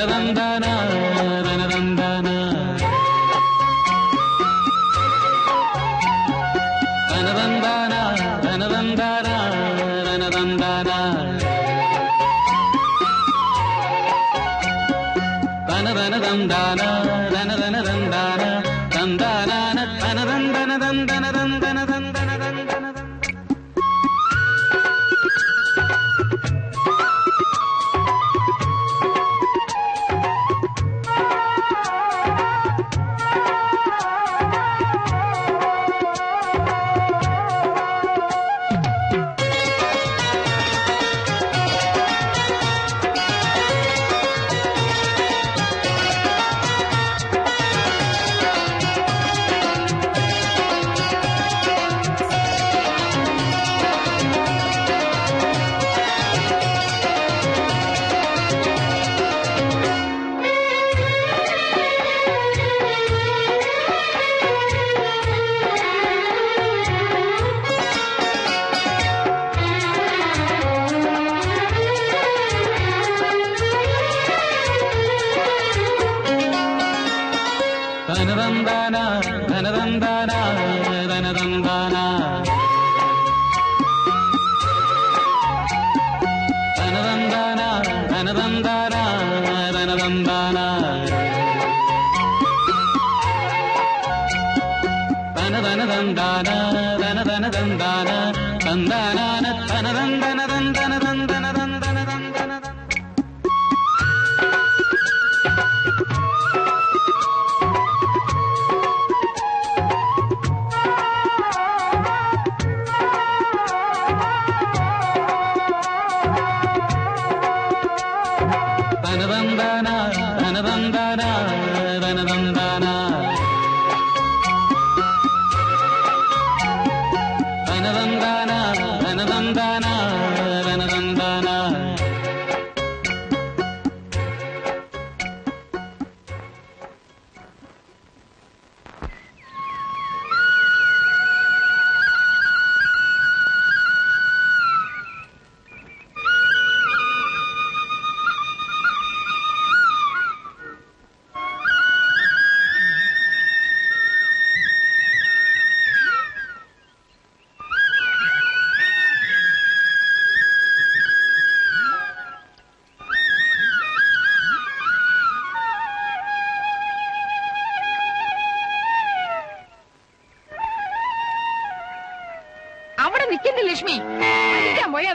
மனதந்தா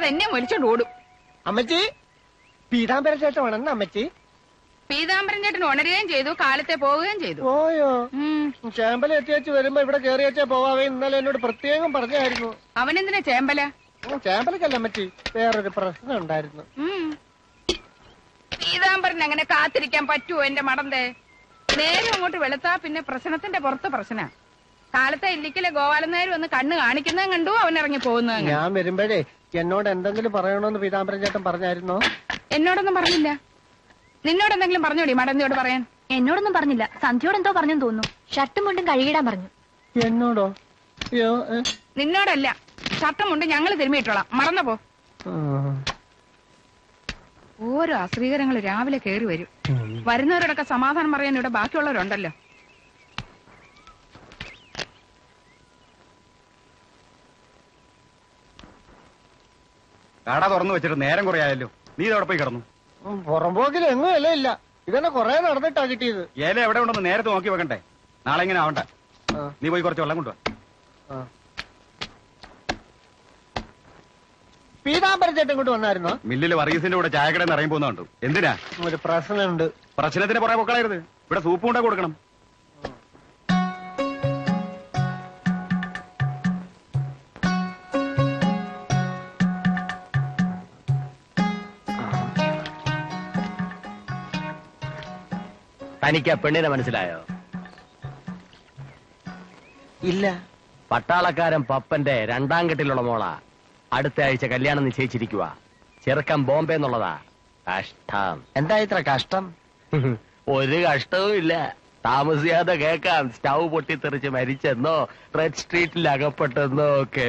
പഠിക്കാൻ മരിച്ചോണ്ട് വലിച്ചോണ്ട് ഓടും. അമ്മച്ചി പീതാംബര ചേട്ടമാണെന്ന് അമ്മച്ചി. പീതാംബരൻ ചേട്ടൻ ഉണരുകയും ചെയ്തു കാലത്തെ പോവുകയും ചെയ്തു. ഓയോ. ചേമ്പല എത്തിയച്ച് വരുമ്പോ ഇവിടെ കേറി വെച്ചാ പോവാവേ ഇന്നലെ എന്നോട് പ്രത്യേകം പറഞ്ഞായിരുന്നു. അവനെന്തിനാ ചേമ്പല? ചേമ്പലക്കല്ല അമ്മച്ചി വേറൊരു പ്രശ്നം ഉണ്ടായിരുന്നു. പീതാംബരൻ അങ്ങനെ കാത്തിരിക്കാൻ പറ്റുമോ എന്റെ മടന്തേ? നേരെ അങ്ങോട്ട് വെളുത്താ പിന്നെ പ്രശ്നത്തിന്റെ പുറത്ത് പ്രശ്ന. കാലത്തെ ഇല്ലിക്കലെ ഗോപാലൻ വന്ന് കണ്ണ് കാണിക്കുന്നതും കണ്ടു അവൻ ഇറങ്ങി പോകുന്നത്. ഞാൻ വരുമ്പോഴേ എന്നോട് എന്തെങ്കിലും പറയണോന്ന് പീതാംബരൻ ചേട്ടൻ പറഞ്ഞായിരുന്നോ? എന്നോടൊന്നും പറഞ്ഞില്ല. നിന്നോട് എന്തെങ്കിലും പറഞ്ഞോടി മടന്തിയോട് പറയാൻ? എന്നോടൊന്നും പറഞ്ഞില്ല. സന്ധ്യയോട് എന്തോ പറഞ്ഞെന്ന് തോന്നുന്നു. ഷർട്ടും മുണ്ടും കഴുകിടാൻ പറഞ്ഞു. എന്നോടോ? അയ്യോ ഏ? നിന്നോടല്ല. ഷർട്ടുമുണ്ട് ഞങ്ങൾ തിരുമ്മിയിട്ടോളാം. മറന്നപ്പോ ഉം. ഓരോ അശ്രീകരങ്ങൾ രാവിലെ കയറി വരും. വരുന്നവരോടൊക്കെ സമാധാനം പറയാൻ ഇവിടെ ബാക്കിയുള്ളവരുണ്ടല്ലോ. കട തുറന്നു വെച്ചിട്ട് നേരം കുറെ ആയല്ലോ നീ ഇതവിടെ പോയി കിടന്നു. പുറമ്പോക്കിൽ എങ്ങും ഇല ഇല്ല ഇതന്നെ കൊറേ നടന്നിട്ടാ കിട്ടിയത്. ഇല എവിടെ ഉണ്ടെന്ന് നേരത്തെ നോക്കി വെക്കണ്ടേ. നാളെ ഇങ്ങനെ ആവണ്ട. നീ പോയി കുറച്ച് വെള്ളം കൊണ്ടുവാ. ചേട്ടൻ ഇങ്ങോട്ട് വന്നായിരുന്നോ? മില്ലിൽ വർഗീസിന്റെ കൂടെ ചായക്കടയിൽ നിന്ന് ഇറങ്ങി പോകുന്നുണ്ട് എന്തിനാ? ഒരു പ്രശ്നമുണ്ട്. പ്രശ്നത്തിന് പുറകെ പൊക്കളായിരുന്നു ഇവിടെ സൂപ്പ് കൊണ്ടേ കൊടുക്കണം. തനിക്ക് ആ പെണ്ണിനെ മനസ്സിലായോ? ഇല്ല. പട്ടാളക്കാരൻ പപ്പന്റെ രണ്ടാം കെട്ടിലുള്ള മോള. അടുത്ത ആഴ്ച കല്യാണം നിശ്ചയിച്ചിരിക്കുക ചെറുക്കം ബോംബെ എന്നുള്ളതാ. കഷ്ടം. എന്താ ഇത്ര കഷ്ടം? ഒരു കഷ്ടവും ഇല്ല. താമസിയാതെ കേക്കാം സ്റ്റൗ പൊട്ടിത്തെറിച്ച് മരിച്ചെന്നോ റെഡ് സ്ട്രീറ്റിൽ അകപ്പെട്ടെന്നോ ഒക്കെ.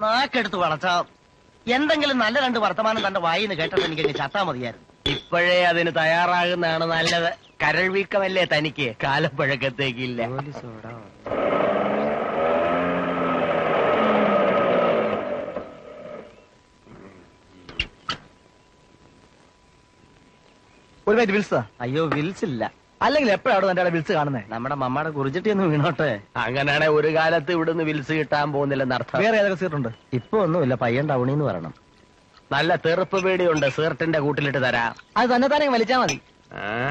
നാക്കെടുത്ത് വളച്ചാ എന്തെങ്കിലും നല്ല രണ്ട് വർത്തമാനം തന്റെ വായിന്ന് കേട്ടത് എനിക്ക് ചത്താ മതിയായിരുന്നു. ഇപ്പോഴേ അതിന് തയ്യാറാകുന്നതാണ് നല്ലത്. കരൾ വീക്കമല്ലേ തനിക്ക്? കാലപ്പഴക്കത്തേക്കില്ല. ഒരു മിനിറ്റ് വിൽസ്. അയ്യോ ഇല്ല അല്ലെങ്കിൽ എപ്പോഴാണ് എന്റെ വിൽസ് കാണുന്നത് നമ്മുടെ മമ്മയുടെ കുറിച്ചിട്ട് ഒന്ന് വീണോട്ടെ? അങ്ങനെയാണെ ഒരു കാലത്ത് ഇവിടുന്ന് വിൽസ് കിട്ടാൻ പോകുന്നില്ലെന്ന് അർത്ഥം. വേറെ ഏതൊക്കെ സീറ്റുണ്ട് ഇപ്പൊ ഒന്നുമില്ല പയ്യൻ ടൗണിന്ന് പറയണം നല്ല തെറുപ്പ് പേടിയുണ്ട് സീർട്ടിന്റെ കൂട്ടിലിട്ട് തരാം. അത് തന്നെ തന്നെ വലിച്ചാ മതി.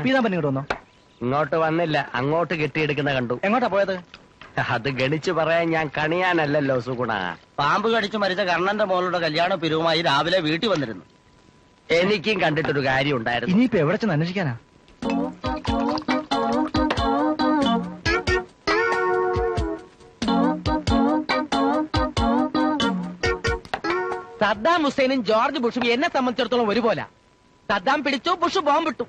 പീതാൻ വന്നോ? ഇങ്ങോട്ട് വന്നില്ല. അങ്ങോട്ട് കെട്ടിയെടുക്കുന്ന കണ്ടു. എങ്ങോട്ടാ പോയത്? അത് ഗണിച്ചു പറയാൻ ഞാൻ കണിയാനല്ലല്ലോ സുഗുണ. പാമ്പ് കടിച്ചു മരിച്ച കർണന്റെ മോളുടെ കല്യാണ പിരിവുമായി രാവിലെ വീട്ടിൽ വന്നിരുന്നു. എനിക്കും കണ്ടിട്ടൊരു കാര്യം ഉണ്ടായിരുന്നു. ഇനിയിപ്പോ എവിടെ ചെന്ന് അന്വേഷിക്കാനാ? സദ്ദാം ഹുസൈനും ജോർജ് ബുഷും എന്നെ സംബന്ധിച്ചിടത്തോളം ഒരുപോലെ. സദ്ദാം പിടിച്ചു ബുഷ് ബോംബിട്ടു.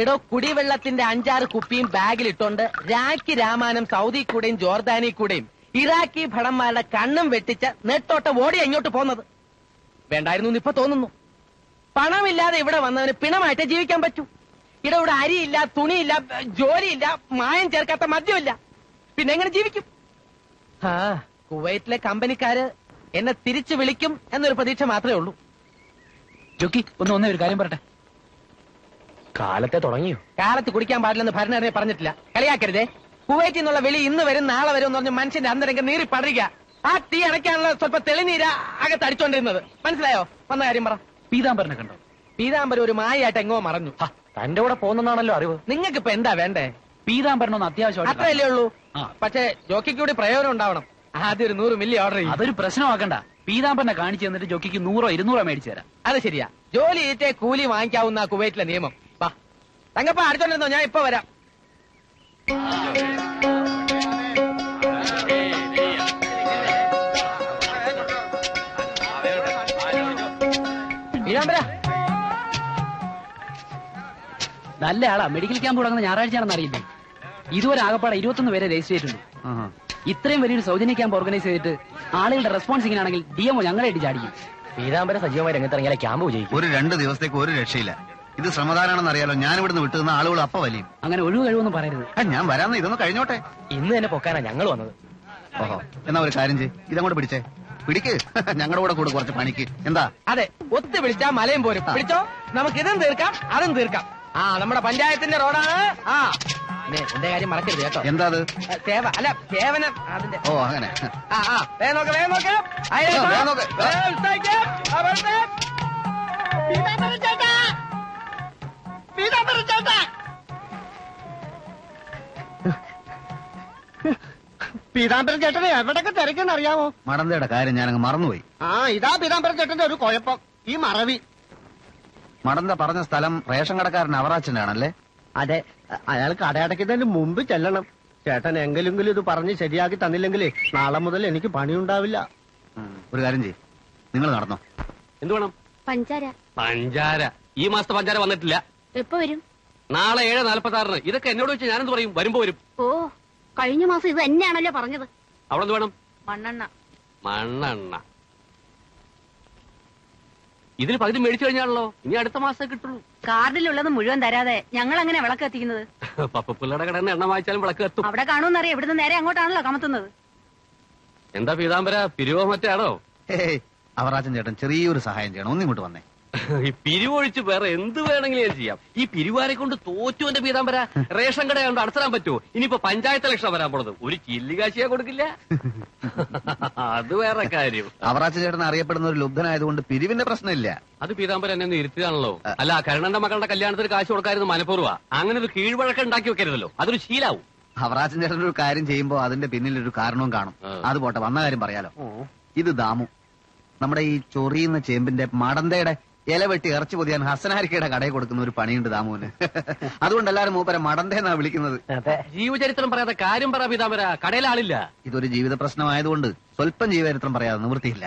എടോ കുടിവെള്ളത്തിന്റെ അഞ്ചാറ് കുപ്പിയും ബാഗിൽ ഇട്ടോണ്ട് രാഖി രാമാനും സൗദി കൂടെയും ജോർദാനി കൂടെയും ഇറാഖി ഭടന്മാരുടെ കണ്ണും വെട്ടിച്ച നെട്ടോട്ട ഓടി അങ്ങോട്ട് പോന്നത്? വേണ്ടായിരുന്നു ഇപ്പൊ തോന്നുന്നു. പണമില്ലാതെ ഇവിടെ വന്നവന് പിണമായിട്ടേ ജീവിക്കാൻ പറ്റൂ. ഇവിടെ ഇവിടെ അരിയില്ല തുണിയില്ല ജോലിയില്ല മായം ചേർക്കാത്ത മദ്യമില്ല. പിന്നെ എങ്ങനെ ജീവിക്കും? ആ കുവൈറ്റിലെ കമ്പനിക്കാര് എന്നെ തിരിച്ചു വിളിക്കും എന്നൊരു പ്രതീക്ഷ മാത്രമേ ഉള്ളൂ. ജോക്കി ഒന്ന് ഒന്നേ ഒരു കാര്യം പറയട്ടെ. കാലത്തെ തുടങ്ങിയോ? കാലത്ത് കുടിക്കാൻ പാടില്ലെന്ന് ഭരണഘടന പറഞ്ഞിട്ടില്ല. കളിയാക്കരുതേ. കുവൈറ്റിൽ നിന്നുള്ള വിളി ഇന്ന് വരും നാളെ വരും എന്ന് പറഞ്ഞ് മനുഷ്യന്റെ അന്തരംഗം നീറി പടരുക. ആ തീ അടയ്ക്കാനുള്ള സ്വല്പ തെളിനീര അകത്ത് അടിച്ചോണ്ടിരുന്നത്. മനസ്സിലായോ? വന്ന കാര്യം പറ. പീതാംബരനെ കണ്ടോ? പീതാംബരം ഒരു മായായിട്ട് എങ്ങോ മറഞ്ഞു. തന്റെ കൂടെ പോകുന്നതാണല്ലോ അറിവ്. നിങ്ങൾക്ക് ഇപ്പൊ എന്താ വേണ്ടേ? പീതാംബരൻ ഒന്ന് അത്യാവശ്യം അത്രയല്ലേ ഉള്ളൂ? പക്ഷേ ജോക്കിക്ക് കൂടി പ്രയോജനം ഉണ്ടാവണം. ആദ്യം ഒരു നൂറ് മില്ലി ഓർഡർ ചെയ്യും. അതൊരു പ്രശ്നമാക്കണ്ട. പീതാംബരനെ കാണിച്ചു തന്നിട്ട് ജോക്കിക്ക് നൂറോ ഇരുന്നൂറോ മേടിച്ചു തരാം. അത് ശരിയാ. ജോലി ഏറ്റേ കൂലി വാങ്ങിക്കാവുന്ന കുവൈറ്റിലെ നിയമം. തങ്കപ്പ അടുത്തോണ്ടിരുന്നോ ഞാൻ ഇപ്പൊ വരാം. നല്ല ആളാ. മെഡിക്കൽ ക്യാമ്പ് തുടങ്ങുന്ന ഞായറാഴ്ചയാണെന്ന് അറിയില്ലേ. ഇതുവരെ ആകപ്പാടെ ഇരുപത്തൊന്ന് പേരെ രജിസ്റ്റർ ചെയ്തിട്ടുണ്ട്. ഇത്രയും വലിയൊരു സൗജന്യ ക്യാമ്പ് ഓർഗനൈസ് ചെയ്തിട്ട് ആളുകളുടെ റെസ്പോൺസ് ഇങ്ങനെയാണെങ്കിൽ ഡി എംഒ ഞങ്ങളായിട്ട് ചാടിക്കും പീതാംബര സജീവമായി രംഗത്തിറങ്ങിയാലേ ക്യാമ്പ് വിജയിക്കും. ഒരു രണ്ട് ദിവസത്തേക്ക് ഒരു രക്ഷയില്ല. ഇത് ശ്രമദാനാണെന്ന് അറിയാലോ. ഞാൻ ഇവിടുന്ന് വിട്ടുന്ന ആളുകൾ അപ്പ വലിയും. അങ്ങനെ ഒഴിവ് കഴിവൊന്നും പറയരുത്. ആ, ഞാൻ വരാന്ന് ഇതൊന്ന് കഴിഞ്ഞോട്ടെ. ഇന്ന് തന്നെ പൊക്കാനാ ഞങ്ങൾ വന്നത്. ഓഹോ എന്നാ ഒരു കാര്യം ചെയ്യ്. ഇതങ്ങോട്ട് പിടിച്ചേ. പിടിക്ക്. ഞങ്ങളുടെ കൂടെ കൂടെ കുറച്ച് പണിക്ക്. എന്താ? അതെ ഒത്തു വിളിച്ചാ മലയും പോരും. പിടിച്ചോ? നമുക്ക് ഇതും തീർക്കാം അതും തീർക്കാം. ആ നമ്മുടെ പഞ്ചായത്തിന്റെ റോഡാണ്. ആ. പിന്നെ എന്റെ കാര്യം മറക്കരുത് കേട്ടോ. എന്താ അത്? ആ, സേവ അല്ല സേവനം അതിന്റെ. ഓ അങ്ങനെ. ആ ആ വേഗം നോക്ക് വേഗം നോക്ക്. അയ്യോ, ആ, വേഗം നോക്ക്. വേഗം ഉത്സാഹിക്ക്. ആ, വരട്ടെ. പീതാംബരൻ ചേട്ടനെ എവിടൊക്കെ തിരക്കെന്ന് അറിയാമോ മടന്തയുടെ കാര്യം ഞാനങ്ങ് മറന്നുപോയി. ആ ഇതാ പീതാംബരൻ ചേട്ടന്റെ ഒരു കുഴപ്പം. ഈ മറവി. മടന്ത പറഞ്ഞ സ്ഥലം റേഷൻ കടക്കാരൻ അവറാച്ചനാണല്ലേ? ആണല്ലേ അതെ അയാൾ കടയടക്കുന്നതിന് മുമ്പ് ചെല്ലണം. ചേട്ടൻ എങ്കിലെങ്കിലും ഇത് പറഞ്ഞ് ശരിയാക്കി തന്നില്ലെങ്കിലേ നാളെ മുതൽ എനിക്ക് പണിയുണ്ടാവില്ല. ഒരു കാര്യം ചെയ്യ്. നിങ്ങൾ നടന്നോ. എന്ത് വേണം? പഞ്ചാര. പഞ്ചാര. ഈ മാസത്തെ പഞ്ചാര വന്നിട്ടില്ല. എപ്പോ വരും? നാളെ ഏഴ് നാൽപ്പത്തി ആറിന് ഇതൊക്കെ എന്നോട് വെച്ച് ഞാനെന്ത് പറയും? വരുമ്പോ വരും. ഓ കഴിഞ്ഞ മാസം ഇത് തന്നെയാണല്ലോ പറഞ്ഞത്. അവിടെ എന്ത് വേണം? മണ്ണെണ്ണ. മണ്ണെണ്ണ. ഇതിന് പകുതി മേടിച്ചു കഴിഞ്ഞാണല്ലോ. ഇനി അടുത്ത മാസം കിട്ടുള്ളൂ. കാർഡിലുള്ളത് മുഴുവൻ തരാതെ ഞങ്ങൾ അങ്ങനെ വിളക്ക് എത്തിക്കുന്നത് പപ്പ പിള്ളയുടെ കടന്ന് എണ്ണ വായിച്ചാലും വിളക്ക് എത്തും അവിടെ കാണുമെന്നറിയാം. ഇവിടുന്ന് നേരെ അങ്ങോട്ടാണല്ലോ കമത്തുന്നത്. എന്താ പീതാംബര? പിരിവോ മറ്റാണോ ഹേയ് അവറാച്ചൻ ചേട്ടൻ ചെറിയൊരു സഹായം ചെയ്യണം. ഒന്നിങ്ങോട്ട് വന്നേ. പിരിവൊഴിച്ച് വേറെ എന്ത് വേണമെങ്കിലും ഞാൻ ചെയ്യാം. ഈ പിരിവാരെ കൊണ്ട് തോറ്റു എന്റെ പീതാംബര റേഷൻ കട കൊണ്ട് അടച്ചിടാൻ പറ്റുമോ ഇനിയിപ്പോ പഞ്ചായത്ത് ഇലക്ഷൻ വരാൻ പോണത്. ഒരു ചില്ലികാശിയാ കൊടുക്കില്ല. അത് വേറെ കാര്യം. അവറാച്ച ചേട്ടൻ അറിയപ്പെടുന്ന ഒരു ലുബ്ധനായതുകൊണ്ട് പിരിവിന്റെ പ്രശ്നമില്ല. അത് പീതാംബരം എന്നെ ഇരുത്തിയാണല്ലോ. ഇരുത്തിയതാണല്ലോ അല്ല കരുണന്റെ മകളുടെ കല്യാണത്തിന് കാശ് കൊടുക്കായിരുന്നു മനഃപൂർവ അങ്ങനെ ഒരു കീഴ്വഴക്കം ഉണ്ടാക്കി വെക്കരുതല്ലോ. അതൊരു ശീലാവും. അവറാച്ചൻ ചേട്ടൻ ഒരു കാര്യം ചെയ്യുമ്പോ അതിന്റെ പിന്നിൽ ഒരു കാരണവും കാണും. അത് പോട്ടെ വന്ന കാര്യം പറയാലോ. ഇത് ദാമു. നമ്മുടെ ഈ ചൊറിയുന്ന ചേമ്പിന്റെ മടന്തയുടെ ഇല വെട്ടി ഇറച്ചി പൊതിയാൻ ഹസനാരിക്കയുടെ കടയിൽ കൊടുക്കുന്ന ഒരു പണിയുണ്ട് ദാമുവിന്. അതുകൊണ്ട് എല്ലാരും മൂപ്പരെ മടന്തേന്നാ വിളിക്കുന്നത്. ജീവചരിത്രം പറയാതെ കാര്യം പറ പിതാമര. കടയിൽ ആളില്ല. ഇതൊരു ജീവിത പ്രശ്നമായതുകൊണ്ട് സ്വല്പം ജീവചരിത്രം പറയാതെ നിവൃത്തിയില്ല.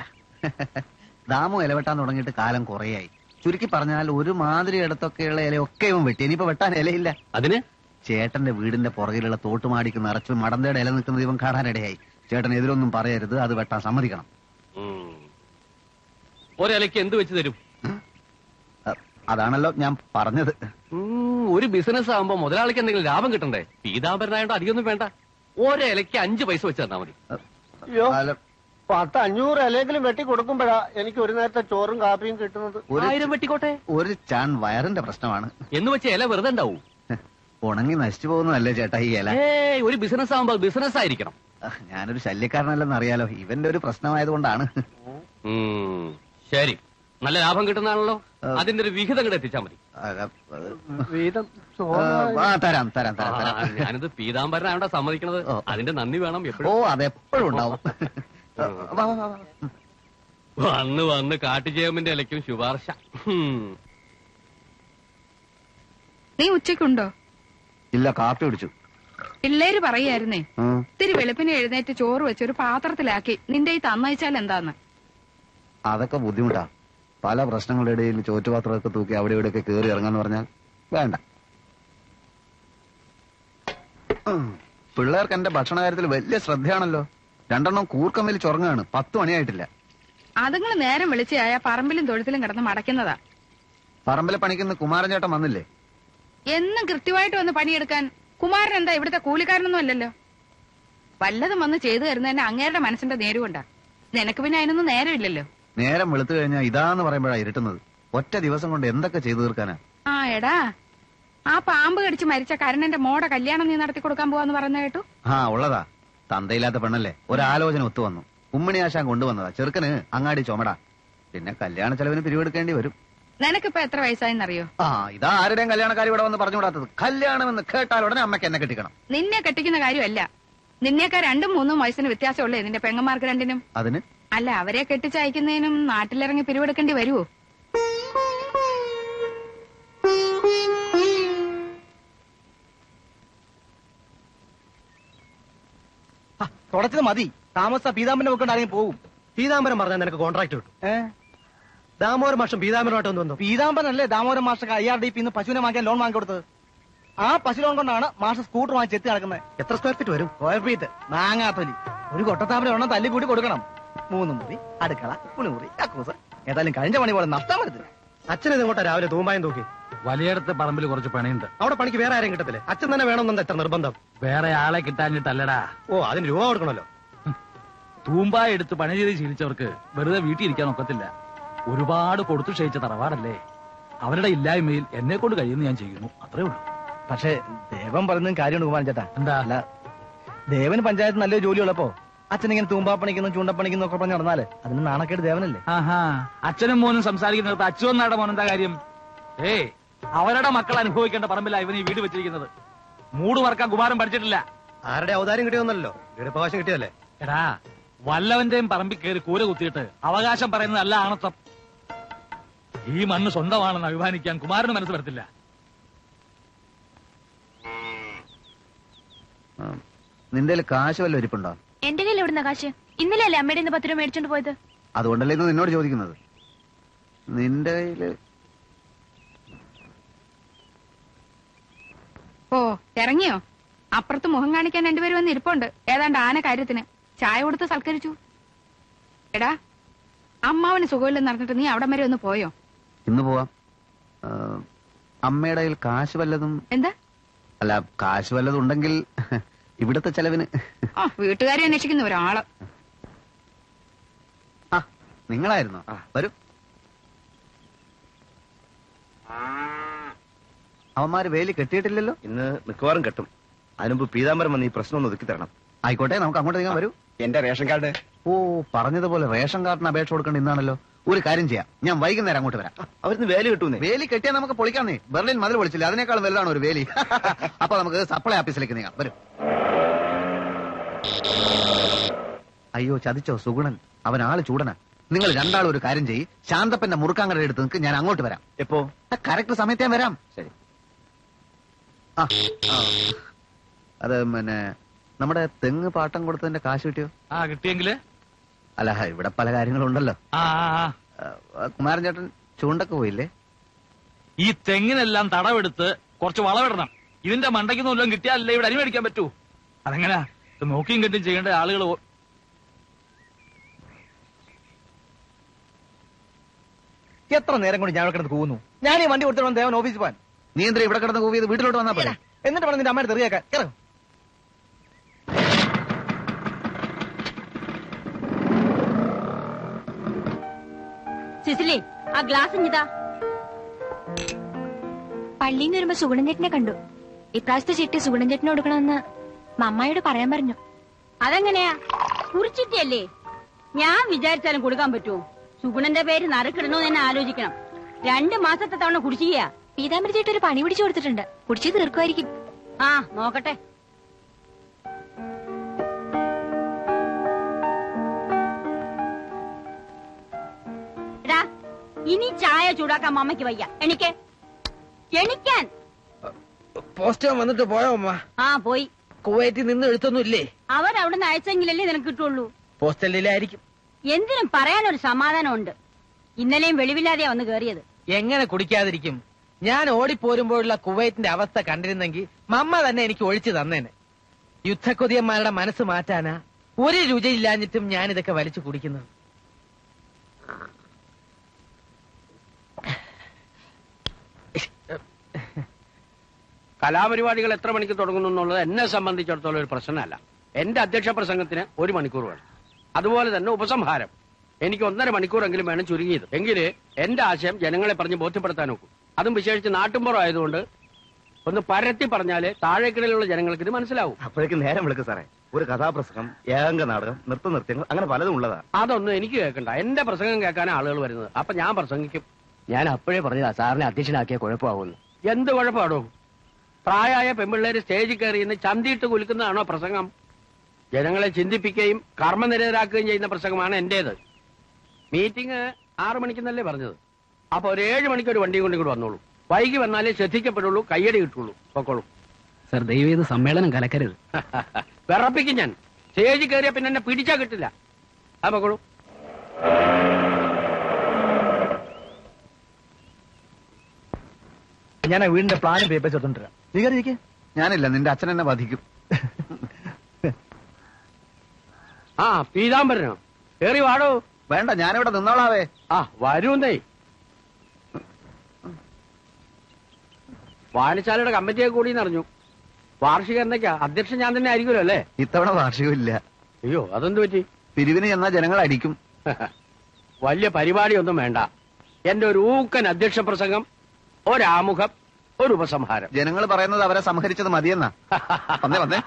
ദാമു ഇലവെട്ടാൻ തുടങ്ങിയിട്ട് കാലം കുറേയായി. ചുരുക്കി പറഞ്ഞാൽ ഒരു മാതിരി ഇടത്തൊക്കെയുള്ള ഇലയൊക്കെ ഇവൻ വെട്ടി. ഇനിയിപ്പോ വെട്ടാൻ ഇലയില്ല. അതിന്? ചേട്ടന്റെ വീടിന്റെ പുറകിലുള്ള തോട്ടുമാടിക്ക് നിറച്ച് മടന്തയുടെ ഇല നിൽക്കുന്നത് ഇവൻ കാണാനിടയായി. ചേട്ടൻ എതിരൊന്നും പറയരുത്. അത് വെട്ടാൻ സമ്മതിക്കണം. ഒരലയ്ക്ക് എന്ത് വെച്ച് തരും? അതാണല്ലോ ഞാൻ പറഞ്ഞത്. ഉം, ഒരു ബിസിനസ് ആകുമ്പോ മുതലാളിക്ക് എന്തെങ്കിലും ലാഭം കിട്ടണ്ടേ? പീതാംബരനായോണ്ട് അധികമൊന്നും വേണ്ട. ഓരോ ഇലയ്ക്ക് അഞ്ച് പൈസ വെച്ച് തന്നാ മതി. അയ്യോ അല്ല, പത്ത് അഞ്ഞൂറ് ഇലയെങ്കിലും വെട്ടി കൊടുക്കുമ്പോഴാ എനിക്ക് ഒരു നേരത്തെ ചോറും കാപ്പിയും കിട്ടുന്നത്. ഒരു ആയിരം വെട്ടിക്കോട്ടെ? ഒരു ചാൻ വയറിന്റെ പ്രശ്നമാണ്. എന്ന് വെച്ച ഇല വെറുതെ ഉണ്ടാവും. ഉണങ്ങി നശിച്ചു പോകുന്നതല്ലേ ചേട്ടാ ഈ ഇല? ഏയ് ഒരു ബിസിനസ് ആകുമ്പോ ബിസിനസ് ആയിരിക്കണം. അഹ്, ഞാനൊരു ശല്യക്കാരനല്ലെന്ന് അറിയാലോ ഇവന്റെ ഒരു പ്രശ്നമായതുകൊണ്ടാണ്. ഉം, ശരി. നല്ല ലാഭം കിട്ടുന്നതാണല്ലോ. അതിന്റെ ഒരു വിഹിതം കൂടെ എത്തിച്ചാൽ മതി. വീതം ആ, തരാം തരാം തരാം ആ, ഞാനിത് പീതാംബരനായോണ്ടാ സമ്മതിക്കണത്. ഓ. അതിന്റെ നന്ദി വേണം ഓ എപ്പോഴും അതെപ്പോഴും ഉണ്ടാവും വാ, വാ, വാ, വാ. വന്ന് വന്ന് കാട്ടുചേമ്പിന്റെ ഇലയ്ക്കും ശുപാർശ. നീ ഉച്ചക്കുണ്ടോ ഇല്ല കാപ്പി കുടിച്ചു. പിള്ളേര് പറയായിരുന്നേ ഉം. ഇത്തിരി വെളുപ്പിനെ എഴുന്നേറ്റ് ചോറ് വെച്ച് ഒരു പാത്രത്തിലാക്കി. നിന്റെ ഈ തന്നയച്ചാൽ എന്താന്ന്? അതൊക്കെ ബുദ്ധിമുട്ടാ. പല പ്രശ്നങ്ങളുടെ ഇടയിൽ ചോറ്റുപാത്രമൊക്കെ തൂക്കി അവിടെ ഇവിടെയൊക്കെ കയറി ഇറങ്ങാന്ന് പറഞ്ഞാൽ വേണ്ട. പിള്ളേർക്ക് എന്റെ ഭക്ഷണ കാര്യത്തിൽ വലിയ ശ്രദ്ധയാണല്ലോ. രണ്ടെണ്ണം കൂർക്കമ്മയിൽ ചുറങ്ങാണ്. പത്ത് മണിയായിട്ടില്ല. അതുങ്ങൾ നേരം വിളിച്ചായ പറമ്പിലും തൊഴുത്തിലും കിടന്ന് മടക്കുന്നതാ പറമ്പിലെ പണിക്കുന്ന കുമാരൻ ചേട്ടൻ വന്നില്ലേ? എന്നും കൃത്യമായിട്ട് വന്ന് പണിയെടുക്കാൻ കുമാരൻ എന്താ ഇവിടുത്തെ കൂലിക്കാരനൊന്നും അല്ലല്ലോ? വല്ലതും വന്ന് ചെയ്തു തരുന്നതന്നെ അങ്ങേരുടെ മനസ്സിന്റെ നേരുകൊണ്ടാ നിനക്ക് പിന്നെ അതിനൊന്നും നേരമില്ലല്ലോ. നേരം വെളുത്തു കഴിഞ്ഞാൽ ഇതാന്ന് പറയുമ്പോഴാ ഇരുട്ടുന്നത്. ഒറ്റ ദിവസം കൊണ്ട് എന്തൊക്കെ ചെയ്തു തീർക്കാനാ? ആ എടാ ആ പാമ്പ് കടിച്ച് മരിച്ച കരുണന്റെ മോടെ കല്യാണം നീ നടത്തി കൊടുക്കാൻ പോവാന്ന് പറയുന്ന കേട്ടു? ആ ഉള്ളതാ. തന്തയില്ലാത്ത പെണ്ണല്ലേ. ഒരാലോചന ഒത്തു വന്നു. ഉമ്മണി ആശാൻ കൊണ്ടുവന്നതാ. ചെറുക്കന് അങ്ങാടി ചുമടാ. പിന്നെ കല്യാണ ചെലവിന് പിരിവെടുക്കേണ്ടി വരും. നിനക്കിപ്പോ എത്ര വയസ്സായെന്നറിയോ? ആ ഇതാ ആരുടെയും കല്യാണക്കാരി ഇവിടെ വന്ന് പറഞ്ഞുകൂടാത്തത് കല്യാണം എന്ന് കേട്ടാൽ ഉടനെ അമ്മയ്ക്ക് എന്നെ കെട്ടിക്കണം. നിന്നെ കെട്ടിക്കുന്ന കാര്യമല്ല. നിന്നേക്കാ രണ്ടും മൂന്നും വയസ്സിന് വ്യത്യാസമുള്ളേ. നിന്റെ പെങ്ങന്മാർക്ക് രണ്ടിനും. അതിന്? അല്ല അവരെ കെട്ടിച്ചയക്കുന്നതിനും നാട്ടിലിറങ്ങി പിരിവെടുക്കേണ്ടി വരുവോ? തുടച്ചത് മതി. താമസ പീതാമ്പന്റെ വെക്കൊണ്ടാണെങ്കിൽ പോകും പീതാംബരം പറഞ്ഞാൽ നിനക്ക് കോൺട്രാക്ട് കിട്ടും. ദാമോര ദാമോദരം മാഷം പീതാംബരമായിട്ട് ഒന്ന് വന്നു. പീതാമ്പനല്ലേ ദാമോദരൻ മാഷക്ക് ഐ ആർ ഡി പിന്ന് പശുവിനെ വാങ്ങിയാൽ ലോൺ വാങ്ങി കൊടുത്തത്? ആ പശു ലോൺ കൊണ്ടാണ് മാഷ സ്കൂട്ടർ വാങ്ങിച്ച് എത്തി നടക്കുന്നത്. എത്ര സ്ക്വയർ ഫീറ്റ് വരും? സ്ക്വയർ ഫീറ്റ് മാങ്ങാത്തൊലി ഒരു കൊട്ടത്താമ്പരം എണ്ണം തല്ലി കൂടി കൊടുക്കണം. മൂന്ന് മുറി അടുക്കള കുളിമുറി. കക്കൂസ് ഏതായാലും കഴിഞ്ഞ പണി പോലെ നഷ്ടം വരുത്തില്ല. അച്ഛൻ ഇങ്ങോട്ടാ രാവിലെ തൂമ്പായം തൂക്കി. വലിയടത്ത് പറമ്പിൽ കുറച്ച് പണിയുണ്ട്. അവിടെ പണിക്ക് വേറെ ആരെയും കിട്ടത്തില്ലേ? അച്ഛൻ തന്നെ വേണമെന്നുണ്ട് എത്ര നിർബന്ധം? വേറെ ആളെ കിട്ടാഞ്ഞിട്ടല്ലടാ. ഓ അതിന് രൂപ കൊടുക്കണല്ലോ തൂമ്പായ എടുത്ത് പണി ചെയ്ത് ശീലിച്ചവർക്ക് വെറുതെ വീട്ടിൽ ഇരിക്കാൻ ഒക്കത്തില്ല. ഒരുപാട് കൊടുത്തു ക്ഷയിച്ച തറവാടല്ലേ? അവരുടെ ഇല്ലായ്മയിൽ എന്നെ കൊണ്ട് കഴിയുന്ന ഞാൻ ചെയ്യുന്നു. അത്രേ ഉള്ളൂ. പക്ഷേ ദേവൻ പറയുന്നതും കാര്യമുണ്ട് കുമാരൻ ചേട്ടാ. എന്താ? അല്ല ദേവന് പഞ്ചായത്ത് നല്ലൊരു ജോലി ഉള്ളപ്പോ അച്ഛൻ ഇങ്ങനെ തൂമ്പാപ്പണിക്കുന്നു ചൂണ്ടപ്പണിക്കുന്നു ഒക്കെ പറഞ്ഞ് നടന്നാൽ അതിന് നാണക്കേട് ദേവനല്ലേ? ആഹാ അച്ഛനും മോനും സംസാരിക്കുന്നിടത്ത് അച്ഛനും നാടെ മോൻ എന്താ കാര്യം? ഏയ് അവരുടെ മക്കൾ അനുഭവിക്കേണ്ട പറമ്പില്ല ഇവന് ഈ വീട് വെച്ചിരിക്കുന്നത്. മൂട് വറക്കാൻ കുമാരൻ പഠിച്ചിട്ടില്ല. ആരുടെ അവതാരം കിട്ടിയൊന്നല്ലോ? വീടപ്പവകാശം കിട്ടിയല്ലേ? എടാ വല്ലവന്റെയും പറമ്പിൽ കയറി കൂര കുത്തിയിട്ട് അവകാശം പറയുന്നത് അല്ല ആണത്വം. ഈ മണ്ണ് സ്വന്തമാണെന്ന് അഭിമാനിക്കാൻ കുമാരന് മനസ്സ് വരത്തില്ല. നിന്റെ കാശ് വല്ല ഇരിപ്പുണ്ടോ എന്റെ കയ്യിൽ എവിടുന്ന കാശ്? ഇന്നലെ അല്ലേ അമ്മയുടെ നിന്ന് പത്ത് രൂപ മേടിച്ചോണ്ട് പോയത്? അതുകൊണ്ടല്ലേ ഇത് നിന്നോട് ചോദിക്കുന്നത്. നിന്റെ കയ്യിൽ ഓ ഇറങ്ങിയോ? അപ്പുറത്ത് മുഖം കാണിക്കാൻ രണ്ടുപേരും വന്ന് ഇരിപ്പുണ്ട്. ഏതാണ്ട് ആന കാര്യത്തിന്. ചായ കൊടുത്ത് സൽക്കരിച്ചു. എടാ അമ്മാവന് സുഖമില്ലെന്ന് പറഞ്ഞിട്ട് നീ അവിടം വരെ ഒന്ന് പോയോ? ഇന്ന് പോവാം. ആ, അമ്മയുടെ കയ്യിൽ കാശ് വല്ലതും എന്താ? അല്ല കാശ് വല്ലതും ഉണ്ടെങ്കിൽ ഇവിടുത്തെ ചെലവിന്. ആ വീട്ടുകാരെ അന്വേഷിക്കുന്ന ഒരാൾ. ആ നിങ്ങളായിരുന്നോ. വരൂ. അവന്മാര് വേലി കെട്ടിയിട്ടില്ലല്ലോ? ഇന്ന് മിക്കവാറും കെട്ടും. അതിനുമ്പ് പീതാംബരം വന്ന് ഈ പ്രശ്നം ഒന്ന് ഒതുക്കി തരണം. ആയിക്കോട്ടെ നമുക്ക് അങ്ങോട്ട് നീങ്ങാൻ വരൂ. എന്റെ റേഷൻ കാർഡ്. ഓ പറഞ്ഞതുപോലെ റേഷൻ കാർഡിന് അപേക്ഷ കൊടുക്കേണ്ട ഇന്നാണല്ലോ. ഒരു കാര്യം ചെയ്യാം. ഞാൻ വൈകുന്നേരം അങ്ങോട്ട് വരാം. അവരിന്ന് വേലി കിട്ടുന്നേ. വേലി കെട്ടിയാൽ നമുക്ക് പൊളിക്കാന്നേ. ബെർലിൻ മതിൽ പൊളിച്ചില്ല. അതിനേക്കാളും വലുതാണ് ഒരു വേലി. അപ്പൊ നമുക്ക് സപ്ലൈ ഓഫീസിലേക്ക് നീങ്ങാം. വരും. അയ്യോ ചതിച്ചോ സുഗുണൻ. അവൻ ആൾ ചൂടനാ. നിങ്ങൾ രണ്ടാളും ഒരു കാര്യം ചെയ്യ്. ശാന്തപ്പന്റെ മുറുക്കാങ്കട അടുത്ത് നിൽക്ക്. ഞാൻ അങ്ങോട്ട് വരാം. എപ്പോ? കറക്റ്റ് സമയത്ത് ഞാൻ വരാം. ശരി. ആ. അത് പിന്നെ നമ്മുടെ തെങ്ങ് പാട്ടം കൊടുത്തതിന്റെ കാശ് കിട്ടിയോ? ആ കിട്ടിയെങ്കിൽ അല്ല ഇവിടെ പല കാര്യങ്ങളുണ്ടല്ലോ. കുമാരൻ ചേട്ടൻ ചൂണ്ടൊക്കെ പോയില്ലേ? ഈ തെങ്ങിനെല്ലാം തടവെടുത്ത് കുറച്ച് വളമിടണം. ഇതിന്റെ മണ്ടയ്ക്ക് വല്ലതും കിട്ടിയാലല്ലേ ഇവിടെ അരി മേടിക്കാൻ പറ്റൂ? അതെങ്ങനാ? ഇത് നോക്കിയും കെട്ടും ചെയ്യേണ്ട ആളുകൾ എത്ര നേരം കൊണ്ട് ഞാൻ ഇവിടെ കിടന്ന് കൂവുന്നു? ഞാൻ ഈ വണ്ടി കൊടുത്തിട്ട് ദേവൻ ഓഫീസിൽ പോകാൻ നീ ഇവിടെ കിടന്ന് കൂവിയത്? വീട്ടിലോട്ട് വന്നാ പോലെ എന്നിട്ട് പറഞ്ഞു നിന്റെ അമ്മയുടെ തെറിയാക്കാൻ ഇറങ്ങും സിസിലി ആ ഗ്ലാസ് ഇഞ്ഞിതാ പള്ളിയിൽ നിന്ന് വരുമ്പോ സുഗുണൻ ചേട്ടനെ കണ്ടു. ഇപ്രാവശ്യത്തെ ചിട്ടി സുഗുണൻ ചേട്ടന് കൊടുക്കണമെന്ന് മമ്മായോട് പറയാൻ പറഞ്ഞു. അതെങ്ങനെയാ? കുറിച്ചിട്ടല്ലേ ഞാൻ വിചാരിച്ചാലും കൊടുക്കാൻ പറ്റുമോ? സുഗുണന്റെ പേര് നറുക്കിടണോ എന്നെ ആലോചിക്കണം. രണ്ട് മാസത്തെ തവണ കുടിശ്ശികയാ പീതാമ്പരി ചേട്ടൻ ഒരു പണി പിടിച്ചു കൊടുത്തിട്ടുണ്ട്. കുടിച്ചു തീർക്കുമായിരിക്കും. ആ നോക്കട്ടെ. ഇനി ചായ ചൂടാക്കാൻ അമ്മയ്ക്ക് വയ്യ. എണിക്ക്. എണിക്കാൻ. പോസ്റ്റ് വന്നിട്ട് പോയോ അമ്മ ആ പോയി. കുവൈറ്റിൽ നിന്ന് എഴുത്തൊന്നും ഇല്ലേ അവരവിടുന്ന് അയച്ചെങ്കിലല്ലേ നിനക്ക് കിട്ടുള്ളൂ പോസ്റ്റലിലായിരിക്കും. എന്തിനും പറയാനൊരു സമാധാനമുണ്ട്. ഇന്നലെയും വെളിവില്ലാതെയാ വന്ന് കേറിയത്. എങ്ങനെ കുടിക്കാതിരിക്കും? ഞാൻ ഓടിപ്പോരുമ്പോഴുള്ള കുവൈറ്റിന്റെ അവസ്ഥ കണ്ടിരുന്നെങ്കിൽ മമ്മ തന്നെ എനിക്ക് ഒഴിച്ചു തന്നേനെ. യുദ്ധക്കൊതിയന്മാരുടെ മനസ്സ് മാറ്റാനാ ഒരു രുചിയില്ലാഞ്ഞിട്ടും ഞാൻ ഇതൊക്കെ വലിച്ചു കുടിക്കുന്നത്. കലാപരിപാടികൾ എത്ര മണിക്ക് തുടങ്ങുന്നു എന്നുള്ളത് എന്നെ സംബന്ധിച്ചിടത്തോളം ഒരു പ്രശ്നമല്ല. എന്റെ അധ്യക്ഷ പ്രസംഗത്തിന് ഒരു മണിക്കൂർ വേണം. അതുപോലെ തന്നെ ഉപസംഹാരം. എനിക്ക് ഒന്നര മണിക്കൂറെങ്കിലും വേണം ചുരുങ്ങിയത്. എങ്കിൽ എന്റെ ആശയം ജനങ്ങളെ പറഞ്ഞ് ബോധ്യപ്പെടുത്താൻ നോക്കും. അതും വിശേഷിച്ച് നാട്ടുമ്പുറം ആയതുകൊണ്ട് ഒന്ന് പരത്തി പറഞ്ഞാൽ താഴേക്കിടയിലുള്ള ജനങ്ങൾക്ക് ഇത് മനസ്സിലാവും. അപ്പോഴേക്കും നേരം വിളിക്കും സാറേ. ഒരു കഥാപ്രസംഗം ഏകാംഗ നാടകം നൃത്ത നൃത്യങ്ങൾ അങ്ങനെ പലതും ഉള്ളതാ. അതൊന്നും എനിക്ക് കേൾക്കണ്ട. എന്റെ പ്രസംഗം കേൾക്കാൻ ആളുകൾ വരുന്നത്. അപ്പൊ ഞാൻ പ്രസംഗിക്കും. ഞാൻ അപ്പോഴേ പറഞ്ഞതാ സാറിനെ അധ്യക്ഷനാക്കിയ കുഴപ്പമാവുന്നു എന്ത് കുഴപ്പമാണോ? പ്രായമായ പെൺപിള്ളേര് സ്റ്റേജിൽ കയറി ഇന്ന് ചന്തിയിട്ട് കുലുക്കുന്നതാണോ പ്രസംഗം? ജനങ്ങളെ ചിന്തിപ്പിക്കുകയും കർമ്മനിരതരാക്കുകയും ചെയ്യുന്ന പ്രസംഗമാണ് എന്റേത്. മീറ്റിംഗ് ആറു മണിക്കെന്നല്ലേ പറഞ്ഞത്? അപ്പൊ ഒരു ഏഴ് മണിക്ക് ഒരു വണ്ടി കൊണ്ട് ഇങ്ങോട്ട് വന്നോളൂ. വൈകി വന്നാലേ ശ്രദ്ധിക്കപ്പെടുള്ളൂ കയ്യടി കിട്ടുള്ളൂ. പൊക്കോളൂ. സർ ദൈവം സമ്മേളനം കലക്കരുത്. വിറപ്പിക്കും ഞാൻ. സ്റ്റേജിൽ കയറിയ പിന്നെ എന്നെ പിടിച്ചാ കിട്ടില്ല. ആ പൊക്കോളൂ. ഞാൻ ആ വീടിന്റെ പ്ലാനും പേപ്പേഴ്സ് എടുത്തോണ്ടിരാം നീ കയറി ഞാനില്ല നിന്റെ അച്ഛൻ എന്നെ വധിക്കും. ആ പീതാംബരനോ കേറി വാടോ. വേണ്ട ഞാനിവിടെ നിന്നോളാവേ. ആ വരൂന്നേ. വായനശാലയുടെ കമ്മിറ്റിയെ കൂടി അറിഞ്ഞു. വാർഷിക എന്നൊക്കെയാ അധ്യക്ഷൻ ഞാൻ തന്നെ ആയിരിക്കുമല്ലോ അല്ലേ? ഇത്തവണ വാർഷികമില്ല. അയ്യോ അതെന്ത് പറ്റി? പിരിവിന് ചെന്നാ ജനങ്ങൾ അടിക്കും. വലിയ പരിപാടിയൊന്നും വേണ്ട. എന്റെ ഒരു ഊക്കൻ അധ്യക്ഷ പ്രസംഗം ഒരാമുഖം ഒരു ഉപസംഹാരം. ജനങ്ങൾ പറയുന്നത് അവരെ സംഹരിച്ചത് മതിയെന്നാ. വന്നേ വന്നേ.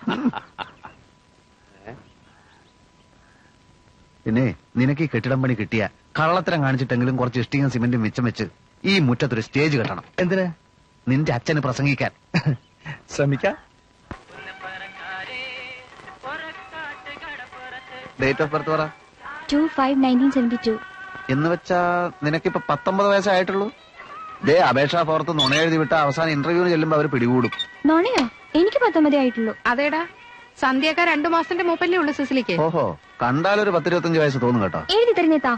പിന്നെ നിനക്ക് ഈ കെട്ടിടം പണി കിട്ടിയ കള്ളത്തരം കാണിച്ചിട്ടെങ്കിലും കുറച്ച് ഇഷ്ടികം സിമെന്റും മിച്ചം വെച്ച് ഈ മുറ്റത്തൊരു സ്റ്റേജ് കെട്ടണം. എന്തിന്? നിന്റെ അച്ഛന് പ്രസംഗിക്കാൻ. ശ്രമിക്കാം. ഡേറ്റ് ഓഫ് ബർത്ത് പറ. Two five nineteen seventy two എന്ന് വെച്ചാ നിനക്കിപ്പോ പത്തൊമ്പത് വയസ്സായിട്ടുള്ളൂ? ദേ അപേക്ഷാ പുറത്ത് നുണ എഴുതി വിട്ട അവസാന ഇന്റർവ്യൂവിന് ചെല്ലുമ്പോ അവർ പിടികൂടും. നോണയോ? എനിക്ക് പത്തൊമ്പതേ ആയിട്ടുള്ളൂ. അതേടാ. സന്ധ്യക്ക രണ്ടു മാസത്തിന്റെ മൂപ്പല്ലേ ഉള്ളു സിസിലിക്ക്. ഓഹോ കണ്ടാലൊരു പത്തിരുപത്തഞ്ച് വയസ്സ് തോന്നും കേട്ടോ എഴുതി തരുന്നേത്താ.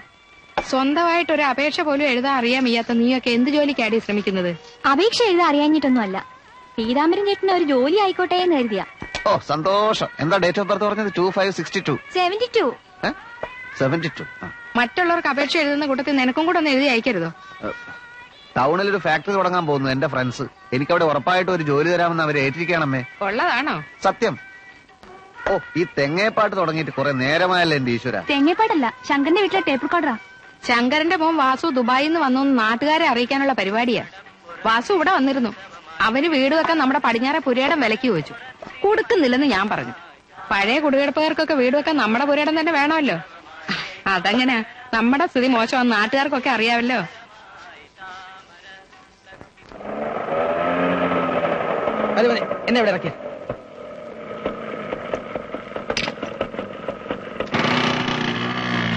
സ്വന്തമായിട്ട് ഒരു അപേക്ഷ പോലും എഴുതാൻ അറിയാൻ വയ്യാത്ത നീയൊക്കെ എന്ത് ജോലിക്കാടി ശ്രമിക്കുന്നത്? അപേക്ഷ എഴുതാൻ അറിയാഞ്ഞിട്ടൊന്നും അല്ല പീതാംബരൻ ചേട്ടന് ഒരു ജോലി ആയിക്കോട്ടെ എന്ന് കരുതിയ. ഓ സന്തോഷം. എന്താ ഡേറ്റ് ഓഫ് ബർത്ത് പറഞ്ഞത്? Two five sixty two seventy two seventy two മറ്റുള്ളവർക്ക് അപേക്ഷ എഴുതുന്ന കൂട്ടത്തിൽ നിനക്കും കൂടെ ഒന്ന് എഴുതി അയക്കരുതോ? ടൗണിൽ ഒരു ഫാക്ടറി തുടങ്ങാൻ പോകുന്നു എന്റെ ഫ്രണ്ട്സ്. എനിക്ക് അവിടെ ഉറപ്പായിട്ട് ഒരു ജോലി തരാമെന്ന് അവർ ഏറ്റിരിക്കണമേ ഉള്ളതാണോ? സത്യം. ഓ ഈ തെങ്ങേപ്പാട്ട് തുടങ്ങിയിട്ട് കുറെ നേരമായല്ലോ എന്റെ ഈശ്വര. തെങ്ങേപ്പാട്ടല്ല ശങ്കറിന്റെ വീട്ടിലെ ടേപ്പ് റെക്കോർഡറാ ശങ്കരന്റെ മോൻ വാസു ദുബായിൽ നിന്ന് വന്നു നാട്ടുകാരെ അറിയിക്കാനുള്ള പരിപാടിയാ. വാസു ഇവിടെ വന്നിരുന്നു. അവന് വീട് വെക്കാൻ നമ്മുടെ പടിഞ്ഞാറെ പുരയിടം വിലക്ക് ചോദിച്ചു കൊടുക്കുന്നില്ലെന്ന് ഞാൻ പറഞ്ഞു. പഴയ കുടികിടപ്പുകാർക്കൊക്കെ വീട് വെക്കാൻ നമ്മുടെ പുരയിടം തന്നെ വേണമല്ലോ. അതങ്ങനെ. നമ്മുടെ സ്ഥിതി മോശമാണ് നാട്ടുകാർക്കൊക്കെ അറിയാമല്ലോ. മതി. എന്നെ ഇവിടെ ഇറക്കിയ.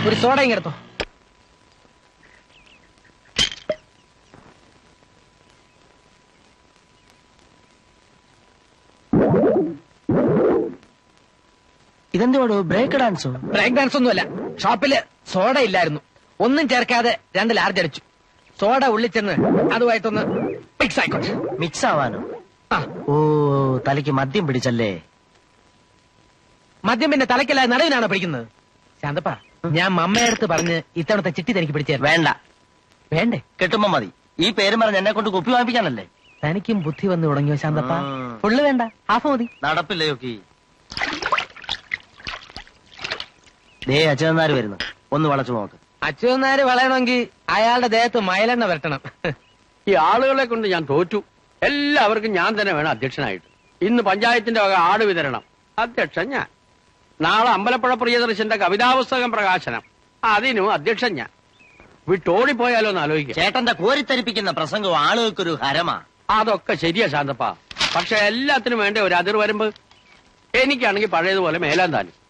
ഒരു സോഡ ഇങ്ങെടുത്തോ ഇതെന്തോടോ ബ്രേക്ക് ഡാൻസോ? ബ്രേക്ക് ഡാൻസ് ഒന്നുമല്ല ഷോപ്പിൽ സോഡ ഇല്ലായിരുന്നു. ഒന്നും ചേർക്കാതെ രണ്ട് ലാർജ് അടിച്ചു സോഡ ഉള്ളിച്ചെന്ന് അതുമായിട്ടൊന്ന് മിക്സ് ആയിക്കോട്ടെ മിക്സ് ആവാനോ ഓ തലയ്ക്ക് മദ്യം പിടിച്ചല്ലേ? മദ്യം പിന്നെ തലയ്ക്കല്ല നടുവിനാണ് പിടിക്കുന്നത്? ശാന്തപ്പ ഞാൻ മമ്മയടുത്ത് പറഞ്ഞ് ഇത്തവണത്തെ ചിട്ടി തനിക്ക് പിടിച്ചേ വേണ്ട. വേണ്ടേ? കിട്ടുമ്പോ മതി. ഈ പേര് പറഞ്ഞ് എന്നെ കൊണ്ട് കുപ്പി വാങ്ങിപ്പിക്കാനല്ലേ? തനിക്കും ബുദ്ധി വന്നു തുടങ്ങിയോ ശാന്തപ്പ? ഫുള്ള് വേണ്ട. ഹാഫ് മതി. നടപ്പില്ലേ ഒക്കെ ദേ അച്ഛനാര് വരുന്നു. ഒന്ന് വളച്ചു നോക്ക്. അച്യുതനാര് വളയണമെങ്കിൽ അയാളുടെ ദേഹത്ത് മയലെണ്ണ വരട്ടണം. ഈ ആളുകളെ കൊണ്ട് ഞാൻ തോറ്റു. എല്ലാവർക്കും ഞാൻ തന്നെ വേണം അധ്യക്ഷനായിട്ട്. ഇന്ന് പഞ്ചായത്തിന്റെ വക ആട് വിതരണം. അധ്യക്ഷൻ ഞാൻ. നാളെ അമ്പലപ്പുഴ പ്രിയദർശന്റെ കവിതാപുസ്തകം പ്രകാശനം. അതിനും അധ്യക്ഷൻ ഞാൻ. വിട്ടോടിപ്പോയാലോ എന്ന് ആലോചിക്കാം. ചേട്ടന്റെ കോരിത്തരിപ്പിക്കുന്ന പ്രസംഗം ആളുകൾക്കൊരു ഹരമാ. അതൊക്കെ ശരിയാ ശാന്തപ്പ. പക്ഷെ എല്ലാത്തിനും വേണ്ട ഒരു അതിർ വരുമ്പ് എനിക്കാണെങ്കിൽ പഴയതുപോലെ മേലാൻ താനും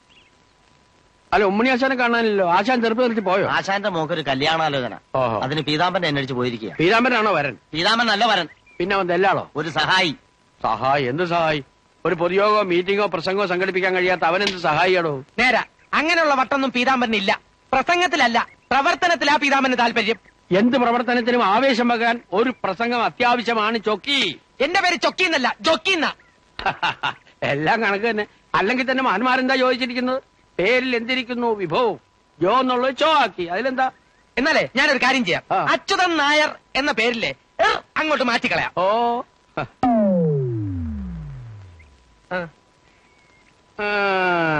അല്ല ഉമ്മണിയാശാനെ കാണാനില്ലോ ആശാൻ ചെറുപ്പം നിർത്തി പോയോ? ആശാന്റെ മോക്കൊരു കല്യാണാലോചന. ഓഹോ. അതിന് പീതാമ്പൻ എന്നടിച്ച് പോയിരിക്കുക പീതാമ്പനാണോ വരൻ? പീതാമ്പൻ നല്ല വരൻ. പിന്നെ അവൻ തെല്ലാളോ ഒരു സഹായി. സഹായി? എന്ത് സഹായി? ഒരു പൊതുയോഗോ മീറ്റിംഗോ പ്രസംഗമോ സംഘടിപ്പിക്കാൻ കഴിയാത്ത അവൻ എന്ത് സഹായിയാടോ? നേരാ. അങ്ങനെയുള്ള വട്ടൊന്നും പീതാംബരനില്ല പ്രസംഗത്തിലല്ല. പ്രവർത്തനത്തിലാ പീതാംബരന് താല്പര്യം. എന്ത് പ്രവർത്തനത്തിനും ആവേശം പകരാൻ ഒരു പ്രസംഗം അത്യാവശ്യമാണ് ചൊക്കി. എന്റെ പേര് ചൊക്കിന്നല്ല ജൊക്കിന്ന. എല്ലാം കണക്ക് തന്നെ. അല്ലെങ്കിൽ തന്നെ മഹന്മാരെന്താ ചോദിച്ചിരിക്കുന്നത്? പേരിൽ എന്തിരിക്കുന്നു വിഭവം? ജോ എന്നുള്ളത് ചോ ആക്കി. അതിലെന്താ? എന്നാലേ ഞാനൊരു കാര്യം ചെയ്യാം. ആ. അച്യുതൻ നായർ എന്ന പേരില്ലേ? അങ്ങോട്ട് മാറ്റിക്കളയാം. ഓ.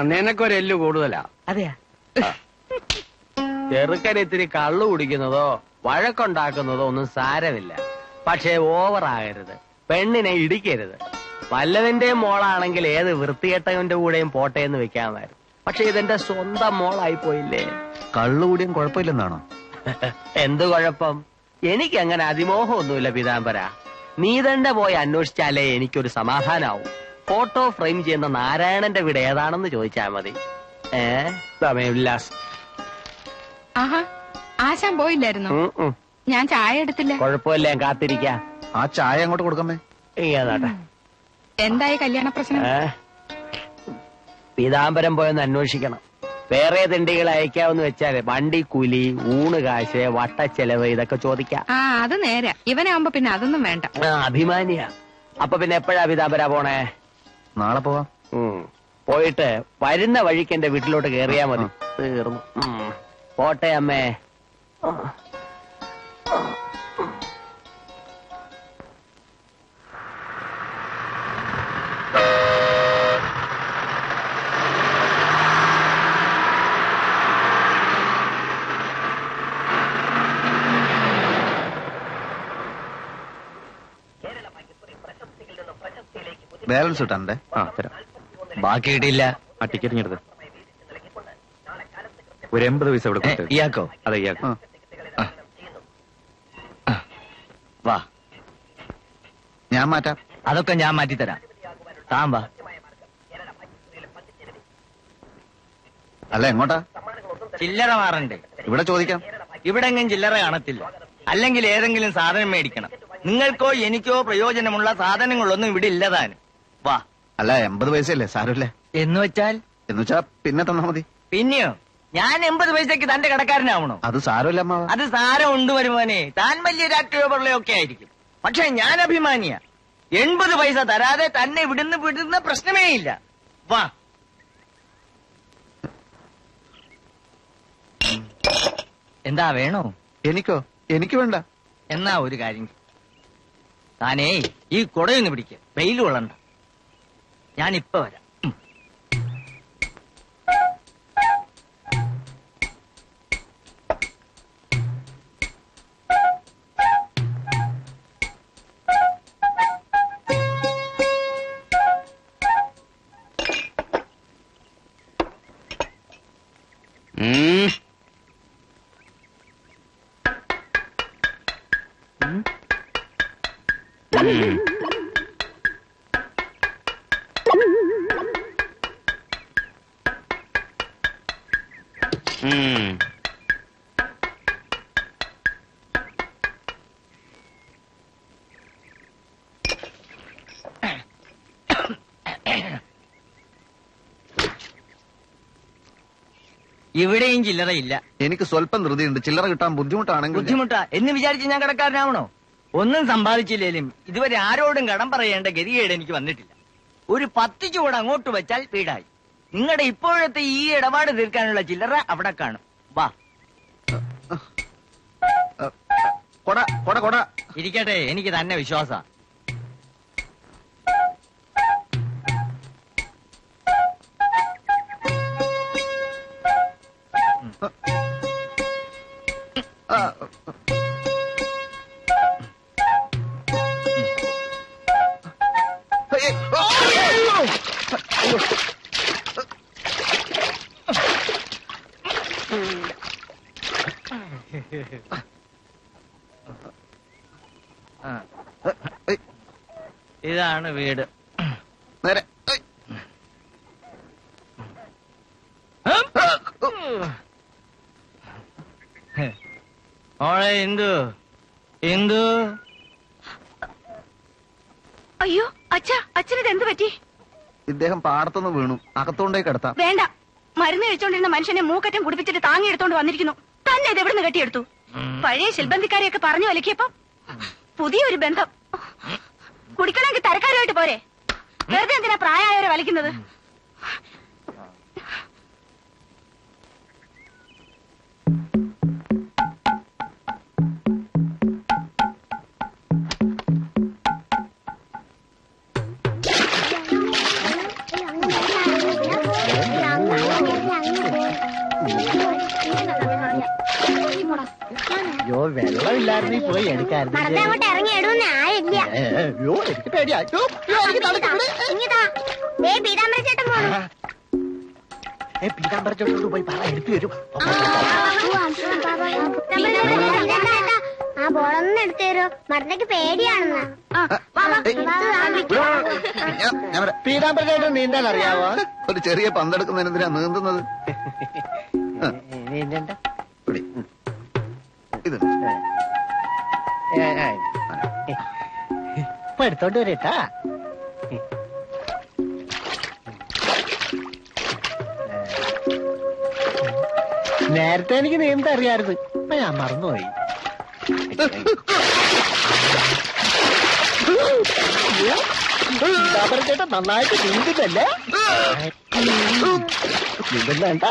നിനക്കൊരു എല്ല് കൂടുതലാ. അതെയാ? ചെറുക്കൻ ഇത്തിരി കള്ളു കുടിക്കുന്നതോ വഴക്കുണ്ടാക്കുന്നതോ ഒന്നും സാരമില്ല. പക്ഷേ ഓവറാകരുത്. പെണ്ണിനെ ഇടിക്കരുത്. വല്ലതിന്റെയും മോളാണെങ്കിൽ ഏത് വൃത്തികെട്ടവന്റെ കൂടെയും പോട്ടെ എന്ന് വെക്കാമായിരുന്നു. പക്ഷെ ഇതെന്റെ സ്വന്തം മോളായി പോയില്ലേ കള്ളുകൂടിയും കുഴപ്പമില്ലെന്നാണോ? എന്ത് കുഴപ്പം? എനിക്ക് അങ്ങനെ അതിമോഹമൊന്നുമില്ല പീതാംബര. നീ തന്നെ പോയി അന്വേഷിച്ചാലേ എനിക്കൊരു സമാധാനാവും. ഫോട്ടോ ഫ്രെയിം ചെയ്യുന്ന നാരായണന്റെ വീട് ഏതാണെന്ന് ചോദിച്ചാ മതി. ഏ? സമയമില്ലാസ്. ആഹാ ആശാൻ പോയില്ലായിരുന്നു? ഉം, ഉം. ഞാൻ ചായ എടുത്തില്ല. കുഴപ്പമില്ല ഞാൻ കാത്തിരിക്കാം. ആ ചായ അങ്ങോട്ട് കൊടുക്കമ്മേ. ഇങ്ങതാട്ടെ എന്തായി കല്യാണ പ്രശ്നം പീതാംബരം പോയൊന്ന് അന്വേഷിക്കണം. വേറെ തിണ്ടികൾ അയക്കാവെന്ന് വെച്ചാൽ വണ്ടി കൂലി ഊണ് കാശ് വട്ടച്ചെലവ് ഇതൊക്കെ ചോദിക്കാം. ആ അത് നേരെ. ഇവനാവുമ്പോ പിന്നെ അതൊന്നും വേണ്ട. ആ അഭിമാനിയാ. അപ്പൊ പിന്നെ എപ്പോഴാ പിതാപരാ പോണേ? നാളെ പോവാം. ഉം. പോയിട്ട് വരുന്ന വഴിക്ക് എന്റെ വീട്ടിലോട്ട് കേറിയാ മതി. തീർന്നു ഉം. പോട്ടെ അമ്മേ. ബാലൻസ് കിട്ടാണ്ടേ ആ തരാം. ബാക്കി കിട്ടിയില്ല ആ ടിക്കറ്റ് ഇങ്ങെടുത്ത് ഒരു എൺപത് പൈസ ഇവിടെ കൊടുത്തേ. ഇയാക്കോ അതെ ഇയാക്കോ വാ. ഞാൻ മാറ്റാം. അതൊക്കെ ഞാൻ മാറ്റി തരാം. താൻ വാ. അല്ല എങ്ങോട്ടാ? ചില്ലറ മാറണ്ടേ ഇവിടെ ചോദിക്കാം. ഇവിടെ എങ്ങും ചില്ലറ കാണത്തില്ല. അല്ലെങ്കിൽ ഏതെങ്കിലും സാധനം മേടിക്കണം. നിങ്ങൾക്കോ എനിക്കോ പ്രയോജനമുള്ള സാധനങ്ങളൊന്നും ഇവിടെ ഇല്ലതാനും വാ. അല്ല എൺപത് പൈസയല്ലേ? സാരമില്ലേ. എന്ന് വെച്ചാൽ? എന്ന് വെച്ചാ പിന്നെ തന്നാ മതി. പിന്നെയോ? ഞാൻ എൺപത് പൈസക്ക് തന്റെ കടക്കാരനാവണോ? അത് സാരമില്ല അമ്മാവ. അത് സാരം ഉണ്ട് വരുവാനെ താൻ വലിയ രാഷ്ട്രീയ ഒക്കെ ആയിരിക്കും. പക്ഷെ ഞാൻ അഭിമാനിയ. എൺപത് പൈസ തരാതെ തന്നെ വിടുന്ന വിടുന്ന പ്രശ്നമേ ഇല്ല. വാ. എന്താ വേണോ? എനിക്കോ? എനിക്ക് വേണ്ട. എന്നാ ഒരു കാര്യം. താനേ ഈ കുടയൊന്ന് പിടിക്ക. വെയിൽ കൊള്ളണ്ട. ഞാൻ ഇപ്പൊ വരാം. ഇവിടെയും ചില്ലറയില്ല എനിക്ക് സ്വല്പം ധൃതിയുണ്ട്. ചില്ലറ കിട്ടാൻ ബുദ്ധിമുട്ടാണെങ്കിൽ ബുദ്ധിമുട്ടാ. എന്ന് വിചാരിച്ച് ഞാൻ കടക്കാരനാവണോ? ഒന്നും സമ്പാദിച്ചില്ലേലും ഇതുവരെ ആരോടും കടം പറയേണ്ട ഗതികേട് എനിക്ക് വന്നിട്ടില്ല. ഒരു പത്ത് ചൂട് അങ്ങോട്ട് വെച്ചാൽ വീടായി. നിങ്ങളുടെ ഇപ്പോഴത്തെ ഈ ഇടപാട് തീർക്കാനുള്ള ചില്ലറ അവിടെ കാണും. വാ. കൊട കൊട കൊട. ഇരിക്കട്ടെ എനിക്ക് തന്നെ വിശ്വാസ. ഇതാണ് വീട്. നേരെ. ഓളെ ഇന്ദു. ഇന്ദു. അയ്യോ അച്ഛാ അച്ഛനിത് എന്ത് പറ്റി? ഇദ്ദേഹം പാടത്തുനിന്ന് വീണു. അകത്തോണ്ടേ കിടത്താം. വേണ്ട. മരുന്ന് കഴിച്ചോണ്ടിരുന്ന മനുഷ്യനെ മൂക്കറ്റം കുടിപ്പിച്ചിട്ട് താങ്ങി എടുത്തോണ്ട് വന്നിരിക്കുന്നു. തന്നെ ഇത് എവിടുന്ന് കെട്ടിയെടുത്തു? പഴയ ശില്ബന്ധിക്കാരെയൊക്കെ പറഞ്ഞു വിലക്കിയപ്പോ പുതിയൊരു ബന്ധം. തരക്കാരുമായിട്ട് പോരെ. വെറുതെ എന്തിനാ പ്രായമായവരെ വലിക്കുന്നത്? ബോളൊന്നും എടുത്തു തരോ മരണക്ക് പേടിയാണെന്ന് ചേട്ടൻ നീന്താൻ അറിയാവോ ഒരു ചെറിയ പന്തെടുക്കുന്നതിന് എന്തിനാ നീന്തുന്നത്. ഇത്. ഇപ്പൊ എടുത്തോണ്ട് വരട്ടാ. നേരത്തെ എനിക്ക് നീന്തറിയായിരുന്നു. ഇപ്പൊ ഞാൻ മറന്നുപോയി. ചേട്ടൻ നന്നായിട്ട് നീന്തുന്നല്ലേ നീന്തണ്ട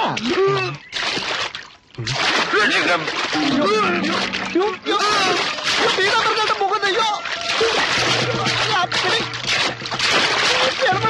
ചേട്ടൻ മുഖം പീതാംബര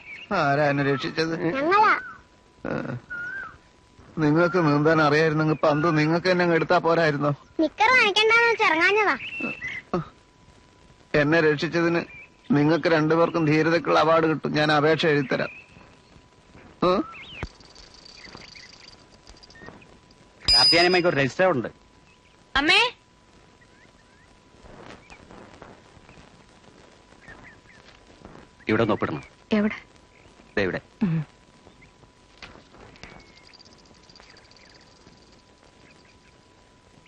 ആരാ എന്നെ രക്ഷിച്ചത്? ഞങ്ങളാ. നിങ്ങൾക്ക് നീന്താൻ അറിയായിരുന്നെങ്കിൽ പന്ത് നിങ്ങൾക്ക് എന്നെ എടുത്താ പോരായിരുന്നോ? നിക്കർ കാണിക്കണ്ടെന്ന് വെച്ച് ഇറങ്ങാഞ്ഞതാ. എന്നെ രക്ഷിച്ചതിന് നിങ്ങൾക്ക് രണ്ടുപേർക്കും ധീരതക്കുള്ള അവാർഡ് കിട്ടും. ഞാൻ അപേക്ഷ എഴുതിത്തരാം. ഒരു രജിസ്റ്റർ ഉണ്ട്. അമ്മേ? ഇവിടെ നോപ്പിടണം എവിടെ? ദേ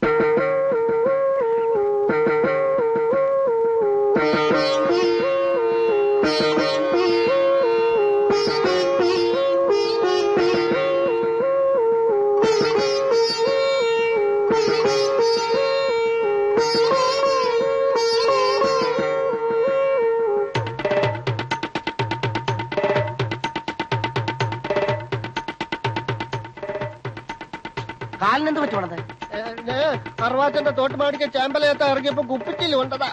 Thank കാലിനെന്ത് അറുവാച്ചന്റെ തോട്ട് മാടിക്ക ചാമ്പലയത്ത് ഇറങ്ങിയപ്പോ കുപ്പിച്ചിൽ കൊണ്ടതാ.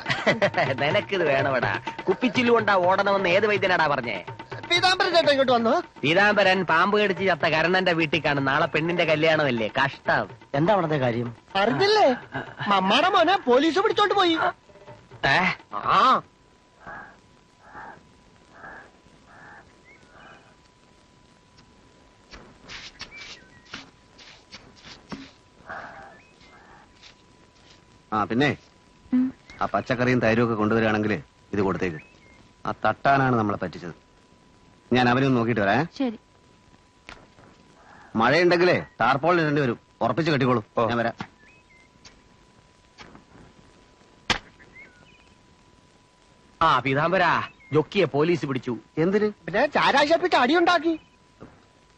നിനക്കിത് വേണവടാ. കുപ്പിച്ചിൽ കൊണ്ടാ ഓടണമെന്ന് ഏത് വൈദ്യനാടാ പറഞ്ഞേ? പീതാംബരൻ ചേട്ടൻ ഇങ്ങോട്ട് വന്നു? പീതാംബരൻ പാമ്പ് കടിച്ച് ചത്ത കരണന്റെ വീട്ടിൽ കാണും. നാളെ പെണ്ണിന്റെ കല്യാണമല്ലേ? കഷ്ടം. എന്താ അവിടത്തെ കാര്യം? അറിഞ്ഞില്ലേ? മമ്മാടെ മോനെ പോലീസ് പിടിച്ചോണ്ട് പോയി. ഏ? ആ. ആ പിന്നെ? ആ പച്ചക്കറിയും തൈരും ഒക്കെ കൊണ്ടുവരികയാണെങ്കിൽ ഇത് കൊടുത്തേക്ക്. ആ തട്ടാനാണ് നമ്മളെ പറ്റിച്ചത്. ഞാൻ അവനൊന്ന് നോക്കിട്ട് വരാം ശരി. മഴയുണ്ടെങ്കിലേ ടാർപോൾ ഇടേണ്ടി വരും. ഉറപ്പിച്ച് കെട്ടിക്കോളൂ. ഞാൻ വരാം. ആ പീതാംബര ജൊക്കിയെ പോലീസ് പിടിച്ചു. എന്തിന്? പിന്നെ ചാരാശപ്പിച്ച് അടിയുണ്ടാക്കി.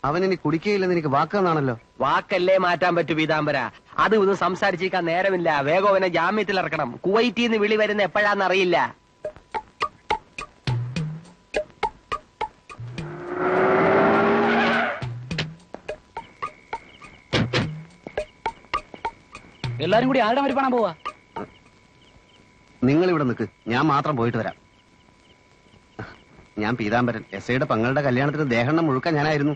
ഇനി കുടിക്കുകയില്ലെന്ന് എനിക്ക് വാക്കെന്നാണല്ലോ. വാക്കല്ലേ മാറ്റാൻ പറ്റൂ പീതാംബര. അത് ഇത് സംസാരിച്ചിരിക്കാൻ നേരമില്ല. വേഗോവിനെ ജാമ്യത്തിൽ ഇറക്കണം. കുവൈറ്റിൽ നിന്ന് വിളി വരുന്ന എപ്പോഴാന്ന് അറിയില്ല എല്ലാരും കൂടി ആരുടെ മരി പണം പോവാ? നിങ്ങൾ ഇവിടെ നിൽക്ക് ഞാൻ മാത്രം പോയിട്ട് വരാം. ഞാൻ പീതാംബരൻ. എസ് ഐയുടെ പങ്ങളുടെ കല്യാണത്തിന് ദേഹണ്ണം മുഴുക്കാൻ ഞാനായിരുന്നു.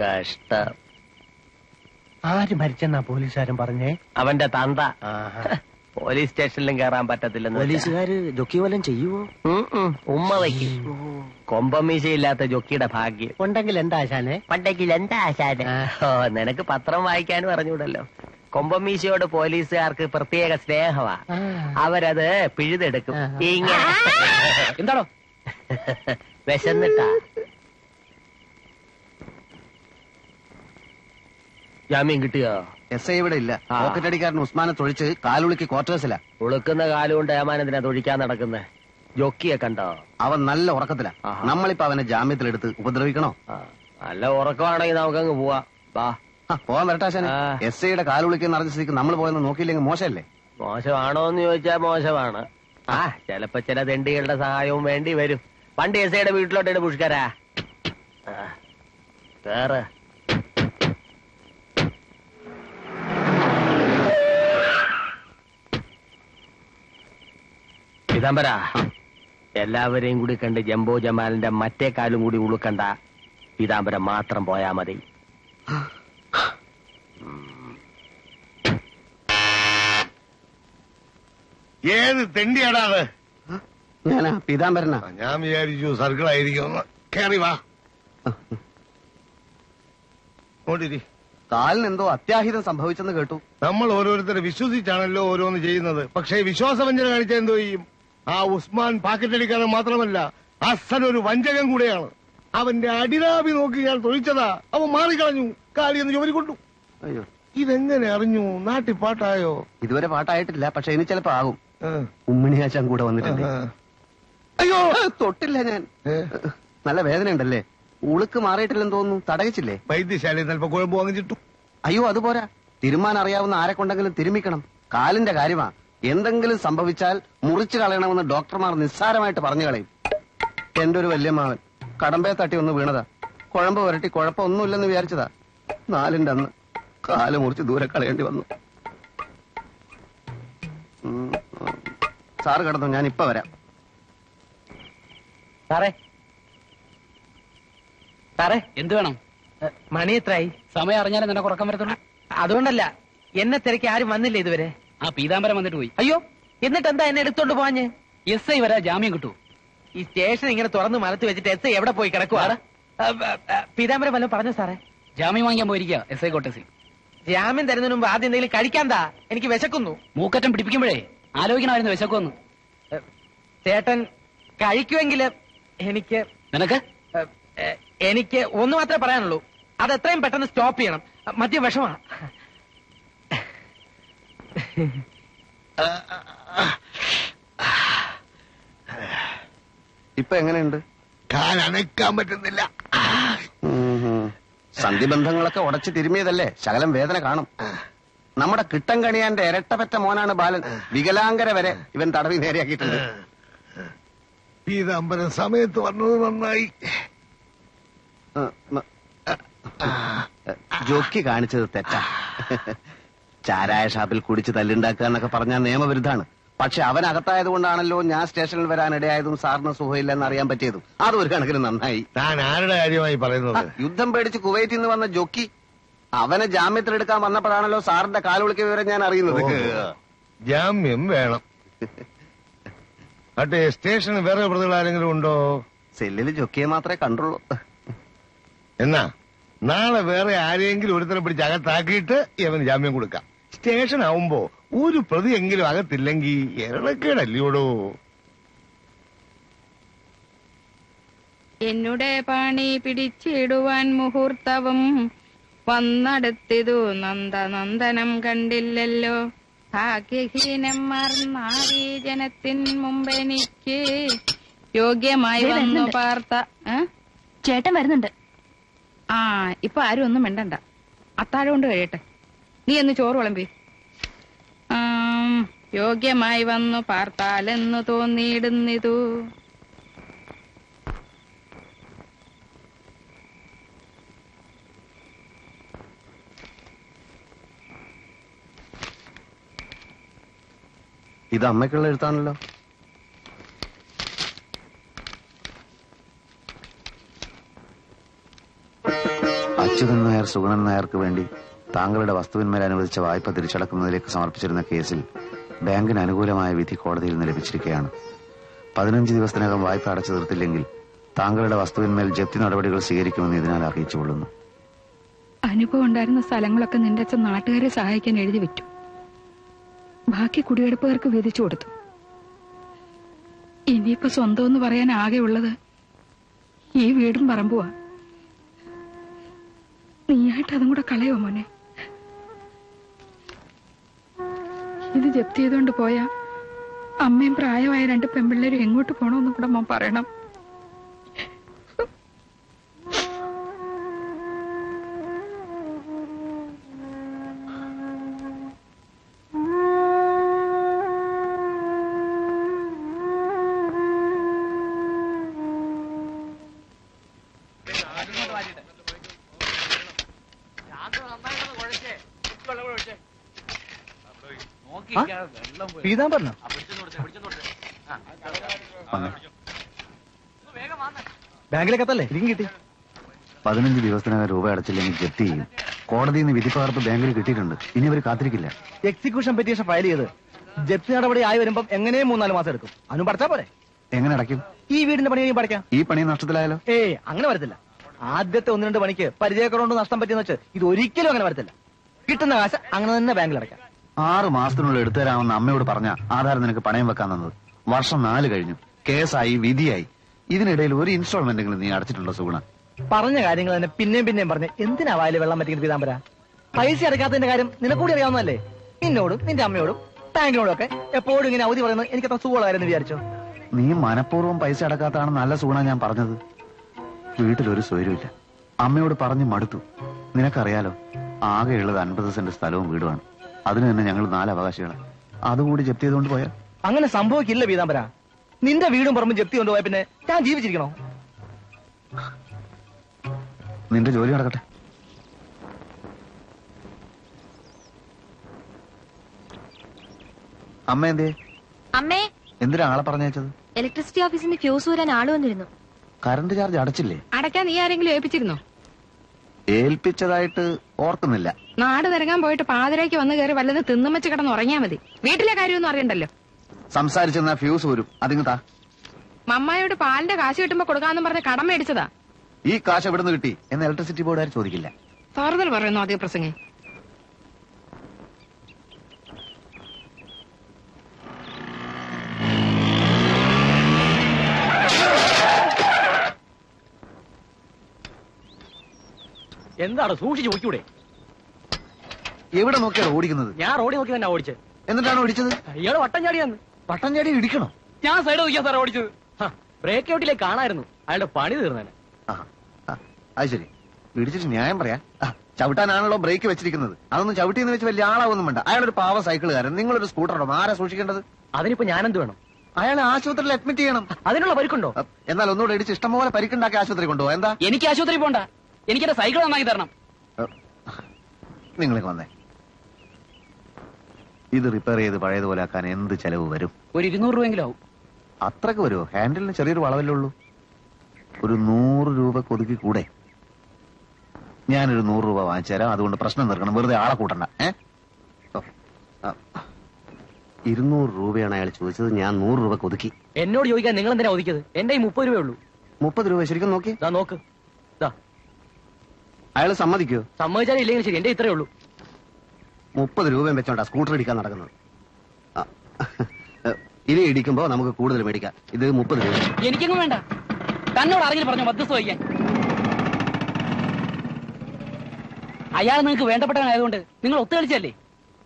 കഷ്ടം. ആര് മരിച്ചെന്നാ പോലീസുകാരൻ പറഞ്ഞേ? അവന്റെ തന്ത. പോലീസ് സ്റ്റേഷനിലും കയറാൻ പറ്റത്തില്ലെന്ന് പോലീസുകാര് ജൊക്കി വല്ലതും ചെയ്യുവോ? ഉമ്മ വയ്ക്കും. കൊമ്പമീശയില്ലാത്ത ജൊക്കിയുടെ ഭാഗ്യം. ഉണ്ടെങ്കിൽ എന്താ ആശാനെ? പണ്ടെങ്കിൽ എന്താ ആശാനെ? ഓ നിനക്ക് പത്രം വായിക്കാൻ അറിഞ്ഞൂടല്ലോ. കൊമ്പമീശയോട് പോലീസുകാർക്ക് പ്രത്യേക സ്നേഹമാ. അവരത് പിഴുതെടുക്കും. ഇങ്ങനെ. എന്താണോ വിശന്നിട്ടാ. ജാമ്യം കിട്ടിയോ എസ് ഐ ഇവിടെ ഇല്ല. പോക്കറ്റ് അടിക്കാരൻ ഉസ്മാനെ തൊഴിച്ച് കാലുളിക്ക് ക്വാർട്ടേഴ്സിലാ. ഉളുക്കുന്ന കാലുകൊണ്ട് ഏമാനത്തിനാ തൊഴിക്കാൻ നടക്കുന്നത് ജൊക്കിയെ കണ്ടോ? അവൻ നല്ല ഉറക്കത്തില. നമ്മളിപ്പോ അവനെ ജാമ്യത്തിലെടുത്ത് ഉപദ്രവിക്കണോ? നല്ല ഉറക്കമാണെങ്കിൽ നമുക്കങ്ങ് പോവാ. വാ. പോവാൻ വരട്ടാശന എസ് ഐയുടെ കാലുളിക്ക് നിറഞ്ഞ സ്ഥിതിക്ക് നമ്മൾ പോയെന്ന് നോക്കിയില്ലെങ്കിൽ മോശമല്ലേ? മോശമാണോ എന്ന് ചോദിച്ചാൽ മോശമാണ്. ആ ചിലപ്പോ ചില തെണ്ടികളുടെ സഹായവും വേണ്ടി വരും. പണ്ട് എസ് ഐയുടെ വീട്ടിലോട്ടേ പുഷ്കരാ. കേറ് പീതാംബര എല്ലാവരെയും കൂടി കണ്ട് ജംബോ ജമാലിന്റെ മറ്റേ കാലും കൂടി ഉളുക്കണ്ട. പീതാംബരം മാത്രം പോയാ മതി. ഏത് തെണ്ടിയാടാ അത്? ഞാനാ പീതാംബരനാ. ഞാൻ വിചാരിച്ചു സർക്കിൾ ആയിരിക്കും കേറി വാ. ഓടിരി കാലിന് എന്തോ അത്യാഹിതം സംഭവിച്ചെന്ന് കേട്ടു. നമ്മൾ ഓരോരുത്തരെ വിശ്വസിച്ചാണല്ലോ ഓരോന്ന് ചെയ്യുന്നത്. പക്ഷേ വിശ്വാസവഞ്ചന കാണിച്ച എന്തോ ചെയ്യും? ആ ഉസ്മാൻ പാക്കറ്റടിക്കാരൻ മാത്രമല്ല അസൻ ഒരു വഞ്ചകൻ കൂടെയാണ്. അവന്റെ അടിനാഭി നോക്കി ഞാൻ തൊഴിച്ചതാ. അവൻ മാറിക്കളഞ്ഞു കാലി എന്ന് ജോലി കൊണ്ടു. അയ്യോ. ഇതെങ്ങനെ അറിഞ്ഞു? നാട്ടിൽ പാട്ടായോ? ഇതുവരെ പാട്ടായിട്ടില്ല പക്ഷെ ഇനി ചിലപ്പോ ആകും. ഉമ്മിണിയാച്ചാൻ കൂടെ വന്നിട്ടുണ്ട്. അയ്യോ! തൊട്ടില്ല ഞാൻ. നല്ല വേദന ഉണ്ടല്ലേ? ഉളുക്ക് മാറിയിട്ടില്ലെന്ന് തോന്നുന്നു. തടയിച്ചില്ലേ? വൈദ്യശാലയിൽ ചിലപ്പോ കുഴമ്പ് വാങ്ങിച്ചിട്ടു. അയ്യോ അതുപോരാ. തിരുമാൻ അറിയാവുന്ന ആരെ കൊണ്ടെങ്കിലും തിരുമിക്കണം. കാലിന്റെ കാര്യമാ. എന്തെങ്കിലും സംഭവിച്ചാൽ മുറിച്ചു കളയണമെന്ന് ഡോക്ടർമാർ നിസ്സാരമായിട്ട് പറഞ്ഞു കളയും. എന്റെ ഒരു വല്യമാവൻ കടമ്പയെ തട്ടി ഒന്ന് വീണതാ. കുഴമ്പ് വരട്ടി കുഴപ്പമൊന്നുമില്ലെന്ന് വിചാരിച്ചതാ. നാലിന്റെ അന്ന് കാൽ മുറിച്ച് ദൂരെ കളയേണ്ടി വന്നു. സാറ് കിടന്നു ഞാൻ ഇപ്പൊ വരാം. സാറേ. സാറേ. എന്ത് വേണം? മണി എത്രയായി സമയം അറിഞ്ഞാലേ നിനക്ക് ഉറക്കം വരത്തുള്ളൂ. അതുകൊണ്ടല്ല എന്നെ തിരക്കി ആരും വന്നില്ല ഇതുവരെ? ആ പീതാംബരം വന്നിട്ട് പോയി. അയ്യോ എന്നിട്ട് എന്താ എന്നെ എടുത്തോണ്ട് പോവാഞ്ഞ്? എസ് ഐ വരാ ജാമ്യം കിട്ടൂ. ഈ സ്റ്റേഷൻ ഇങ്ങനെ തുറന്ന് മലത്ത് വെച്ചിട്ട് എസ് ഐ എവിടെ പോയി കിടക്കുവാ? പീതാംബരം വല്ലതും പറഞ്ഞു സാറേ. ജാമ്യം വാങ്ങിക്കാൻ പോയിരിക്കുക എസ് ഐ കോട്ടസിൽ ജാമ്യം തരുന്നതിന് മുമ്പ് ആദ്യം എന്തെങ്കിലും കഴിക്കാന്താ? എനിക്ക് വിശക്കുന്നു. മൂക്കറ്റം പിടിപ്പിക്കുമ്പോഴേ ആലോചിക്കണമായിരുന്നു വിശക്കുമെന്ന്. ചേട്ടൻ കഴിക്കുമെങ്കിൽ എനിക്ക് നിനക്ക്? എനിക്ക് ഒന്ന് മാത്രമേ പറയാനുള്ളൂ. അത് എത്രയും പെട്ടെന്ന് സ്റ്റോപ്പ് ചെയ്യണം. മദ്യം വിഷമാ ഇപ്പൊ എങ്ങനെയുണ്ട്? കാലണക്കാൻ പറ്റുന്നില്ല. സന്ധിബന്ധങ്ങളൊക്കെ ഉടച്ചു തിരുമിയതല്ലേ? ശകലം വേദന കാണും. നമ്മുടെ കിട്ടം കണിയാന്റെ ഇരട്ടപ്പറ്റ മോനാണ് ബാലൻ. വികലാംഗര വരെ ഇവൻ തടവി നേരെയാക്കിയിട്ടുണ്ട്. പീതാംബരൻ സമയത്ത് വന്നത് നന്നായി. ജോക്കി കാണിച്ചത് തെറ്റാ. ചാരായ ഷാപ്പിൽ കുടിച്ച് തല്ലുണ്ടാക്കുക എന്നൊക്കെ പറഞ്ഞാൽ നിയമവിരുദ്ധാണ് പക്ഷെ അവൻ അകത്തായത് കൊണ്ടാണല്ലോ ഞാൻ സ്റ്റേഷനിൽ വരാൻ ഇടയായതും സാറിന് സുഖമില്ലെന്ന് അറിയാൻ പറ്റിയതും. അത് ഒരു കണക്കിന് നന്നായി. താൻ ആരുടെ കാര്യമായി പറയുന്നത്? യുദ്ധം പേടിച്ച് കുവൈറ്റിൽ നിന്ന് വന്ന ജോക്കി അവനെ ജാമ്യത്തിലെടുക്കാൻ വന്നപ്പോഴാണല്ലോ സാറിന്റെ കാലുളിക്ക് വിവരം ഞാൻ അറിയുന്നത്. ജാമ്യം വേണം. അട്ടെ സ്റ്റേഷന് വേറെ പ്രതികൾ ആരെങ്കിലും ഉണ്ടോ? സെല്ലിൽ ജോക്കിയെ മാത്രമേ കണ്ടുള്ളൂ. എന്നാ നാളെ വേറെ ആരെങ്കിലും ഒരുത്തരം പിടിച്ച് അകത്താക്കിയിട്ട് ഇവന് ജാമ്യം കൊടുക്കാം. സ്റ്റേഷൻ ആവുമ്പോ ഒരു പ്രതി എങ്കിലും അകത്തില്ലെങ്കിൽ എരളക്കേടല്ലോടോ എന്നുടെ പണി പിടിച്ചിടുവാൻ മുഹൂർത്തവും വന്നടുത്തിതു നന്ദനന്ദനം കണ്ടില്ലല്ലോ. ഭാഗ്യഹീനം മറന്നാവി ജനത്തിൻ മുമ്പെനിക്ക് യോഗ്യമായി വന്നു. പാർത്ത ചേട്ടൻ വരുന്നുണ്ട്. ആ ഇപ്പൊ ആരും ഒന്നും മിണ്ടണ്ട. അത്താഴം കൊണ്ട് കഴിയട്ടെ. നീ എന്ന് ചോറ് വിളമ്പി. യോഗ്യമായി വന്നു പാർത്താലെന്നു തോന്നിയിടുന്നിതു. ഇത് അമ്മയ്ക്കുള്ള എഴുത്താണല്ലോ. അച്യുതൻ നായർ സുഗണൻ നായർക്ക് വേണ്ടി താങ്കളുടെ വസ്തുവിന്മേൽ അനുവദിച്ച വായ്പ തിരിച്ചടക്കുന്നതിലേക്ക് സമർപ്പിച്ചിരുന്ന കേസിൽ ബാങ്കിന് അനുകൂലമായ വിധി കോടതിയിൽ നിന്ന് ലഭിച്ചിരിക്കുകയാണ്. പതിനഞ്ച് ദിവസത്തിനകം വായ്പ അടച്ചു തീർത്തില്ലെങ്കിൽ താങ്കളുടെ വസ്തുവിന്മേൽ ജപ്തി നടപടികൾ സ്വീകരിക്കുമെന്ന് ഇതിനാൽ അറിയിച്ചുകൊള്ളുന്നു അനുഭവം ഉണ്ടായിരുന്ന സ്ഥലങ്ങളൊക്കെ നിന്റെ അച്ഛൻ നാട്ടുകാരെ സഹായിക്കാൻ എഴുതി വെച്ചു. ബാക്കി കുടിയെടുപ്പുകാർക്ക് വിധിച്ചു കൊടുത്തു. ഇനിയിപ്പോ സ്വന്തം എന്ന് പറയാൻ ആകെ ഉള്ളത് ഈ വീടും പറമ്പുവാ. നീയായിട്ട് അതും കൂടെ കളയോ മോനെ? ഇത് ജപ്തി ചെയ്തുകൊണ്ട് പോയാ അമ്മയും പ്രായമായ രണ്ട് പെൺപിള്ളേരും എങ്ങോട്ട് പോണോന്നും കൂടെ മോൻ പറയണം. പീതാംബരനോ ബാങ്കിലെ കത്തല്ലേ? ഇരിക്കും കിട്ടി. പതിനഞ്ച് ദിവസത്തിനകം രൂപ അടച്ചില്ലെങ്കിൽ ജപ്തി ചെയ്യും. കോടതിയിൽ നിന്ന് വിധി പകർപ്പ് ബാങ്കിൽ കിട്ടിയിട്ടുണ്ട്. ഇനി അവർ കാത്തിരിക്കില്ല. എക്സിക്യൂഷൻ പെറ്റീഷൻ ഫയൽ ചെയ്ത് ജപ്തി നടപടി ആയി വരുമ്പോ എങ്ങനെയും മൂന്നാൽ മാസം എടുക്കും. അതിനും പഠിച്ചാ പോരെ? എങ്ങനെ അടയ്ക്കും? ഈ വീടിന്റെ പണി പഠിക്കാം. ഈ പണി നഷ്ടത്തിലായാലോ? ഏ അങ്ങനെ വരത്തില്ല. ആദ്യത്തെ ഒന്ന് രണ്ട് പണിക്ക് പരിചയക്കുറവുണ്ട് നഷ്ടം പറ്റിയെന്ന് വെച്ച് ഇത് ഒരിക്കലും അങ്ങനെ വരത്തില്ല. കിട്ടുന്ന കാശ് അങ്ങനെ തന്നെ ബാങ്കിൽ അടയ്ക്കാം. ആറ് മാസത്തിനുള്ളിൽ എടുത്തു തരാമെന്ന് അമ്മയോട് പറഞ്ഞ ആധാരം നിനക്ക് പണയം വെക്കാൻ തന്നത് വർഷം നാല് കഴിഞ്ഞു. കേസായി വിധിയായി. ഇതിനിടയിൽ ഒരു ഇൻസ്റ്റാൾമെന്റെങ്കിലും നീ അടച്ചിട്ടുണ്ടോ സുഗുണ? പറഞ്ഞ കാര്യങ്ങൾ തന്നെ പിന്നെയും പിന്നെയും പറഞ്ഞ് എന്തിനാ വായിൽ വെള്ളം പറ്റിക്കുന്നത് പീതാമ്പര പൈസ അടയ്ക്കാത്തതിന്റെ കാര്യം നിനക്കൂടി അറിയാവുന്നതല്ലേ? നിന്നോടും നിന്റെ അമ്മയോടും ബാങ്കിനോടും ഒക്കെ എപ്പോഴും ഇങ്ങനെ അവധി പറയുന്നത് എനിക്ക് അത്ര സുഖമായിരുന്നു വിചാരിച്ചു? നീ മനഃപൂർവം പൈസ അടക്കാത്താണ് നല്ല സുഗുണ ഞാൻ പറഞ്ഞത്. വീട്ടിലൊരു സ്വൈരമില്ല അമ്മയോട് പറഞ്ഞു മടുത്തു. നിനക്കറിയാലോ ആകെയുള്ളത് അൻപത് സെന്റ് സ്ഥലവും വീടുമാണ്. അതിന് തന്നെ ഞങ്ങൾ നാല് അവകാശികളാണ് അതുകൂടി ജപ്തി ചെയ്തുകൊണ്ട് പോയാൽ അങ്ങനെ സംഭവിക്കില്ല പീതാംബര. നിന്റെ വീടും പറമ്പും ജപ്തി കൊണ്ടുപോയ പിന്നെ ഞാൻ ജീവിച്ചിരിക്കണോ? നിന്റെ ജോലി നടക്കട്ടെ. അമ്മ എന്തേ അമ്മേ. എന്തിനാ ആളെ പറഞ്ഞയച്ചത്? ഇലക്ട്രിസിറ്റി ഓഫീസിന്റെ ഫ്യൂസ് വരാൻ ആൾ വന്നിരുന്നു. കറണ്ട് ചാർജ് അടച്ചില്ലേ? അടയ്ക്കാൻ നീ ആരെങ്കിലും ഏൽപ്പിച്ചിരുന്നോ? ഏൽപ്പിച്ചതായിട്ട് ഓർക്കുന്നില്ല. നാട് നിരങ്ങാൻ പോയിട്ട് പാതിരയ്ക്ക് വന്ന് കയറി വല്ലതും തിന്നും വെച്ച് കിടന്ന് ഉറങ്ങിയാ മതി. വീട്ടിലെ കാര്യമൊന്നും അറിയണ്ടല്ലോ. സംസാരിച്ചെന്നാ ഫ്യൂസ് വരും അതിങ്ങ് താ മമ്മായോട് പാലിന്റെ കാശ് കിട്ടുമ്പോ കൊടുക്കാന്നും പറഞ്ഞ് കടം മേടിച്ചതാ. ഈ കാശ് എവിടെ നിന്ന് കിട്ടി? എന്ന് ഇലക്ട്രിസിറ്റി ബോർഡുകാർ ചോദിക്കില്ല. ഫാർദർ പറയുന്നു ആദ്യ പ്രസംഗം. എന്താണ് സൂക്ഷിച്ചു ഓടിക്കൂടെ എവിടെ നോക്കിയാണ് ഓടിക്കുന്നത്? ഞാൻ റോഡിൽ നോക്കി തന്നെ ഓടിച്ചത്. എന്നിട്ടാണ് ഓടിച്ചത്? ഇയാൾ വട്ടം ചാടിയാന്ന്. വട്ടം ചാടി ഇടിക്കണോ? ഞാൻ സൈഡ് നോക്കിയാ സാറേ ഓടിച്ചത്. ബ്രേക്ക് ഔട്ടിലേക്ക് കാണായിരുന്നു അയാളുടെ പണി തീർന്നേനെ. അത് ശരി. ഇടിച്ചിട്ട് ന്യായം പറയാ. ചവിട്ടാനാണല്ലോ ബ്രേക്ക് വെച്ചിരിക്കുന്നത്. അതൊന്നും ചവിട്ടി എന്ന് വെച്ച് വലിയ ആളാവൊന്നും വേണ്ട. അയാളൊരു പാവ സൈക്കിളുകാരൻ. നിങ്ങളൊരു സ്കൂട്ടറുണ്ടോ ആരാ സൂക്ഷിക്കേണ്ടത്? അതിനിപ്പോ ഞാനെന്ത് വേണം? അയാളെ ആശുപത്രിയിൽ അഡ്മിറ്റ് ചെയ്യണം. അതിനുള്ള പരിക്കുണ്ടോ? എന്നാൽ ഒന്നുകൂടെ ഇടിച്ച് ഇഷ്ടം പോലെ പരിക്കുണ്ടാക്കി ആശുപത്രി കൊണ്ടുപോകാം എന്താ? എനിക്ക് ആശുപത്രി പോണ്ട. എനിക്ക് എന്റെ സൈക്കിൾ നന്നാക്കി തരണം. നിങ്ങൾക്ക് വന്നേ. ഇത് റിപ്പയർ ചെയ്ത് പഴയതുപോലെ ആക്കാൻ എന്ത് ചെലവ് വരും? ഒരു ഇരുന്നൂറ് രൂപയെങ്കിലും ആവും അത്രയ്ക്ക് വരുമോ ഹാൻഡിലിന് ചെറിയൊരു വളവല്ലേ ഉള്ളൂ. ഒരു നൂറ് രൂപ കൊതുക്കി കൂടെ. ഞാനൊരു നൂറ് രൂപ വാങ്ങിച്ചു തരാം. അതുകൊണ്ട് പ്രശ്നം തീർക്കണം. വെറുതെ ആളെ കൂട്ടണ്ട. ഏ? ഇരുന്നൂറ് രൂപയാണ് അയാൾ ചോദിച്ചത്. ഞാൻ നൂറ് രൂപ കൊതുക്കി. എന്നോട് ചോദിക്കാൻ നിങ്ങൾ എന്തിനാ ഒതുക്കിയത് എന്റെ ഈ മുപ്പത് രൂപയുള്ളൂ മുപ്പത് രൂപ ശരിക്കും നോക്കി. നോക്ക്. അയാൾ സമ്മതിക്കോ? സമ്മതിച്ചാലും ഇല്ലെങ്കിൽ ശരി എന്റെ ഇത്രയേ ഉള്ളൂ. മുപ്പത് രൂപയും വെച്ചോണ്ടാ സ്കൂട്ടർ ഇടിക്കാൻ നടക്കുന്നത്. ആ. ഇനി ഇടിക്കുമ്പോ നമുക്ക് കൂടുതൽ മേടിക്കാം. ഇത് മുപ്പത് രൂപ. എനിക്കെങ്ങും വേണ്ട. തന്നോട് ആരെങ്കിലും പറഞ്ഞു മധ്യസ്ഥ വഹിക്കാൻ അയാൾ നിങ്ങൾക്ക് വേണ്ടപ്പെട്ടവനായതുകൊണ്ട് നിങ്ങൾ ഒത്തുകളിച്ചല്ലേ?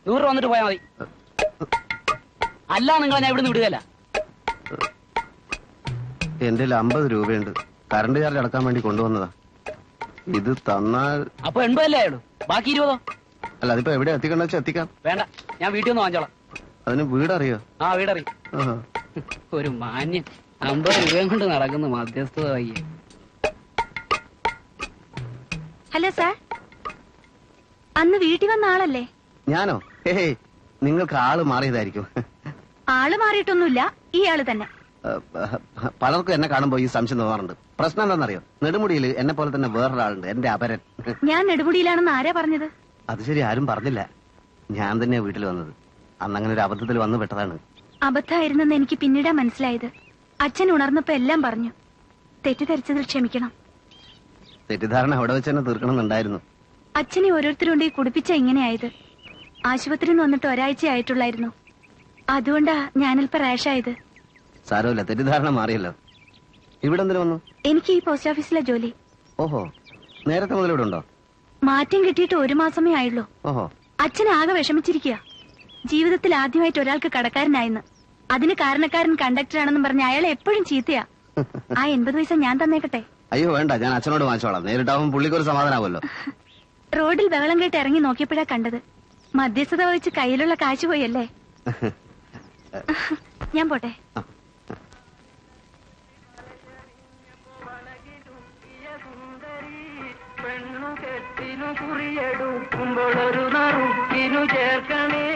നൂറ് രൂപ വന്നിട്ട് പോയാൽ മതി. അല്ല നിങ്ങളെ ഞാൻ ഇവിടുന്ന് വിടുകയല്ല. എന്റെ അമ്പത് രൂപയുണ്ട്. കറണ്ട് ചാർജ് അടക്കാൻ വേണ്ടി കൊണ്ടുവന്നതാ. ഇത് തന്നാൽ അപ്പൊ എൺപതല്ലേ ആയുള്ളൂ? ബാക്കി ഇരുപതോ? അല്ല അതിപ്പോ എവിടെ എത്തിക്കണ്ട വെച്ചാൽ എത്തിക്കാം. വേണ്ട ഞാൻ വീട്ടിൽ നിന്ന് വാങ്ങിച്ചോളാം. അതിന് വീടറിയോ? ആ വീടറി ആഹാ. ഒരു മാന്യം അമ്പത് രൂപയും കൊണ്ട് നടക്കുന്നു മധ്യസ്ഥത വയ്യ ഹലോ സാർ. അന്ന് വീട്ടിൽ വന്ന ആളല്ലേ? ഞാനോ? ഹേ നിങ്ങൾക്ക് ആൾ മാറിയതായിരിക്കും. ആൾ മാറിയിട്ടൊന്നുമില്ല ഈ ആൾ തന്നെ. പലർക്കും എന്നെ കാണുമ്പോ ഈ സംശയം തോന്നാറുണ്ട്. പ്രശ്നം എന്താണെന്നറിയോ? നെടുമുടിയിൽ എന്നെ പോലെ തന്നെ വേറൊരാളുണ്ട് എന്റെ അപരൻ. ഞാൻ നെടുമുടിയിലാണെന്ന് ആരാ പറഞ്ഞത്? അത് ശരി ആരും പറഞ്ഞില്ല. ഞാൻ തന്നെ വീട്ടിൽ വന്നത്. അന്ന് അങ്ങനെ ഒരു അബദ്ധത്തിൽ വന്നു പെട്ടതാണ്. അബദ്ധമായിരുന്നെന്ന് എനിക്ക് പിന്നീടാ മനസ്സിലായത്. അച്ഛൻ ഉണർന്നപ്പോ എല്ലാം പറഞ്ഞു. തെറ്റിദ്ധരിച്ചതിൽ ക്ഷമിക്കണം. തെറ്റിദ്ധാരണ അവിടെ വെച്ച് തന്നെ തീർക്കണമെന്നുണ്ടായിരുന്നു. അച്ഛനെ ഓരോരുത്തരുണ്ട് ഈ കുടിപ്പിച്ച ഇങ്ങനെയായത്. ആശുപത്രിയിൽ നിന്ന് വന്നിട്ട് ഒരാഴ്ച ആയിട്ടുള്ളായിരുന്നു. അതുകൊണ്ടാ ഞാനിപ്പോ റാഷായത്. സാരമില്ല തെറ്റിദ്ധാരണ മാറിയല്ലോ. ഇവിടെ എന്തിനു വന്നു? എനിക്ക് ഈ പോസ്റ്റ് ഓഫീസിലെ ജോലി. ഓഹോ. നേരത്തെ മുതൽ ഇവിടെ ഉണ്ടോ? മാറ്റം കിട്ടിയിട്ട് ഒരു മാസമേ ആയുള്ളൂ. ഓഹോ. അച്ഛൻ ആകെ വിഷമിച്ചിരിക്കുക ജീവിതത്തിൽ ആദ്യമായിട്ട് ഒരാൾക്ക് കടക്കാരനായെന്ന്. അതിന് കാരണക്കാരൻ കണ്ടക്ടർ ആണെന്നും പറഞ്ഞ അയാളെ എപ്പോഴും ചീത്തയാ. ആ എൺപത് പൈസ ഞാൻ തന്നേക്കട്ടെ. അയ്യോ വേണ്ട. ഞാൻ അച്ഛനോട് വാങ്ങിച്ചോളാം. നേരിട്ടാവും പുള്ളിക്കൊരു സമാധാനാവല്ലോ റോഡിൽ ബഹളം കേട്ട് ഇറങ്ങി നോക്കിയപ്പോഴാ കണ്ടത്. മധ്യസ്ഥത വഹിച്ച് കയ്യിലുള്ള കാശ് പോയല്ലേ ഞാൻ പോട്ടെ. കുറിയെടുക്കുമ്പോൾ ഒരു നറുക്കിനു ചേർക്കണേ.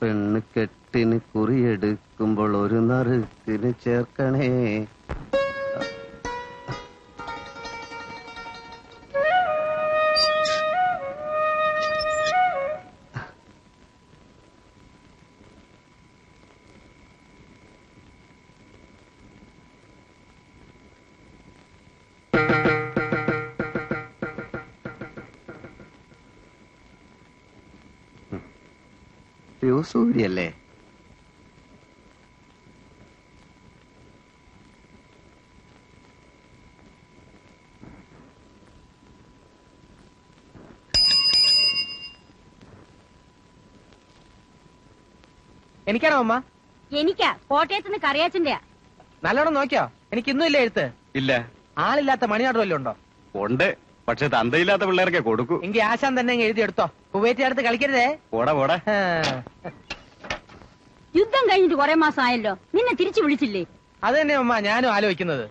പെണ്ണ് കെട്ടിന് കുറിയെടുക്കുമ്പോൾ ഒരു നറുക്കിന് ചേർക്കണേ. സൂര്യല്ലേ എനിക്കാണോ അമ്മ? എനിക്കാ. കോട്ടയത്ത് നിന്ന് കറിയാച്ചന്റെയാ നല്ലോണം നോക്കിയോ? എനിക്ക് ഇന്നും ഇല്ല എഴുത്ത്. ഇല്ല. ആളില്ലാത്ത മണിയാട് വല്ലതും ഉണ്ടോ? ഉണ്ട്. പക്ഷെ തന്തയില്ലാത്ത പിള്ളേർക്കെ കൊടുക്കൂ. എങ്കിൽ ആശാൻ തന്നെ അങ്ങ് എഴുതി എടുത്തോ കുവൈറ്റ് അടുത്ത് കളിക്കരുതേ. പോടാ പോടാ. യുദ്ധം കഴിഞ്ഞിട്ട് കുറെ മാസം ആയല്ലോ നിന്നെ തിരിച്ചു വിളിച്ചില്ലേ? അത് തന്നെ അമ്മ ഞാനും ആലോചിക്കുന്നത്.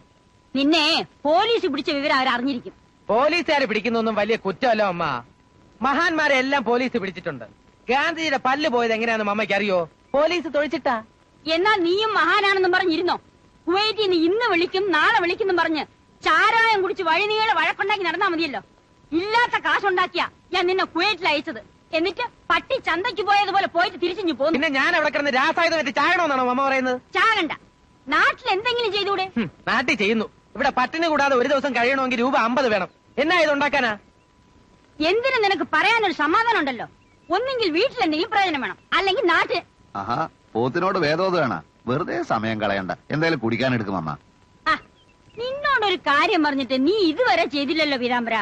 നിന്നെ പോലീസ് പിടിച്ച വിവരം അവരറിഞ്ഞിരിക്കും പോലീസുകാരെ പിടിക്കുന്നൊന്നും വലിയ കുറ്റമല്ല അമ്മ മഹാന്മാരെ എല്ലാം പോലീസ് പിടിച്ചിട്ടുണ്ട്. ഗാന്ധിജിയുടെ പല്ല് പോയത് എങ്ങനെയാണെന്ന് അമ്മയ്ക്ക് അറിയോ? പോലീസ് തൊഴിച്ചിട്ടാ. എന്നാൽ നീയും മഹാനാണെന്നും പറഞ്ഞിരുന്നോ? കുവൈറ്റിൽ നിന്ന് ഇന്ന് വിളിക്കും നാളെ വിളിക്കും പറഞ്ഞ് ചാരായം കുടിച്ച് വഴിനീളെ വഴക്കുണ്ടാക്കി നടന്നാ മതിയല്ലോ. ഇല്ലാത്ത കാശുണ്ടാക്കിയ ഞാൻ നിന്നെ കുവൈറ്റിൽ അയച്ചത്. എന്നിട്ട് പട്ടി ചന്തയ്ക്ക് പോയതുപോലെ പോയിട്ട് തിരിച്ചു പോന്നു. പിന്നെ ഞാൻ അവിടെ കിടന്ന് രാസായുധം വെച്ച് ചാകണമെന്നാണോ അമ്മ പറയുന്നത്? ചാകണ്ട നാട്ടിൽ എന്തെങ്കിലും ചെയ്തൂടെ? നാട്ടിൽ ചെയ്യുന്നു. ഇവിടെ പട്ടിണി കൂടാതെ ഒരു ദിവസം കഴിയണമെങ്കിൽ രൂപ അമ്പത് വേണം. എന്നാ ഇത് ഉണ്ടാക്കാനാ? എന്തിനു നിനക്ക് പറയാനൊരു സമാധാനം ഉണ്ടല്ലോ? ഒന്നെങ്കിൽ വീട്ടിൽ എന്തെങ്കിലും പ്രയോജനം വേണം. അല്ലെങ്കിൽ നാട്ടിൽ ആഹാ പോത്തിനോട് വേദോത് വേണം വെറുതെ സമയം കളയണ്ട. എന്തായാലും കുടിക്കാൻ എടുക്കും അമ്മ നിന്നോടൊരു കാര്യം പറഞ്ഞിട്ട് നീ ഇതുവരെ ചെയ്തില്ലല്ലോ പീതാംബര.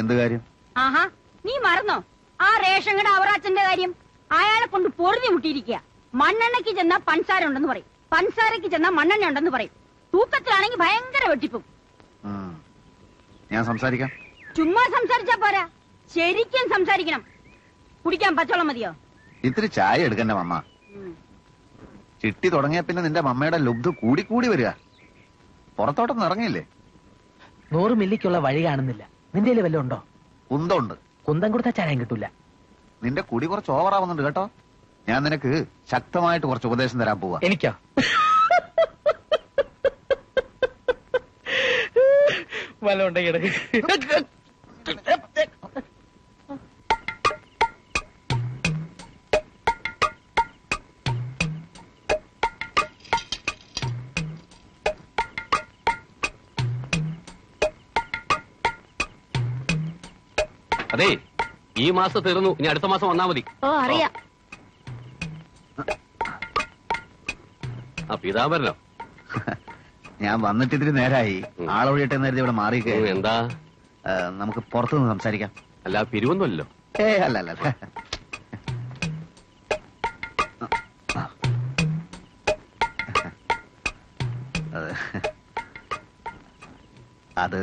എന്ത് കാര്യം? ആഹാ നീ മറന്നോ? ആ റേഷൻ കട അവറാച്ചന്റെ കാര്യം. അയാളെ കൊണ്ട് പൊറിഞ്ഞു മുട്ടിയിരിക്കുക. മണ്ണെണ്ണയ്ക്ക് ചെന്നാ പൻസാര ഉണ്ടെന്ന് പറയും. പൻസാരയ്ക്ക് ചെന്നാ മണ്ണെണ്ണ ഉണ്ടെന്ന് പറയും. തൂക്കത്തിലാണെങ്കിൽ ഭയങ്കര വെട്ടിപ്പും. ഞാൻ സംസാരിക്കാം. ചുമ്മാ സംസാരിച്ചാ പോരാ. ശരിക്കും സംസാരിക്കണം. കുടിക്കാൻ പച്ചവെള്ളം മതിയോ? ഇത്തിരി ചായ എടുക്കണ്ട മമ്മ. ചിട്ടി തുടങ്ങിയ പിന്നെ നിന്റെ മമ്മയുടെ ലുബ്ധ കൂടി കൂടി വരിക. പുറത്തോട്ടൊന്നും ഇറങ്ങിയില്ലേ? നൂറ് മില്ലിക്കുള്ള വഴി കാണുന്നില്ല. നിന്റെ വല്ലതും ഉണ്ടോ? കുന്തമുണ്ട് കുന്തം കൊടുത്താൽ ചായം കിട്ടൂല. നിന്റെ കുടി കുറച്ച് ഓവറാവുന്നുണ്ട് കേട്ടോ. ഞാൻ നിനക്ക് ശക്തമായിട്ട് കുറച്ച് ഉപദേശം തരാൻ പോവാ. എനിക്കോ? വല്ല ഉണ്ടെങ്കിൽ അതെ ഈ മാസം തീർന്നു. ഇനി അടുത്ത മാസം വന്നാ മതി. ഓ അറിയാം. ആ പീതാംബരനോ ഞാൻ വന്നിട്ട് ഇതിന് നേരായി ആളൊഴിയട്ടെ നേരത്തെ ഇവിടെ മാറിയൊക്കെ ഉം, എന്താ? നമുക്ക് പുറത്തുനിന്ന് സംസാരിക്കാം. അല്ല പിരിവൊന്നുമല്ലോ ഏ അല്ല അല്ല അത്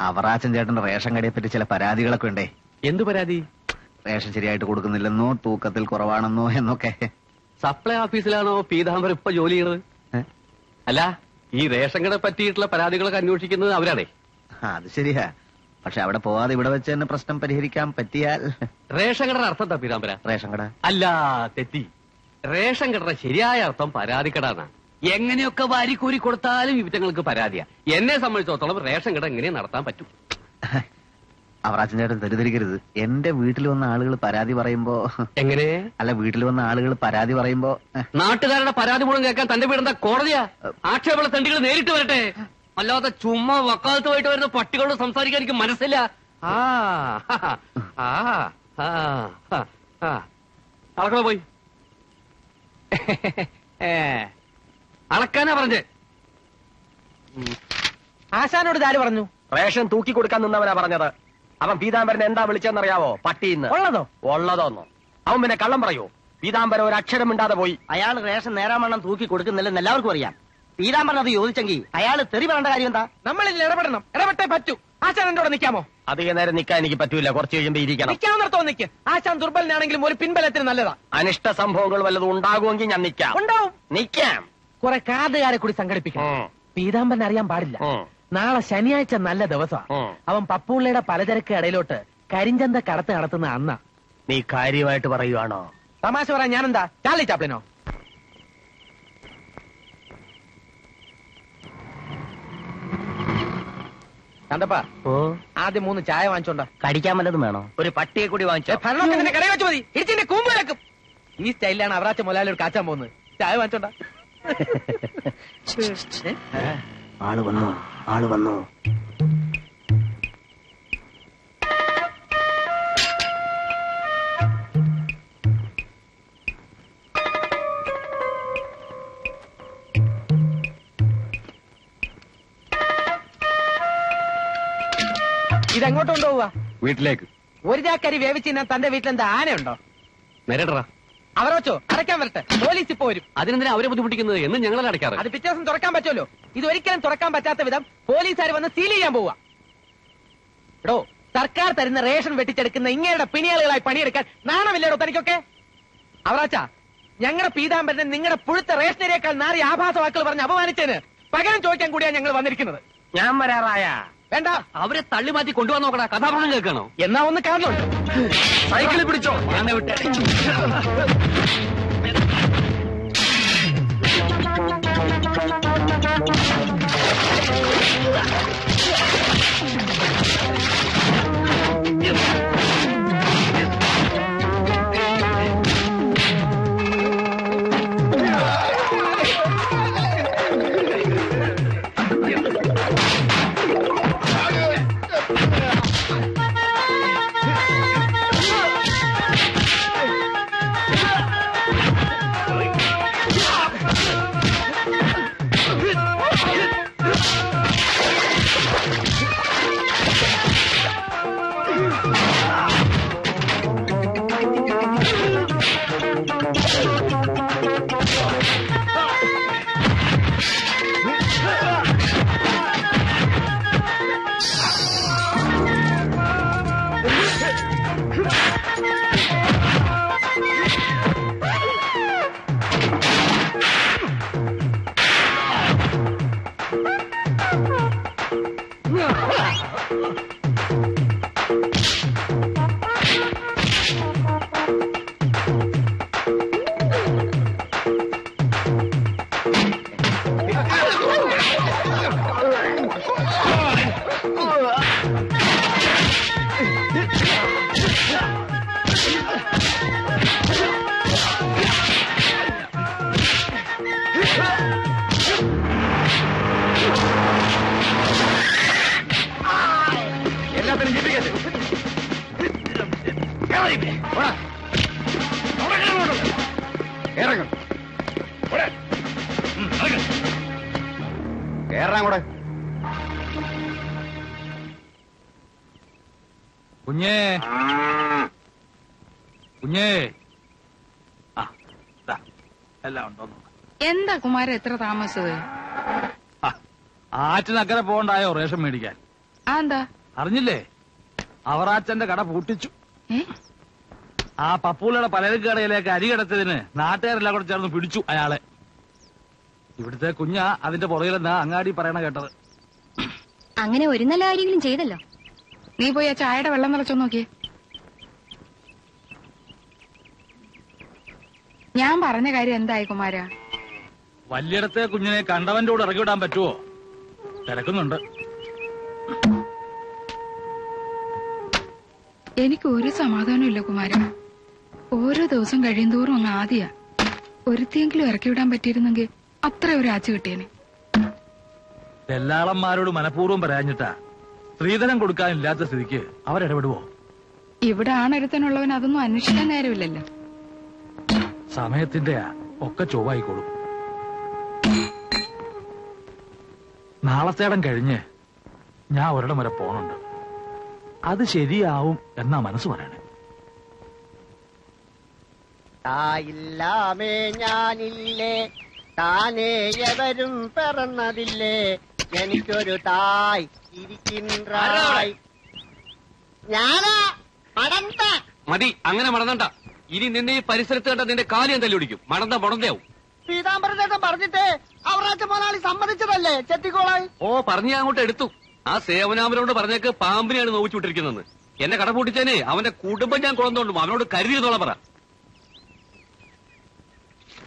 അവറാച്ചൻ ചേട്ടന്റെ റേഷൻ കടയെ പറ്റി ചില പരാതികളൊക്കെ ഉണ്ടേ. എന്ത് പരാതി? റേഷൻ ശരിയായിട്ട് കൊടുക്കുന്നില്ലെന്നോ തൂക്കത്തിൽ കുറവാണെന്നോ എന്നൊക്കെ. സപ്ലൈ ഓഫീസിലാണോ പീതാംബരം ഇപ്പൊ ജോലി ചെയ്യുന്നത് അല്ല ഈ റേഷൻ കട പറ്റിയിട്ടുള്ള പരാതികളൊക്കെ അന്വേഷിക്കുന്നത് അവരാണേ. അത് ശരിയാ. പക്ഷെ അവിടെ പോവാതെ ഇവിടെ വെച്ച് തന്നെ പ്രശ്നം പരിഹരിക്കാൻ പറ്റിയാൽ. റേഷൻ കടയുടെ അർത്ഥം എന്താ പീതാംബര? റേഷൻ കട. അല്ല തെറ്റി. റേഷൻ കടയുടെ ശരിയായ അർത്ഥം പരാതിക്കടാണ്. എങ്ങനെയൊക്കെ വാരിക്കൂരി കൊടുത്താലും വിവിധങ്ങൾക്ക് പരാതിയാ. എന്നെ സംബന്ധിച്ചിടത്തോളം റേഷൻ കട എങ്ങനെ നടത്താൻ പറ്റും. അവറാച്ചൻ ചേട്ടൻ തെറ്റിദ്ധരിക്കരുത്. എന്റെ വീട്ടിൽ വന്ന ആളുകൾ പരാതി പറയുമ്പോ എങ്ങനെ? അല്ല വീട്ടിൽ വന്ന ആളുകൾ പരാതി പറയുമ്പോ നാട്ടുകാരുടെ പരാതി മുഴുവൻ കേൾക്കാൻ തന്റെ വീടെന്താ കോടതിയാ? ആക്ഷേപമുള്ള തണ്ടികൾ നേരിട്ട് വരട്ടെ. അല്ലാതെ ചുമ്മാ വക്കാലത്തുമായിട്ട് വരുന്ന പട്ടികളോട് സംസാരിക്കാൻ എനിക്ക് മനസ്സില്ല. ആ ആ ആ പോയി. ഏ, അളക്കാനാ പറഞ്ഞേ. ആശാനോട് ഇതാര് പറഞ്ഞു? റേഷൻ തൂക്കി കൊടുക്കാൻ നിന്നവനാ പറഞ്ഞത്. അവൻ പീതാംബരൻ എന്താ വിളിച്ചെന്നറിയാവോ? പട്ടിന്ന്. ഉള്ളതോ? ഉള്ളതോന്നോ. അവൻ പിന്നെ കള്ളം പറയൂ. പീതാംബരൻ ഒരു അക്ഷരം മിണ്ടാതെ പോയി. അയാൾ റേഷൻ നേരാമണ്ണം തൂക്കി കൊടുക്കുന്നില്ലെന്ന് എല്ലാവർക്കും അറിയാം. പീതാംബരൻ അത് ചോദിച്ചെങ്കിൽ അയാൾ തെറി പറയേണ്ട കാര്യം എന്താ? നമ്മളിൽ ഇടപെടണം. ഇടപെട്ടേ പറ്റൂ. ആശാൻ എന്റെ കൂടെ നിൽക്കാമോ അധിക നേരം നിൽക്കാൻ എനിക്ക് പറ്റൂല. കുറച്ച് കഴിയുമ്പോ ഇരിക്കണം. നിൽക്കാവുന്നിടത്തോ നിൽക്ക് ആശാൻ ദുർബലനാണെങ്കിലും ഒരു പിൻബലത്തിന് നല്ലതാ. അനിഷ്ട സംഭവങ്ങൾ വല്ലതും ഉണ്ടാകുമെങ്കിൽ ഞാൻ നിൽക്കാം ഉണ്ടാവും. നിൽക്കാം കുറെ കാതുകാരെ കൂടി സംഘടിപ്പിക്കണം. പീതാമ്പൻ അറിയാൻ പാടില്ല. നാളെ ശനിയാഴ്ച നല്ല ദിവസമാണ്. അവൻ പപ്പുള്ളിയുടെ പലചരക്ക് ഇടയിലോട്ട് കരിഞ്ചന്ത കടത്ത് നടത്തുന്ന അന്ന. നീ കാര്യമായിട്ട് പറയുവാണോ? തമാശ പറയാൻ ഞാനെന്താ? ചാർലി ചാപ്ലിനോ? കണ്ടപ്പാ ആദ്യം മൂന്ന് ചായ വാങ്ങിച്ചോണ്ട. കടിക്കാൻ വല്ലതും വേണോ? ഒരു പട്ടിയെ കൂടി വാങ്ങിച്ചോ. ഭരണമൊക്കെ കടയിൽ വെച്ച് മതി. ഇടിച്ചിന്റെ കൂമ്പ് വിലക്കും ഈ സ്റ്റൈലിലാണ് അവറാച്ച മുതലാളി കാച്ചാൻ പോകുന്നത്. ചായ വാങ്ങിച്ചോണ്ട. ആൾ വന്നു? ആൾ വന്നു? ഇതെങ്ങോട്ട് കൊണ്ടുപോവാ വീട്ടിലേക്ക്. ഒരു ചാക്കരി വേവിച്ചിന്ന തന്റെ വീട്ടിലെന്താ? ആനയുണ്ടോ? നേരിടറാ അവരോച്ചോ അടയ്ക്കാൻ വരട്ടെ. പോലീസ് ഇപ്പൊ വരും. അതിനെന്തിനാ അവരെ ബുദ്ധിമുട്ടിക്കുന്നത്? എന്ന് ഞങ്ങളെ അടയ്ക്കാറ്. അത് പിറ്റേ ദിവസം തുറക്കാൻ പറ്റുമല്ലോ. ഇത് ഒരിക്കലും തുറക്കാൻ പറ്റാത്ത വിധം പോലീസുകാർ വന്ന് സീൽ ചെയ്യാൻ പോവാ. എടോ സർക്കാർ തരുന്ന റേഷൻ വെട്ടിച്ചെടുക്കുന്ന ഇങ്ങയുടെ പിണിയാളുകളായി പണിയെടുക്കാൻ നാണമില്ലേടോ തനിക്കൊക്കെ? അവറാച്ച ഞങ്ങളുടെ പീതാംബരനെ നിങ്ങളുടെ പുഴുത്ത റേഷനരിയേക്കാൾ നാറി ആഭാസ വാക്കുകൾ പറഞ്ഞ് അപമാനിച്ചതിന് പകരം ചോദിക്കാൻ കൂടിയാണ് ഞങ്ങൾ വന്നിരിക്കുന്നത്. ഞാൻ വരാറായ. വേണ്ട. അവരെ തള്ളി മാറ്റി കൊണ്ടുപോകാൻ നോക്കണ കഥാപാത്രം കേൾക്കണോ? എന്നാ ഒന്ന് കാണുന്നുണ്ട് സൈക്കിളിൽ പിടിച്ചോ. ഞാൻ വിട്ടേ എല്ലാത്തിനും കുമാരൻ എത്ര താമസത് ആറ്റിനക്കരെ പോണ്ടായോ റേഷൻ മേടിക്കാൻ? എന്താ? അറിഞ്ഞില്ലേ? അവറാച്ചന്റെ കട പൂട്ടിച്ചു. ആ പപ്പൂലയുടെ പലരും കടയിലേക്ക് അരി കിടത്തതിന് നാട്ടുകാരെല്ലാം കൂടെ ചേർന്ന് പിടിച്ചു അയാളെ. ഇവിടുത്തെ കുഞ്ഞാ അതിന്റെ പുറകിലെന്നാ അങ്ങാടി പറയണ കേട്ടത്. അങ്ങനെ ഒരു നല്ല കാര്യങ്ങളും ചെയ്തല്ലോ. നീ പോയി ആ ചായയുടെ വെള്ളം നിറച്ചു നോക്കിയേ. ഞാൻ പറഞ്ഞ കാര്യം എന്തായി കുമാര? വല്യടത്തെ കുഞ്ഞിനെ കണ്ടവന്റെ കൂടെ ഇറക്കി വിടാൻ പറ്റുമോ തിരക്കുന്നുണ്ട്. എനിക്ക് ഒരു സമാധാനമില്ല കുമാരൻ. കുമാര ഓരോ ദിവസം കഴിയുന്തോറും അങ്ങ് ആദ്യ. ഒരുത്തിയെങ്കിലും ഇറക്കി വിടാൻ പറ്റിയിരുന്നെങ്കിൽ അത്ര ഒരു ആച്ചു കിട്ടിയേനെ. തെല്ലാളന്മാരോട് മനഃപൂർവം പറയാഞ്ഞിട്ടാ. സ്ത്രീധനം കൊടുക്കാനില്ലാത്ത സ്ഥിതിക്ക് അവരിടപെടുവോ? ഇവിടെ ആണൊരുത്തനുള്ളവൻ അതൊന്നും അന്വേഷിക്കാൻ നേരമില്ലല്ലോ. സമയത്തിന്റെ ഒക്കെ ചൊവ്വായിക്കോളും. നാളത്തേടം കഴിഞ്ഞ് ഞാൻ ഒരിടം വരെ പോണുണ്ട്. അത് ശരിയാവും എന്നാ മനസ്സ് പറയണേ. തായില്ലാമേ ഞാനില്ലേ. താനേ എവരും പിറന്നതില്ലേ. എനിക്കൊരു തായ് ഇരിക്കിൻറായ്. ഞാനാ മടന്ത മതി അങ്ങനെ മടന്നണ്ട ഇനി നിന്നെ ഈ പരിസരത്ത് കണ്ട നിന്റെ കാലി ഞാൻ തല്ലുപിടിക്കും മടന്ത മുടന്തയാവും പീതാംബരചേട്ടൻ പറഞ്ഞിട്ടേ അവറാച്ച മോനാളി സമ്മതിച്ചതല്ലേ ചെത്തിക്കോളായി ഓ പറഞ്ഞ അങ്ങോട്ട് എടുത്തു. ആ സേവനാമനോട് പറഞ്ഞേക്ക് പാമ്പിനെയാണ് നോവിച്ചു വിട്ടിരിക്കുന്നത്. എന്നെ കട പൂട്ടിച്ചേനെ അവന്റെ കുടുംബം ഞാൻ കുളന്തോണ്ടും അവനോട് കരുതിയെന്നോളം പറ.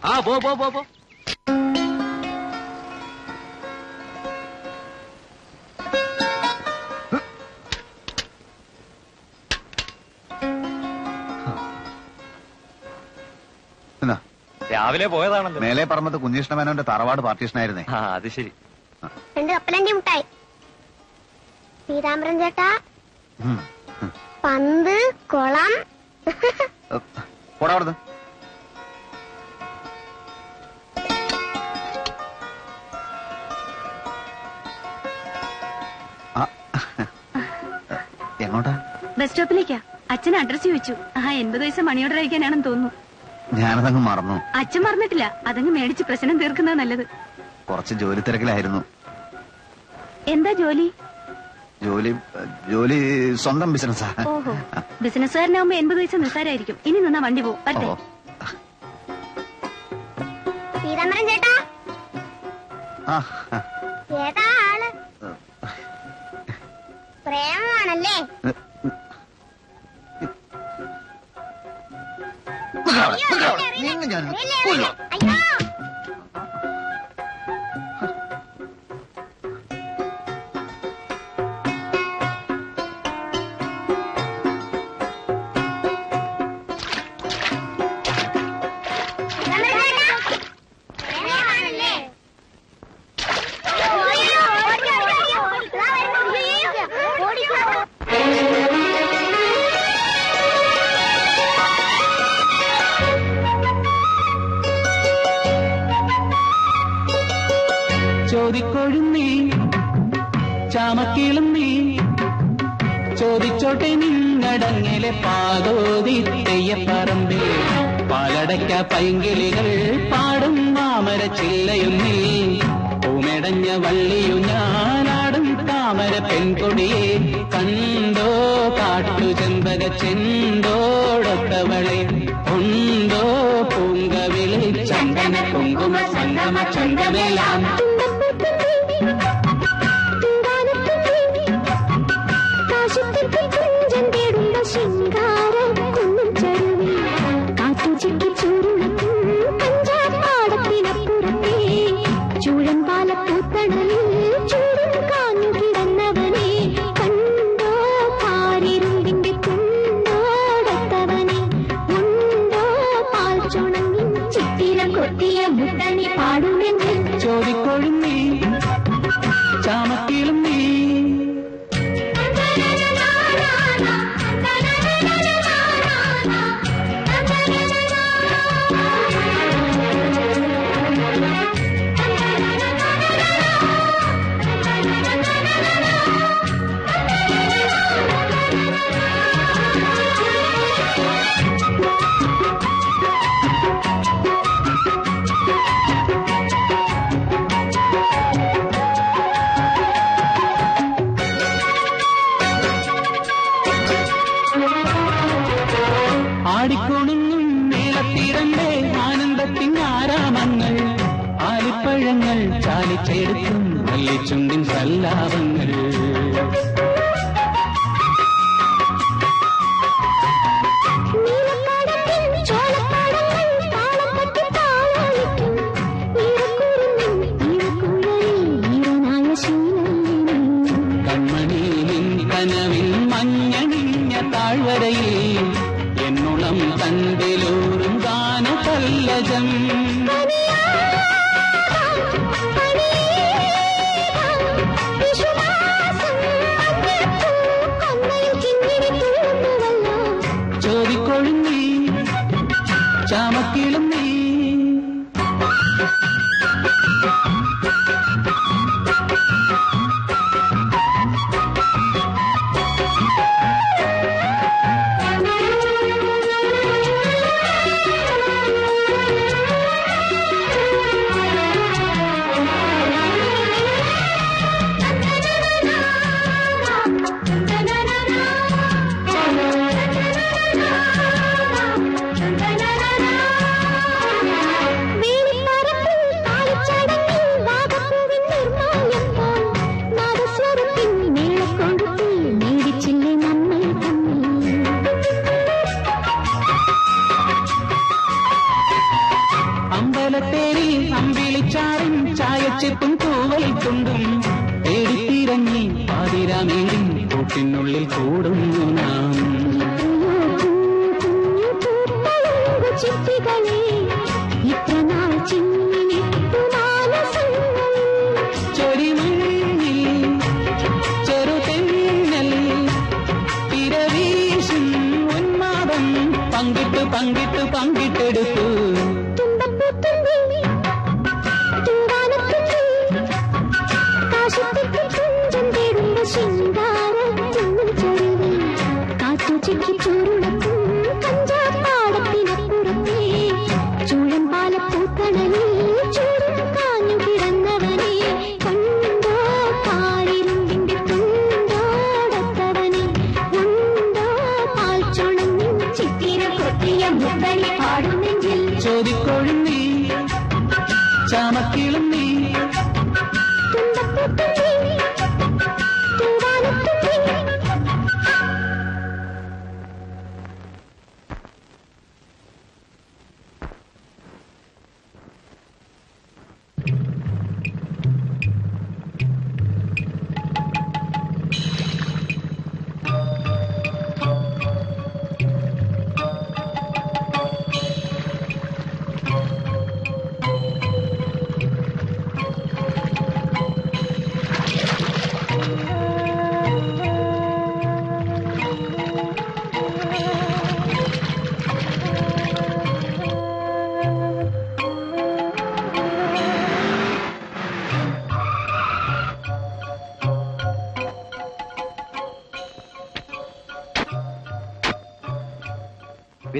ആ പോ പോ പോ. രാവിലെ പോയതാണല്ലോ. മേലെ പറമ്പത്ത് കുഞ്ഞിഷ്ണമേനോന്റെ തറവാട് പാർട്ടീഷനായിരുന്നേ ആ അത് ശരി. എന്റെ കപ്പലണ്ടി മുട്ടായി. പീതാംബരൻ ചേട്ടാ. പന്ത് കുളം. പോടാ. എങ്ങോട്ടാ? ബസ് സ്റ്റോപ്പിലേക്കാ. അച്ഛൻ അഡ്രസ് ചോദിച്ചു. ആ എൺപത് വയസ്സ് മണിയോടെ അയക്കാനാണെന്ന് തോന്നുന്നു. ഞാനതങ്ങ് മറന്നു. അച്ഛൻ മറന്നിട്ടില്ല. അതങ്ങ് മേടിച്ച് പ്രശ്നം തീർക്കുന്നത് നല്ലത്. കുറച്ച് ജോലി തിരക്കിലായിരുന്നു. എന്താ ജോലി? ജോലി ജോലി സ്വന്തം ബിസിനസ്സാ. ഓഹോ. ബിസിനസ്സുകാരനാവുമ്പോ എൺപത് വയസ്സ് നിസ്സാരായിരിക്കും. ഇനി നിന്നാ വണ്ടി പോകും പറ്റേ ചേട്ടാ. ആ. ചേട്ടാ ആൾ? പ്രേമമാണല്ലേ? ഞാൻ അയ്യോ പ്രേമമാണല്ലേ നിങ്ങടങ്ങിലെ പാതോതി പാലടക്ക പാലടയ്ക്ക പൈങ്കിളികൾ പാടും മാമര ചില്ലയുന്നിൽ. പൂമെടഞ്ഞ വള്ളിയു ഞാനാടും താമര പെൺകൊടിയെ കണ്ടോ? കാട്ടു ചെമ്പക ചെന്തോടൊത്തവളെ ഉണ്ടോ പൂങ്കവിളി ചന്ദന കുങ്കുമ ചന്ദമ ചന്തമെല്ലാം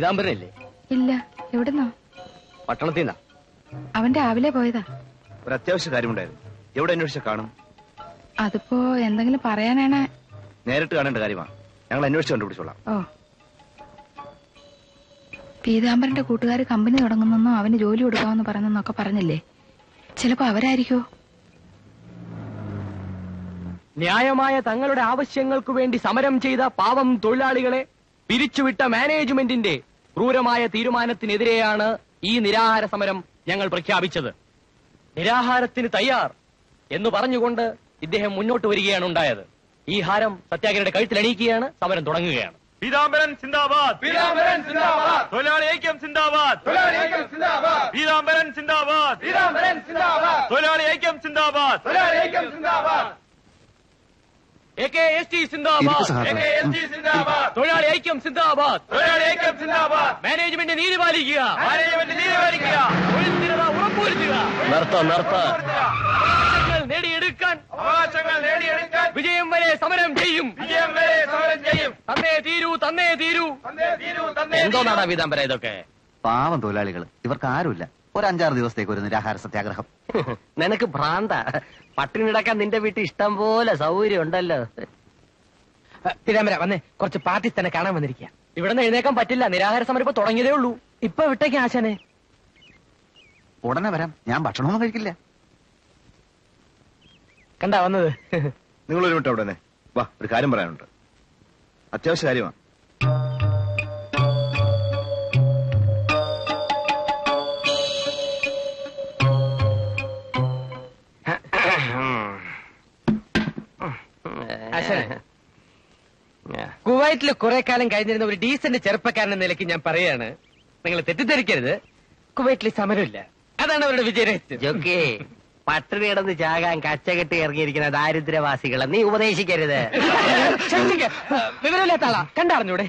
പീതാംബരനല്ലേ ഇല്ല എവിടുന്നോ? പട്ടണത്തിൽ നിന്നാ അവൻ രാവിലെ പോയതാ. ഒരു അത്യാവശ്യ കാര്യമുണ്ടായിരുന്നു. എവിടെ അന്വേഷിച്ച കാണും? അതിപ്പോ എന്തെങ്കിലും പറയാനാണ്? നേരിട്ട് കാണേണ്ട കാര്യമാണ് ഞങ്ങൾ അന്വേഷിച്ച് കണ്ടുപിടിച്ചോളാം. ഓ. പീതാംബരന്റെ കൂട്ടുകാർ കമ്പനി തുടങ്ങുന്നെന്നോ അവന് ജോലി കൊടുക്കാമെന്ന് പറഞ്ഞെന്നൊക്കെ പറഞ്ഞില്ലേ? ചിലപ്പോ അവരായിരിക്കോ? ന്യായമായ തങ്ങളുടെ ആവശ്യങ്ങൾക്കു വേണ്ടി സമരം ചെയ്ത പാവം തൊഴിലാളികളെ പിരിച്ചുവിട്ട മാനേജ്മെന്റിന്റെ ക്രൂരമായ തീരുമാനത്തിനെതിരെയാണ് ഈ നിരാഹാര സമരം ഞങ്ങൾ പ്രഖ്യാപിച്ചത്. നിരാഹാരത്തിന് തയ്യാർ എന്ന് പറഞ്ഞുകൊണ്ട് ഇദ്ദേഹം മുന്നോട്ട് വരികയാണ് ഉണ്ടായത്. ഈ ഹാരം സത്യാഗ്രഹയുടെ കഴുത്തിലണിയിക്കുകയാണ് സമരം തുടങ്ങുകയാണ്. പീതാംബരൻ സിന്ദാബാദ്. പീതാംബരൻ സിന്ദാബാദ്. തൊഴിലാളി ഐക്യം സിന്ദാബാദ്. തൊഴിലാളി ഐക്യം സിന്ദാബാദ്. പീതാംബരൻ സിന്ദാബാദ്. പീതാംബരൻ സിന്ദാബാദ്. തൊഴിലാളി ഐക്യം സിന്ദാബാദ്. തൊഴിലാളി ഐക്യം സിന്ദാബാദ് എ കെ എസ് ടി ഇരിക്കു സിന്ദാബാദ് സഹോദരൻ. AKST സിന്ദാബാദ് തൊഴിലാളി ഐക്യം സിന്ദാബാദ്. തൊഴിലാളി ഐക്യം സിന്ദാബാദ്. മാനേജ്മെന്റ് നീതി പാലിക്കുക. മാനേജ്മെന്റ് നീതി പാലിക്കുക. തൊഴിൽ സ്ഥിരത ഉറപ്പുവരുത്തുക. നിർത്ത നിർത്ത. അവകാശങ്ങൾ നേടിയെടുക്കാൻ അവകാശങ്ങൾ നേടിയെടുക്കാൻ വിജയം വരെ സമരം ചെയ്യും. വിജയം വരെ സമരം ചെയ്യും. തന്നേ തീരൂ തന്നേ തീരൂ. തന്നേ തീരൂ തന്നേ എന്തോ നാടാ പീതാംബര ഇതൊക്കെ? പാവം തൊഴിലാളികൾ ഇവർക്ക് ആരുമില്ല. ഒരു അഞ്ചാറ് ദിവസത്തേക്ക് ഒരു നിരാഹാര സത്യാഗ്രഹം. നിനക്ക് ഭ്രാന്ത. പട്ടിണി കിടക്കാൻ നിന്റെ വീട്ടിൽ ഇഷ്ടം പോലെ സൗകര്യം ഉണ്ടല്ലോ. തിരാമര വന്നേ. കുറച്ച് പാർട്ടി തന്നെ കാണാൻ വന്നിരിക്കുക ഇവിടെ നിന്ന് എഴുന്നേക്കാൻ പറ്റില്ല. നിരാഹാര സമരം ഇപ്പൊ തുടങ്ങിയതേ ഉള്ളൂ. ഇപ്പൊ വിട്ടേക്ക് ആശാനെ. ഉടനെ വരാം. ഞാൻ ഭക്ഷണമൊന്നും കഴിക്കില്ല. കണ്ടാ വന്നത്? നിങ്ങൾ ഒരു മിനിറ്റ് അവിടെ വാ ഒരു കാര്യം പറയാനുണ്ട്. അത്യാവശ്യ കാര്യമാണ് കുവൈറ്റിൽ കുറെ കാലം കഴിഞ്ഞിരുന്ന ഒരു ഡീസന്റ് ചെറുപ്പക്കാരൻ എന്ന നിലയ്ക്ക് ഞാൻ പറയാണ്. നിങ്ങൾ തെറ്റിദ്ധരിക്കരുത്. കുവൈറ്റിൽ സമരമില്ല. അതാണ് അവരുടെ വിജയരഹസ്യം ജോക്കി പട്ടിണി കിടന്ന് ചാകാൻ കച്ചകെട്ടി ഇറങ്ങിയിരിക്കുന്ന ദാരിദ്ര്യവാസികളെ നീ ഉപദേശിക്കരുത്. വിവരമില്ലാത്ത ആളാ. കണ്ടറിഞ്ഞൂടെ?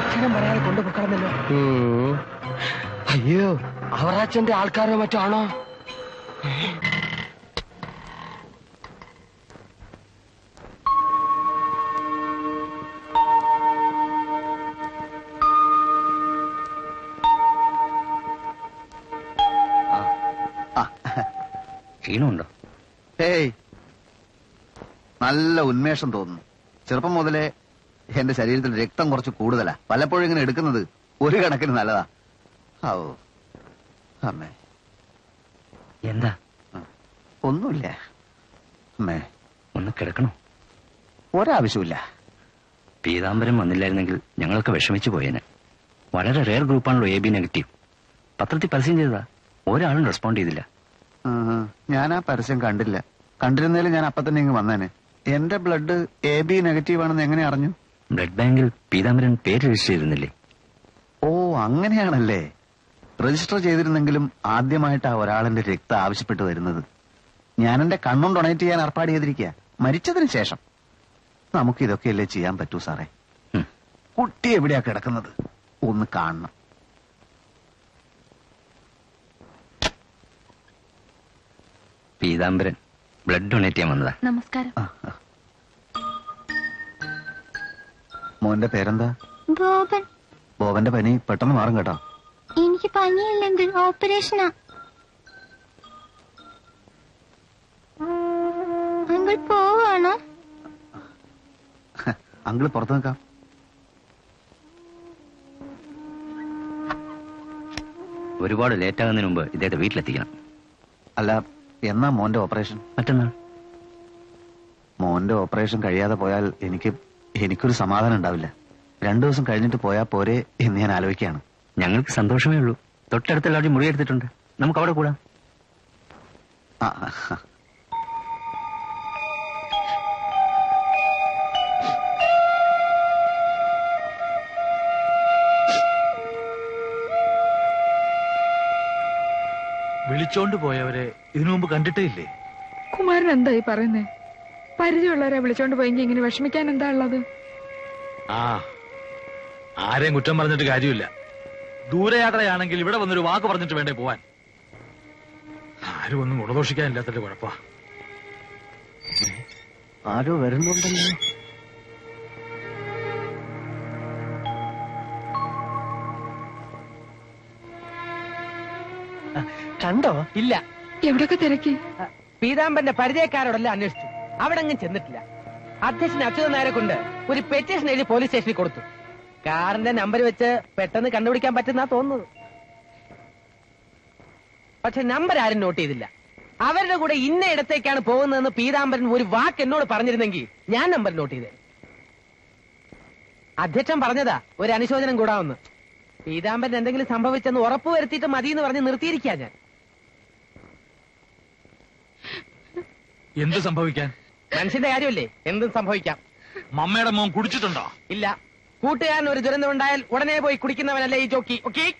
അക്ഷരം പറയാതെ കൊണ്ടുപോക്കണമെന്നല്ലോ അയ്യോ. അവറാച്ചന്റെ ആൾക്കാരോ മറ്റോ ക്ഷീണമുണ്ടോ ഏയ് നല്ല ഉന്മേഷം തോന്നുന്നു. ചെറുപ്പം മുതലേ എന്റെ ശരീരത്തിൽ രക്തം കുറച്ച് കൂടുതലാ. പലപ്പോഴും ഇങ്ങനെ എടുക്കുന്നത് ഒരു കണക്കിന് നല്ലതാ. ഓ അമ്മേ. എന്താ? ഒന്നുമില്ല. അമ്മേ. ഒന്ന് കിടക്കണോ? ഒരാവശ്യമില്ല പീതാംബരം വന്നില്ലായിരുന്നെങ്കിൽ ഞങ്ങൾക്ക് വിഷമിച്ചു പോയേനെ. വളരെ റെയർ ഗ്രൂപ്പാണല്ലോ എ ബി നെഗറ്റീവ് പത്രത്തിൽ പരസ്യം ചെയ്തതാ. ഒരാളും റെസ്പോണ്ട് ചെയ്തില്ല. ഞാൻ ആ പരസ്യം കണ്ടില്ല. കണ്ടിരുന്നേലും ഞാൻ അപ്പൊ തന്നെ ഇങ്ങ് വന്നേനെ. എന്റെ ബ്ലഡ് എ ബി നെഗറ്റീവ് ആണെന്ന് എങ്ങനെ അറിഞ്ഞു? ബ്ലഡ് ബാങ്കിൽ പീതാംബരൻ പേര് രജിസ്റ്റർ ചെയ്തിരുന്നില്ലേ? ഓ അങ്ങനെയാണല്ലേ. രജിസ്റ്റർ ചെയ്തിരുന്നെങ്കിലും ആദ്യമായിട്ട് ആ ഒരാളിന്റെ രക്തം ആവശ്യപ്പെട്ട് വരുന്നത്. ഞാൻ എന്റെ കണ്ണും ഡൊണേറ്റ് ചെയ്യാൻ ഏർപ്പാട് ചെയ്തിരിക്കുക മരിച്ചതിന് ശേഷം. നമുക്ക് ഇതൊക്കെയല്ലേ ചെയ്യാൻ പറ്റൂ സാറേ? കുട്ടി എവിടെയാ കിടക്കുന്നത്? ഒന്ന് കാണണം. പീതാംബരൻ. ബ്ലഡ് ഡൊണേറ്റ് ചെയ്യാൻ വന്നതാ. നമസ്കാരം. മോന്റെ പേരെന്താ? ബോബൻ. ബോബന്റെ പനി പെട്ടെന്ന് മാറും കേട്ടോ. എനിക്ക് പനിയില്ലെങ്കിൽ ഓപ്പറേഷനാ. അങ്കിൾ പോവാണോ അങ്കിൾ പുറത്തു നിൽക്കാം. ഒരുപാട് ലേറ്റ് ആകുന്നതിന് മുമ്പ് ഇദ്ദേഹത്തെ വീട്ടിലെത്തിക്കണം. അല്ല എന്നാ മോന്റെ ഓപ്പറേഷൻ? മറ്റന്നാൾ. മോന്റെ ഓപ്പറേഷൻ കഴിയാതെ പോയാൽ എനിക്ക് എനിക്കൊരു സമാധാനം ഉണ്ടാവില്ല. രണ്ടു ദിവസം കഴിഞ്ഞിട്ട് പോയാൽ പോരെ എന്ന് ഞാൻ ആലോചിക്കുകയാണ്. ഞങ്ങൾക്ക് സന്തോഷമേ ഉള്ളൂ. തൊട്ടടുത്തുള്ള മുറിയെടുത്തിട്ടുണ്ട് നമുക്ക് അവിടെ കൂടാം. ആ, വിളിച്ചോണ്ട് പോയവരെ ഇതിനു മുമ്പ് കണ്ടിട്ടേ ഇല്ലേ കുമാരൻ എന്തായി പറയുന്നേ? പരിചയമുള്ളവരെ വിളിച്ചോണ്ട് പോയെങ്കിൽ ഇങ്ങനെ വിഷമിക്കാൻ എന്താ ഉള്ളത്? ആ ആരെയും കുറ്റം പറഞ്ഞിട്ട് കാര്യമില്ല. ദൂരയാത്രയാണെങ്കിൽ ഇവിടെ വന്നൊരു വാക്ക് പറഞ്ഞിട്ട് വേണ്ടേ പോവാൻ? ആരും ഒന്നും ഗുണദോഷിക്കാനില്ലാത്തതിന്റെ കുഴപ്പാ. ആരോ വരുന്നുണ്ടല്ലോ. കണ്ടോ? ഇല്ല. എവിടൊക്കെ തിരക്കി? പീതാംബന്റെ പരിചയക്കാരോടെല്ലാം അന്വേഷിച്ചു. അവിടെ അങ്ങ് ചെന്നിട്ടില്ല. അധ്യക്ഷൻ അച്യുത നായരെ കൊണ്ട് ഒരു പെറ്റീഷൻ എഴുതി പോലീസ് സ്റ്റേഷനിൽ കൊടുത്തു. കാറിന്റെ നമ്പർ വെച്ച് പെട്ടെന്ന് കണ്ടുപിടിക്കാൻ പറ്റുന്ന തോന്നുന്നു പക്ഷെ നമ്പർ ആരും നോട്ട് ചെയ്തില്ല. അവരുടെ കൂടെ ഇന്ന ഇടത്തേക്കാണ് പോകുന്നതെന്ന് പീതാംബരൻ ഒരു വാക്ക് എന്നോട് പറഞ്ഞിരുന്നെങ്കിൽ ഞാൻ നമ്പർ നോട്ട് ചെയ്തേ. അധ്യക്ഷൻ പറഞ്ഞതാ ഒരു അനുശോചനം കൂടാമെന്ന് പീതാംബരൻ എന്തെങ്കിലും സംഭവിച്ചെന്ന് ഉറപ്പുവരുത്തിയിട്ട് മതി എന്ന് പറഞ്ഞ് നിർത്തിയിരിക്കാ ഞാൻ. എന്ത് സംഭവിക്കാൻ? മനുഷ്യന്റെ കാര്യമല്ലേ? എന്തും സംഭവിക്കാം. മമ്മയുടെ മോൻ കുടിച്ചിട്ടുണ്ടോ? ഇല്ല. കൂട്ടുകാരൻ ഒരു ദുരന്തം ഉണ്ടായാൽ ഉടനെ പോയി കുടിക്കുന്നവനല്ലേ ഈ ജോക്കി ഓക്കെ?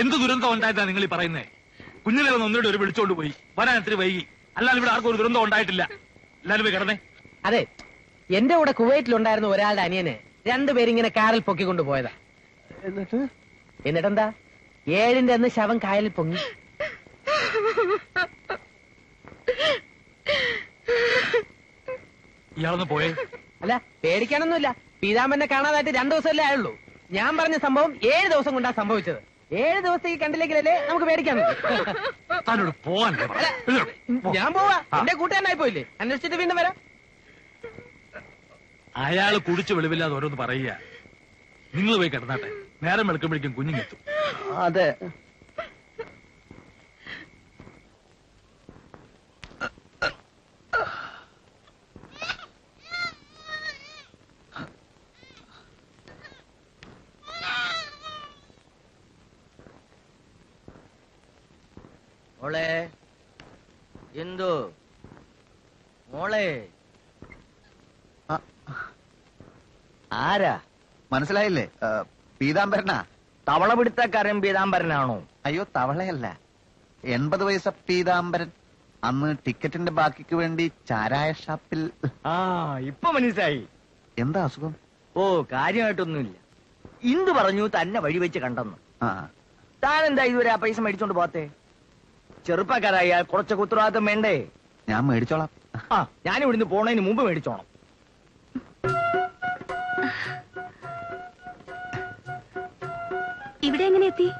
എന്ത് ദുരന്തം ഉണ്ടായതാ നിങ്ങൾ ഈ പറയുന്നേ? കുഞ്ഞിലെ വന്ന് ഒന്നിട്ട് ഒരു വിളിച്ചോണ്ട് പോയി. വരാൻ ഇത്തിരി വൈകി. അല്ലാതെ ഇവിടെ ആർക്കും ഒരു ദുരന്തം ഉണ്ടായിട്ടില്ല. എല്ലാരും പോയി കിടന്നേ. അതെ. എന്റെ കൂടെ കുവൈറ്റിലുണ്ടായിരുന്ന ഒരാളുടെ അനിയനെ രണ്ടുപേരിങ്ങനെ കാറിൽ പൊക്കിക്കൊണ്ട് പോയതാ. എന്നിട്ട്? എന്നിട്ടെന്താ? ഏഴിന്റെ അന്ന് ശവം കായലിൽ പൊങ്ങി. ഇയാളൊന്ന് പോയേ. അല്ല പേടിക്കാനൊന്നുമില്ല. പീതാമ്പനെ കാണാതായിട്ട് രണ്ടു ദിവസമല്ലേ ആയുള്ളൂ. ഞാൻ പറഞ്ഞ സംഭവം ഏഴ് ദിവസം കൊണ്ടാ സംഭവിച്ചത്. ഏഴ് ദിവസത്തേക്ക് കണ്ടില്ലെങ്കിലല്ലേ നമുക്ക് പേടിക്കാൻ താനോട് പോവാൻ ഞാൻ പോവാ. എന്റെ കൂട്ടുകാരനായി പോയില്ലേ? അന്വേഷിച്ചിട്ട് വീണ്ടും വരാം. അയാൾ കുടിച്ച് വെളിവില്ലാതെ ഓരോന്ന് പറയുക. നിങ്ങൾ പോയി കിടന്നാട്ടെ. നേരം വെളുക്കുമ്പോഴേക്കും കുഞ്ഞുങ്ങെത്തും. അതെ. മോളെ എന്തു? മോളെ. ആരാ? മനസ്സിലായില്ലേ? പീതാംബരനാ. തവള പിടുത്തക്കാരൻ പീതാംബരനാണോ? അയ്യോ തവളയല്ല. എൺപത് വയസ്സ പീതാംബരൻ. അന്ന് ടിക്കറ്റിന്റെ ബാക്കിക്ക് വേണ്ടി ചാരായ ഷാപ്പിൽ. ആ ഇപ്പൊ മനസ്സിലായി. എന്താ അസുഖം? ഓ കാര്യമായിട്ടൊന്നുമില്ല. ഇന്ദു പറഞ്ഞു തന്നെ വഴി വെച്ച് കണ്ടെന്ന്. താൻ എന്താ ഇതുവരെ ആ പൈസ മേടിച്ചോണ്ട് പോത്തെ ചെറുപ്പക്കാരായ കുറച്ച് ഉത്തരവാദിത്വം വേണ്ടേ? ഞാൻ മേടിച്ചോളാം. ആ ഞാൻ ഇവിടുന്ന് പോണതിന് മുമ്പ് മേടിച്ചോണം. ഇവിടെ എങ്ങനെ എത്തി?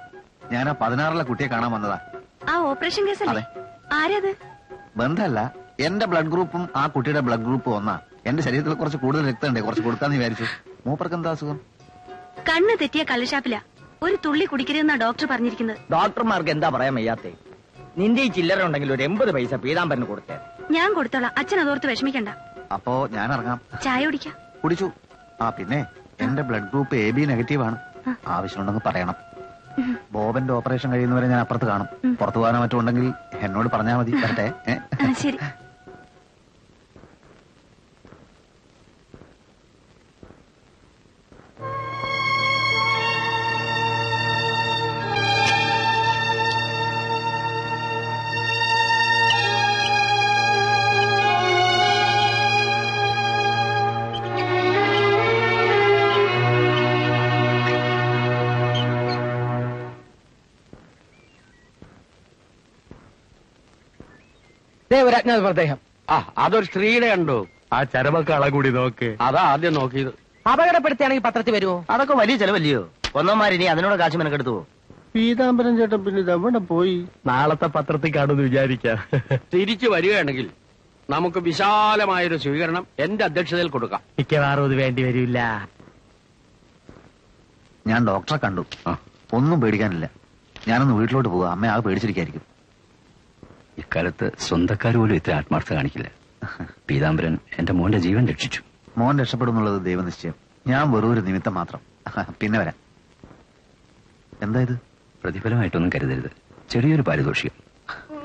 ഞാൻ ആ പതിനാറിലെ കുട്ടിയെ കാണാൻ വന്നതാ. ആ ഓപ്പറേഷൻ കേസല്ലേ? ആരത്? ബന്ധല്ല എന്റെ ബ്ലഡ് ഗ്രൂപ്പും ആ കുട്ടിയുടെ ബ്ലഡ് ഗ്രൂപ്പും ഒന്നാ. എന്റെ ശരീരത്തിൽ കുറച്ച് കൂടുതൽ രക്തമുണ്ടേ കുറച്ച് കൊടുക്കാന്ന് വിചാരിച്ചു. മൂപ്പർക്ക് എന്താ അസുഖം? കണ്ണ് തെറ്റിയ കള്ളുഷാപ്പില. ഒരു തുള്ളി കുടിക്കരുതെന്നാ ഡോക്ടർ പറഞ്ഞിരിക്കുന്നത്. ഡോക്ടർമാർക്ക് എന്താ പറയാൻ വയ്യാത്തേ? നിന്റെ ഈ ചില്ലറ ഉണ്ടെങ്കിൽ ഒരു എൺപത് പൈസ പീതാംബരന് കൊടുത്തേ. ഞാൻ കൊടുത്തോളാം. അച്ഛൻ അതോർത്ത് വിഷമിക്കണ്ട. അപ്പോ ഞാൻ ഇറങ്ങാം. ചായ കുടിക്കാം. കുടിച്ചു. ആ പിന്നെ എന്റെ blood group A B negative ആണ്. ആവശ്യമുണ്ടെന്ന് പറയണം. ബോബന്റെ ഓപ്പറേഷൻ കഴിയുന്നവരെ ഞാൻ അപ്പുറത്ത് കാണും. പുറത്തു പോകാനോ മറ്റുണ്ടെങ്കിൽ എന്നോട് പറഞ്ഞാൽ മതി. വരട്ടെ? ശരി. ദേ ഒരു അജ്ഞാത പ്രദേഹം ആ അതൊരു സ്ത്രീയുടെ കണ്ടു. ആ ചരമക്കള കൂടി നോക്ക്. അതാ ആദ്യം നോക്കിയത്. അപകടപ്പെടുത്തിയാണെങ്കിൽ പത്രത്തിൽ വരുമോ അതൊക്കെ വലിയ ചെലവല്ലയോ? ഒന്നോമാരിനി അതിനോട് കാശ് മെനക്കെടുത്തു പീതാംബരൻ ചേട്ടൻ പിന്നെ ഇത് പോയി? നാളത്തെ പത്രത്തിൽ കാണുമെന്ന് വിചാരിക്കാം. തിരിച്ചു വരികയാണെങ്കിൽ നമുക്ക് വിശാലമായൊരു സ്വീകരണം എന്റെ അധ്യക്ഷതയിൽ കൊടുക്കാം. മിക്കവാറും ഇത് വേണ്ടി വരില്ല. ഞാൻ ഡോക്ടറെ കണ്ടു. ഒന്നും പേടിക്കാനില്ല. ഞാനൊന്ന് വീട്ടിലോട്ട് പോവാ. അമ്മ ആകെ പേടിച്ചിരിക്കായിരിക്കും. ഇക്കാലത്ത് സ്വന്തക്കാർ പോലും ഇത്ര ആത്മാർത്ഥ കാണിക്കില്ല. പീതാംബരൻ എന്റെ മോന്റെ ജീവൻ രക്ഷിച്ചു. മോൻ രക്ഷപ്പെടുമെന്നുള്ളത് ദൈവനിശ്ചയം. ഞാൻ വെറും ഒരു നിമിത്തം മാത്രം. പിന്നെ വരാം. എന്തായത്? പ്രതിഫലമായിട്ടൊന്നും കരുതരുത്. ചെറിയൊരു പാരിതോഷികം.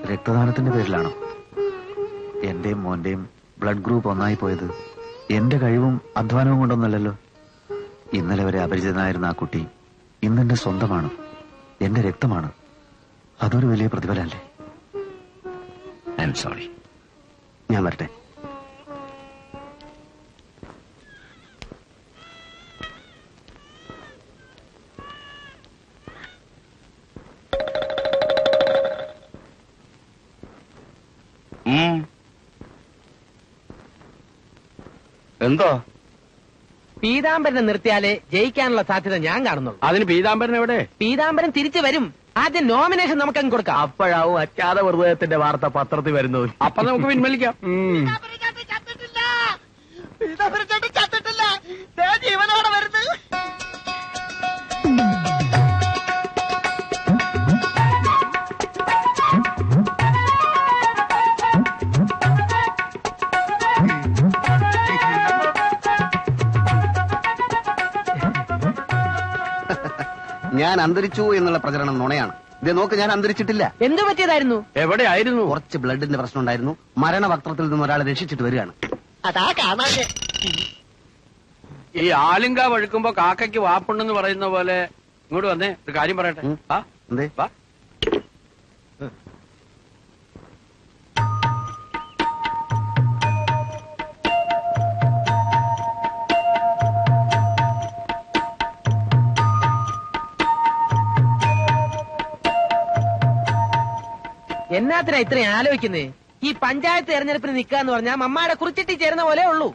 രക്തദാനത്തിന്റെ പേരിലാണോ? എന്റെയും മോന്റെയും ബ്ലഡ് ഗ്രൂപ്പ് ഒന്നായി പോയത് എന്റെ കഴിവും അധ്വാനവും കൊണ്ടൊന്നല്ലല്ലോ. ഇന്നലെ വരെ അപരിചിതനായിരുന്ന ആ കുട്ടി ഇന്നെന്റെ സ്വന്തമാണ്. എന്റെ രക്തമാണ്. അതൊരു വലിയ പ്രതിഫലമല്ലേ? ഐ എം സോറി ഞാൻ വരട്ടെ. എന്തോ? പീതാംബരനെ നിർത്തിയാലേ ജയിക്കാനുള്ള സാധ്യത ഞാൻ കാണുന്നുള്ളൂ. അതിന് പീതാംബരൻ എവിടെ? പീതാംബരൻ തിരിച്ചു വരും. ആദ്യം നോമിനേഷൻ നമുക്ക് അങ്ങ് കൊടുക്കാം. അപ്പോഴാവും അജ്ഞാത ഹൃദയത്തിന്റെ വാർത്ത പത്രത്തിൽ വരുന്നത്. അപ്പൊ നമുക്ക് പിൻവലിക്കാം. ജീവനോടെ വരുന്നത്. ഞാൻ അന്തരിച്ചു എന്നുള്ള പ്രചരണം നുണയാണ്. ഇത് നോക്ക് ഞാൻ അന്തരിച്ചിട്ടില്ല. എന്തു പറ്റിയതായിരുന്നു? എവിടെയായിരുന്നു? കുറച്ച് ബ്ലഡിന്റെ പ്രശ്നം ഉണ്ടായിരുന്നു. മരണവക്ത്രത്തിൽ നിന്ന് ഒരാളെ രക്ഷിച്ചിട്ട് വരികയാണ്. അതാ കാണാതെ. ഈ ആലുങ്ക വഴുക്കുമ്പോ കാക്കയ്ക്ക് വാപ്പുണ്ടെന്ന് പറയുന്ന പോലെ ഇങ്ങോട്ട് വന്നേ ഒരു കാര്യം പറയട്ടെ. ആ എന്തേ? വാ. എന്നാത്തിനാ ഇത്രയും ആലോചിക്കുന്നേ? ഈ പഞ്ചായത്ത് തെരഞ്ഞെടുപ്പിന് നിക്കാന്ന് പറഞ്ഞാൽ മമ്മാടെ കുറിച്ചിട്ടി ചേരുന്ന പോലെ ഉള്ളൂ.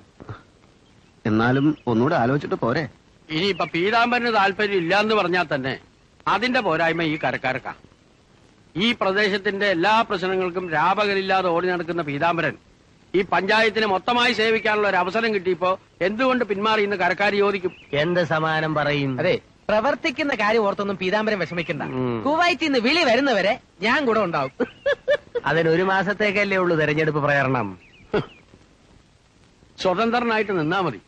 എന്നാലും ഒന്നുകൂടെ ആലോചിച്ചിട്ട് പോരെ. ഇനി ഇപ്പൊ പീതാംബരന് താല്പര്യം ഇല്ലാന്ന് പറഞ്ഞാൽ തന്നെ അതിന്റെ പോരായ്മ ഈ കരക്കാർക്കാ. ഈ പ്രദേശത്തിന്റെ എല്ലാ പ്രശ്നങ്ങൾക്കും രാപകലില്ലാതെ ഓടി നടക്കുന്ന പീതാംബരൻ ഈ പഞ്ചായത്തിനെ മൊത്തമായി സേവിക്കാനുള്ള ഒരു അവസരം കിട്ടിയപ്പോ എന്തുകൊണ്ട് പിന്മാറി ഇന്ന് കരക്കാർ ചോദിക്കും? എന്ത് സമാനം പറയും? അതെ പ്രവർത്തിക്കുന്ന കാര്യം ഓർത്തൊന്നും പീതാംബരം വിഷമിക്കണ്ട. കുവൈറ്റിൽ നിന്ന് വിളി വരുന്നവരെ ഞാൻ കൂടെ ഉണ്ടാവും. അതിന് ഒരു മാസത്തേക്കല്ലേ ഉള്ളൂ തെരഞ്ഞെടുപ്പ് പ്രചരണം. സ്വതന്ത്രനായിട്ട് നിന്നാ മതി.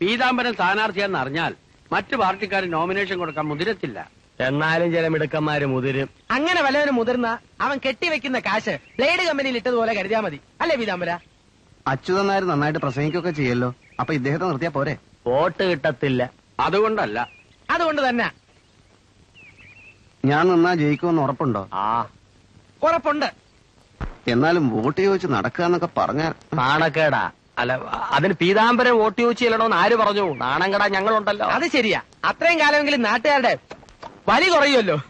പീതാംബരൻ സ്ഥാനാർത്ഥിയാന്ന് അറിഞ്ഞാൽ മറ്റു പാർട്ടിക്കാർ നോമിനേഷൻ കൊടുക്കാൻ മുതിരത്തില്ല. എന്നാലും ചില മിടുക്കന്മാര് മുതിരും. അങ്ങനെ വല്ലവനും മുതിർന്ന അവൻ കെട്ടിവെക്കുന്ന കാശ് ബ്ലേഡ് കമ്പനിയിൽ ഇട്ടതുപോലെ കരുതിയാ മതി. അല്ലേ പീതാംബര? അച്യുതൻ നായർ നന്നായിട്ട് പ്രസംഗിക്കുകയൊക്കെ ചെയ്യല്ലോ. അപ്പൊ ഇദ്ദേഹത്തെ നിർത്തിയാ പോരെ? വോട്ട് കിട്ടത്തില്ല. അതുകൊണ്ടല്ല. അതുകൊണ്ട് തന്നെ. ഞാൻ നന്നാ ജയിക്കുമെന്ന് ഉറപ്പുണ്ടോ? ആ. ഉറപ്പുണ്ട്. എന്നാലും വോട്ട് ചോദിച്ച് നടക്കുക എന്നൊക്കെ പറഞ്ഞാൽ നാണക്കേടാ. അല്ല അതിന് പീതാംബരം വോട്ട് ചോദിച്ചു ചെല്ലണോന്ന് ആര് പറഞ്ഞു? നാണം കെടാ ഞങ്ങളുണ്ടല്ലോ. അത് ശരിയാ. അത്രയും കാലമെങ്കിലും നാട്ടുകാരുടെ വലി കുറയുമല്ലോ.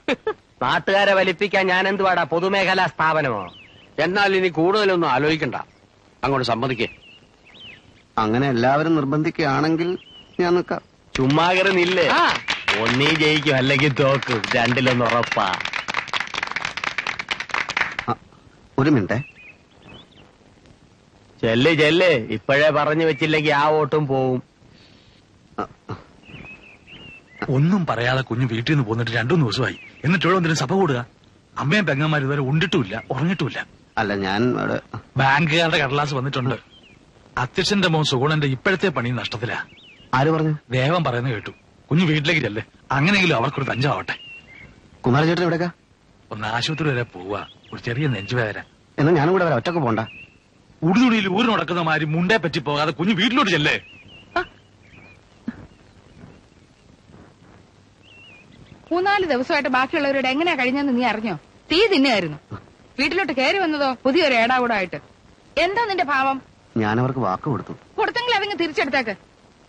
നാട്ടുകാരെ വലിപ്പിക്കാൻ ഞാൻ എന്തുവാടാ പൊതുമേഖലാ സ്ഥാപനമോ? എന്നാൽ ഇനി കൂടുതലൊന്നും ആലോചിക്കണ്ട. അങ്ങോട്ട് സമ്മതിക്കേ. അങ്ങനെ എല്ലാവരും നിർബന്ധിക്കുകയാണെങ്കിൽ ഞാൻ നിൽക്കാം. ചുമ്മാ കയറി നില്ലേ ഒന്നീ ജയിക്കും അല്ലെങ്കിൽ തോക്കും. രണ്ടിലൊന്ന് ഉറപ്പാ. ഒരു മിനിറ്റ്. ചെല്ല് ചെല്ല്. ഇപ്പോഴേ പറഞ്ഞു വെച്ചില്ലെങ്കിൽ ആ വോട്ടും പോവും. ഒന്നും പറയാതെ കുഞ്ഞ് വീട്ടിൽ നിന്ന് പോന്നിട്ട് രണ്ടു ദിവസമായി. എന്നിട്ട് ഇവിടെ എന്തിനും സഭ കൂടുക? അമ്മയും പെങ്ങന്മാർ ഇതുവരെ ഉണ്ടിട്ടുമില്ല ഉറങ്ങിട്ടുമില്ല. അല്ല ഞാൻ അവിടെ ബാങ്കുകാരുടെ കടലാസ് വന്നിട്ടുണ്ട്. അധ്യക്ഷന്റെ മോൻ സുഗുണന്റെ ഇപ്പോഴത്തെ പണി നഷ്ടത്തിലാ. ആര് പറഞ്ഞു? ദേവം പറയുന്നത് കേട്ടു. കുഞ്ഞ് വീട്ടിലേക്ക് ചെല്ലേ അങ്ങനെയെങ്കിലും അവർക്കൊരു കുമാര കുമാരചേട്ടൻ എവിടെക്കാ ഒന്ന് ആശുപത്രി വരെ പോവാ. ഒരു ചെറിയ നെഞ്ചുവേദന. എന്നാ ഞാനും കൂടെ വരാം. ഒറ്റയ്ക്ക് പോണ്ട. ഉടുതുണിയിൽ ഊര് നടക്കുന്ന മാതിരി മുണ്ടേ പറ്റി പോകാതെ കുഞ്ഞു വീട്ടിലോട്ട് ചെല്ലേ? മൂന്നാൽ ദിവസമായിട്ട് ബാക്കിയുള്ളവരോട് എങ്ങനെയാ കഴിഞ്ഞെന്ന് നീ അറിഞ്ഞോ? തീ തിന്നായിരുന്നു വീട്ടിലോട്ട് കയറി വന്നതോ പുതിയൊരു ഏടാകൂടായിട്ട് എന്താ നിന്റെ ഭാവം? ഞാൻ അവർക്ക് വാക്ക് കൊടുത്തു. കൊടുത്തെങ്കിൽ അവങ്ങ് തിരിച്ചെടുത്തേക്ക്.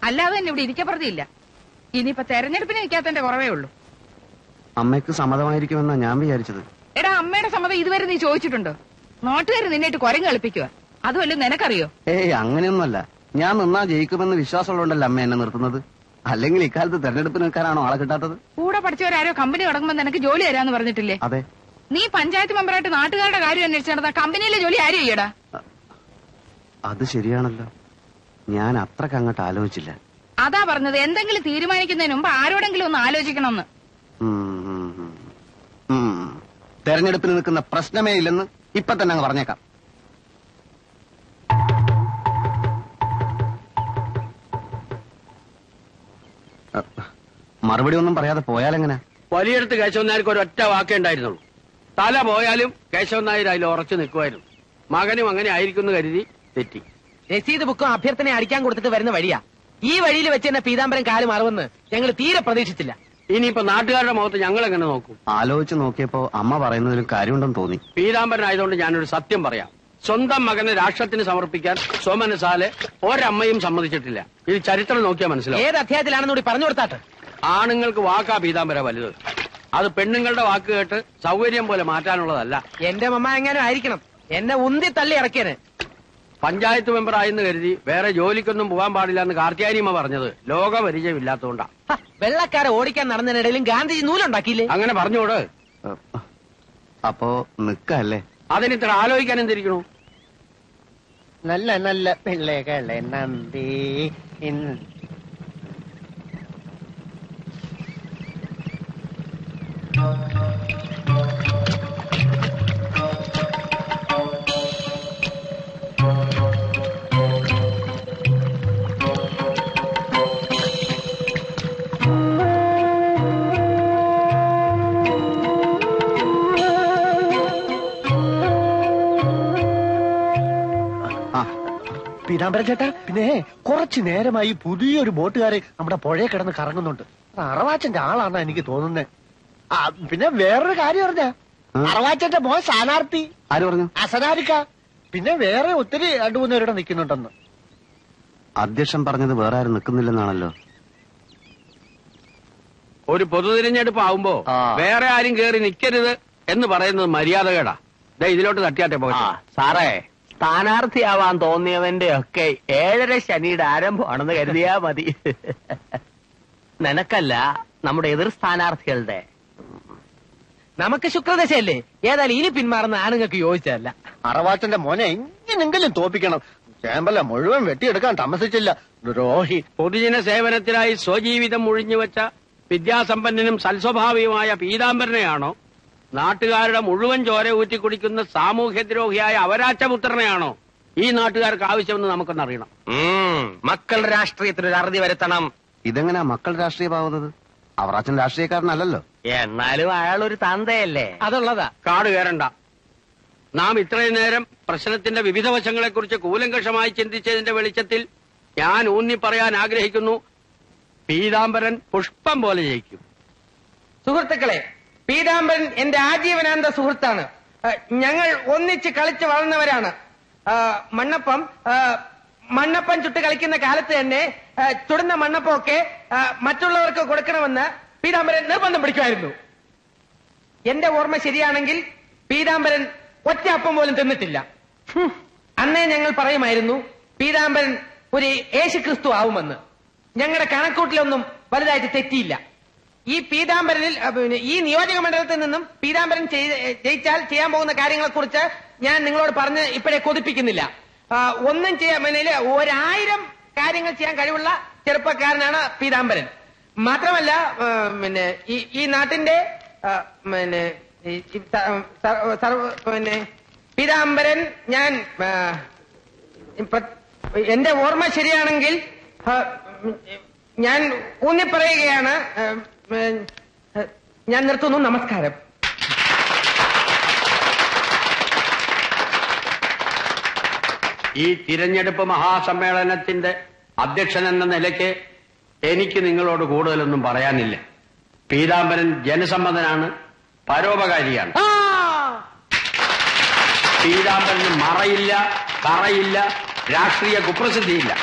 അല്ലാതെ തന്നെ ഇവിടെ ഇരിക്കപ്പുറത്തില്ല ഇനിയിപ്പൊ തെരഞ്ഞെടുപ്പിന് നിൽക്കാത്തതിന്റെ കുറവേ ഉള്ളൂ. അമ്മയ്ക്ക് സമ്മതമായിരിക്കുമെന്നാ ഞാൻ വിചാരിച്ചത്. എടാ അമ്മയുടെ സമ്മതം ഇതുവരെ നീ ചോദിച്ചിട്ടുണ്ടോ? നാട്ടുകാർ നിന്നിട്ട് കുരങ്ങ് കളിപ്പിക്കുക അതുമല്ല നിനക്കറിയോ? ഏയ് അങ്ങനെയൊന്നുമല്ല. ഞാൻ നിന്നാ ജയിക്കുമെന്ന് വിശ്വാസമുള്ളതുകൊണ്ടല്ല അമ്മ എന്നെ നിർത്തുന്നത്? അല്ലെങ്കിൽ ഇക്കാലത്ത് തെരഞ്ഞെടുപ്പ് നിൽക്കാനാണോ ആളെ കിട്ടാത്തത്? കൂടെ പഠിച്ചവരാരോ കമ്പനി തുടങ്ങുമ്പോ നിനക്ക് ജോലി തരാന്ന് പറഞ്ഞിട്ടില്ലേ? അതെ. നീ പഞ്ചായത്ത് മെമ്പറായിട്ട് നാട്ടുകാരുടെ കാര്യം അന്വേഷിച്ചാ നടന്ന കമ്പനിയിലെ ജോലി ആരും ചെയ്യടാ? അത് ശരിയാണല്ലോ. ഞാൻ അത്രയ്ക്ക് അങ്ങോട്ട് ആലോചിച്ചില്ല. അതാ പറഞ്ഞത് എന്തെങ്കിലും തീരുമാനിക്കുന്നതിന് മുമ്പ് ആരോടെങ്കിലും ഒന്ന് ആലോചിക്കണമെന്ന്. തെരഞ്ഞെടുപ്പിന് നിൽക്കുന്ന പ്രശ്നമേ ഇല്ലെന്ന് ഇപ്പൊ തന്നെ അങ്ങ് പറഞ്ഞേക്കാം. അ, മറുപടി ഒന്നും പറയാതെ പോയാലെങ്ങനെ? വലിയടുത്ത് കേശവൻ നായർക്ക് ഒരൊറ്റ ഒറ്റ വാക്കേ ഉണ്ടായിരുന്നുള്ളൂ. തല പോയാലും കേശവൻ നായർ അതിൽ ഉറച്ചു നിൽക്കുമായിരുന്നു. മകനും അങ്ങനെ ആയിരിക്കുന്നു കരുതി തെറ്റി. രസീത് ബുക്കും അഭ്യർത്ഥന അടിക്കാൻ കൊടുത്തിട്ട് വരുന്ന വഴിയാ. ഈ വഴിയിൽ വെച്ച് തന്നെ പീതാംബരം കാൽ മാറുമെന്ന് ഞങ്ങൾ തീരെ പ്രതീക്ഷിച്ചില്ല. ഇനിയിപ്പോ നാട്ടുകാരുടെ മുഖത്ത് ഞങ്ങൾ എങ്ങനെ നോക്കും? ആലോചിച്ച് നോക്കിയപ്പോ അമ്മ പറയുന്നതിൽ കാര്യമുണ്ടെന്ന് തോന്നി. പീതാംബരൻ ആയതുകൊണ്ട് ഞാനൊരു സത്യം പറയാം. സ്വന്തം മകനെ രാഷ്ട്രത്തിന് സമർപ്പിക്കാൻ സോമനസാലെ ഒരമ്മയും സമ്മതിച്ചിട്ടില്ല. ഇത് ചരിത്രം നോക്കിയാൽ മനസ്സിലാവും. ഏത് അധ്യായത്തിലാണെന്ന് കൂടി പറഞ്ഞു കൊടുത്താട്ട് ആണുങ്ങൾക്ക് വാക്കാ പീതാംബര വലുത്. അത് പെണ്ണുങ്ങളുടെ വാക്ക് കേട്ട് സൗകര്യം പോലെ മാറ്റാനുള്ളതല്ല. എന്റെ മമ്മ എങ്ങനെ ആയിരിക്കണം. എന്നെ ഉന്തി തള്ളി ഇറക്കിയന് പഞ്ചായത്ത് മെമ്പറായെന്ന് കരുതി വേറെ ജോലിക്കൊന്നും പോകാൻ പാടില്ല എന്ന് കാർത്തിയാനിയമ്മ പറഞ്ഞത്. ലോകപരിചയമില്ലാത്തതുകൊണ്ടാ. ഹ, വെള്ളക്കാരെ ഓടിക്കാൻ നടന്നതിനിടയിലും ഗാന്ധിജി നൂലുണ്ടാക്കിയില്ലേ? അങ്ങനെ പറഞ്ഞോട് അപ്പോ നിക്കല്ലേ? ഇത്ര ആലോചിക്കാൻ എന്തിരിക്കണു? നല്ല നല്ല പിള്ളേകളെ നന്ദി. ഇന്ന് പീതാംബര ചേട്ടാ. പിന്നെ കുറച്ചു നേരമായി പുതിയൊരു ബോട്ടുകാരെ നമ്മുടെ പുഴയെ കിടന്ന് കറങ്ങുന്നുണ്ട്. അറവാച്ചന്റെ ആളാണ് എനിക്ക് തോന്നുന്നത് ആ പിന്നെ വേറൊരു കാര്യം അറിഞ്ഞ. അറവാച്ചന്റെ മോൻ സ്ഥാനാർത്ഥി. ആര് പറഞ്ഞു? അസനാരിക്ക. പിന്നെ വേറെ ഒത്തിരി രണ്ടു മൂന്ന് പേരുടെ നിൽക്കുന്നുണ്ടെന്ന്. അധ്യക്ഷൻ പറഞ്ഞത് വേറെ ആരും നിൽക്കുന്നില്ലെന്നാണല്ലോ. ഒരു പൊതു തിരഞ്ഞെടുപ്പ് ആവുമ്പോ വേറെ ആരും കേറി നിൽക്കരുത് എന്ന് പറയുന്നത് മര്യാദകേടാ. ദേ ഇതിലോട്ട് തട്ടിയാട്ടെ പോകട്ടെ. സാറേ സ്ഥാനാർത്ഥിയാവാൻ തോന്നിയവന്റെ ഒക്കെ ഏഴര ശനിയുടെ ആരംഭമാണെന്ന് കരുതിയാ മതി. നിനക്കല്ല നമ്മുടെ എതിർ സ്ഥാനാർത്ഥികളുടെ. നമുക്ക് ശുക്രദശയല്ലേ? ഏതായാലും ഇനി പിന്മാറുന്ന ആണുങ്ങൾക്ക് യോജിച്ചതല്ല. അറവാച്ചന്റെ മോനെ എങ്ങനെങ്കിലും തോപ്പിക്കണം. ചേമ്പല മുഴുവൻ വെട്ടിയെടുക്കാൻ താമസിച്ചില്ല. ദ്രോഹി. പൊതുജന സേവനത്തിനായി സ്വജീവിതം ഒഴിഞ്ഞുവെച്ച വിദ്യാസമ്പന്നനും സൽസ്വഭാവിയുമായ പീതാംബരനെയാണോ? നാട്ടുകാരുടെ മുഴുവൻ ചോര ഊറ്റിക്കുടിക്കുന്ന സാമൂഹ്യദ്രോഹിയായ അവരാച്ചപുത്രനെയാണോ ഈ നാട്ടുകാർക്ക് ആവശ്യമെന്ന് നമുക്കൊന്ന് അറിയണം. മക്കൾ രാഷ്ട്രീയത്തിന് ഒരു അറുതി വരുത്തണം. ഇതെങ്ങനെയാ മക്കൾ രാഷ്ട്രീയമാവുന്നത്? അവറാച്ചൻ രാഷ്ട്രീയക്കാരനല്ലല്ലോ. എന്നാലും അയാൾ ഒരു തന്തയല്ലേ? അതുള്ളതാ. കാട് കയറണ്ട. നാം ഇത്രയും നേരം പ്രശ്നത്തിന്റെ വിവിധ വശങ്ങളെക്കുറിച്ച് കൂലങ്കഷമായി ചിന്തിച്ചതിന്റെ വെളിച്ചത്തിൽ ഞാൻ ഊന്നി പറയാൻ ആഗ്രഹിക്കുന്നു. പീതാംബരൻ പുഷ്പം പോലെ ജയിക്കും. സുഹൃത്തുക്കളെ പീതാംബരൻ എന്റെ ആജീവനാന്ത സുഹൃത്താണ്. ഞങ്ങൾ ഒന്നിച്ച് കളിച്ച് വളർന്നവരാണ്. മണ്ണപ്പം മണ്ണപ്പം ചുട്ട് കളിക്കുന്ന കാലത്ത് തന്നെ ചുടുന്ന മണ്ണപ്പമൊക്കെ മറ്റുള്ളവർക്ക് കൊടുക്കണമെന്ന് പീതാംബരൻ നിർബന്ധം പിടിക്കുമായിരുന്നു. എന്റെ ഓർമ്മ ശരിയാണെങ്കിൽ പീതാംബരൻ ഒറ്റ അപ്പം പോലും തിന്നിട്ടില്ല. അന്നേ ഞങ്ങൾ പറയുമായിരുന്നു പീതാംബരൻ ഒരു യേശുക്രിസ്തു ആവുമെന്ന്. ഞങ്ങളുടെ കണക്കൂട്ടിലൊന്നും വലുതായിട്ട് തെറ്റിയില്ല. ഈ പീതാംബരനിൽ ഈ നിയോജക മണ്ഡലത്തിൽ നിന്നും പീതാംബരൻ ജയിച്ചാൽ ചെയ്യാൻ പോകുന്ന കാര്യങ്ങളെ കുറിച്ച് ഞാൻ നിങ്ങളോട് പറഞ്ഞ് ഇപ്പോഴേ കൊതിപ്പിക്കുന്നില്ല. ഒന്നും ചെയ്യാൻ പിന്നെ ഒരായിരം കാര്യങ്ങൾ ചെയ്യാൻ കഴിവുള്ള ചെറുപ്പക്കാരനാണ് പീതാംബരൻ. മാത്രമല്ല പിന്നെ ഈ നാട്ടിന്റെ പിന്നെ പിന്നെ പീതാംബരൻ ഞാൻ എന്റെ ഓർമ്മ ശരിയാണെങ്കിൽ ഞാൻ ഊന്നി പറയുകയാണ് ആ, ഉം, ഞാൻ നിർത്തുന്നു. നമസ്കാരം. ഈ തിരഞ്ഞെടുപ്പ് മഹാസമ്മേളനത്തിന്റെ അധ്യക്ഷൻ എന്ന നിലയ്ക്ക് എനിക്ക് നിങ്ങളോട് കൂടുതലൊന്നും പറയാനില്ല. പീതാംബരൻ ജനസമ്മതനാണ് പരോപകാരിയാണ്. പീതാംബരന് മറയില്ല കറയില്ല രാഷ്ട്രീയ കുപ്രസിദ്ധിയില്ല.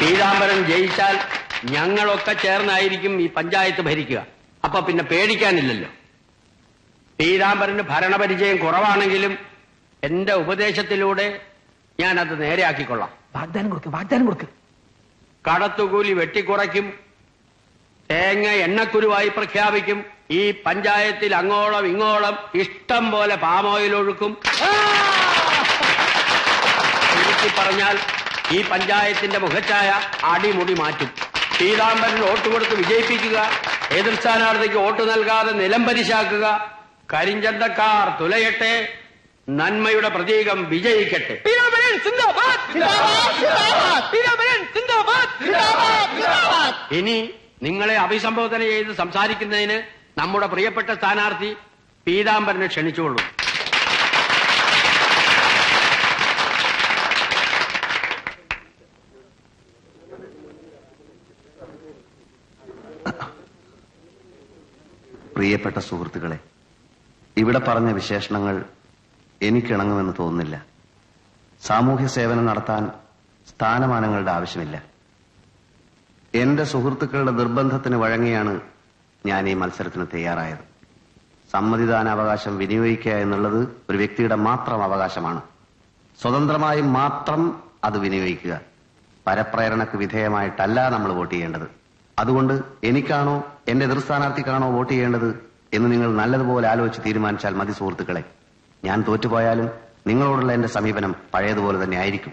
പീതാംബരൻ ജയിച്ചാൽ ഞങ്ങളൊക്കെ ചേർന്നായിരിക്കും ഈ പഞ്ചായത്ത് ഭരിക്കുക. അപ്പൊ പിന്നെ പേടിക്കാനില്ലല്ലോ. പീതാംബരന് ഭരണപരിചയം കുറവാണെങ്കിലും എന്റെ ഉപദേശത്തിലൂടെ ഞാൻ അത് നേരെയാക്കിക്കൊള്ളാം. വാഗ്ദാനം കൊടുക്ക് വാഗ്ദാനം കൊടുക്ക്. കടത്തുകൂലി വെട്ടിക്കുറയ്ക്കും. തേങ്ങ എണ്ണക്കുരുവായി പ്രഖ്യാപിക്കും. ഈ പഞ്ചായത്തിൽ അങ്ങോളം ഇങ്ങോളം ഇഷ്ടം പോലെ പാമോയിൽ ഒഴുക്കും. ചുരുക്കി പറഞ്ഞാൽ ഈ പഞ്ചായത്തിന്റെ മുഖച്ഛായ അടിമുടി മാറ്റും. പീതാംബരന് വോട്ട് കൊടുത്ത് വിജയിപ്പിക്കുക എതിർ സ്ഥാനാർത്ഥിക്ക് വോട്ട് നൽകാതെ നിലംപരിശാക്കുക കരിഞ്ചന്തക്കാർ തുലയട്ടെ നന്മയുടെ പ്രതീകം വിജയിക്കട്ടെ. പീതാംബരൻ പീതാംബരൻ ഇനി നിങ്ങളെ അഭിസംബോധന ചെയ്ത് സംസാരിക്കുന്നതിന് നമ്മുടെ പ്രിയപ്പെട്ട സ്ഥാനാർത്ഥി പീതാംബരനെ ക്ഷണിച്ചുകൊള്ളൂ പ്രിയപ്പെട്ട സുഹൃത്തുക്കളെ ഇവിടെ പറഞ്ഞ വിശേഷണങ്ങൾ എനിക്കിണങ്ങുമെന്ന് തോന്നുന്നില്ല. സാമൂഹ്യ സേവനം നടത്താൻ സ്ഥാനമാനങ്ങളുടെ ആവശ്യമില്ല. എന്റെ സുഹൃത്തുക്കളുടെ നിർബന്ധത്തിന് വഴങ്ങിയാണ് ഞാൻ ഈ മത്സരത്തിന് തയ്യാറായത്. സമ്മതിദാന അവകാശം വിനിയോഗിക്കുക എന്നുള്ളത് ഒരു വ്യക്തിയുടെ മാത്രം അവകാശമാണ്. സ്വതന്ത്രമായി മാത്രം അത് വിനിയോഗിക്കുക പരപ്രേരണക്ക് വിധേയമായിട്ടല്ല നമ്മൾ വോട്ട് ചെയ്യേണ്ടത്. അതുകൊണ്ട് എനിക്കാണോ എന്റെ എതിർ സ്ഥാനാർത്ഥിക്കാണോ വോട്ട് ചെയ്യേണ്ടത് എന്ന് നിങ്ങൾ നല്ലതുപോലെ ആലോചിച്ച് തീരുമാനിച്ചാൽ മതി സുഹൃത്തുക്കളെ. ഞാൻ തോറ്റുപോയാലും നിങ്ങളോടുള്ള എന്റെ സമീപനം പഴയതുപോലെ തന്നെ ആയിരിക്കും.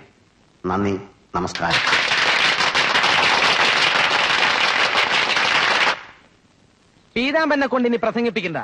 നന്ദി നമസ്കാരം. പീതാമ്പനെ കൊണ്ട് ഇനി പ്രസംഗിപ്പിക്കണ്ട.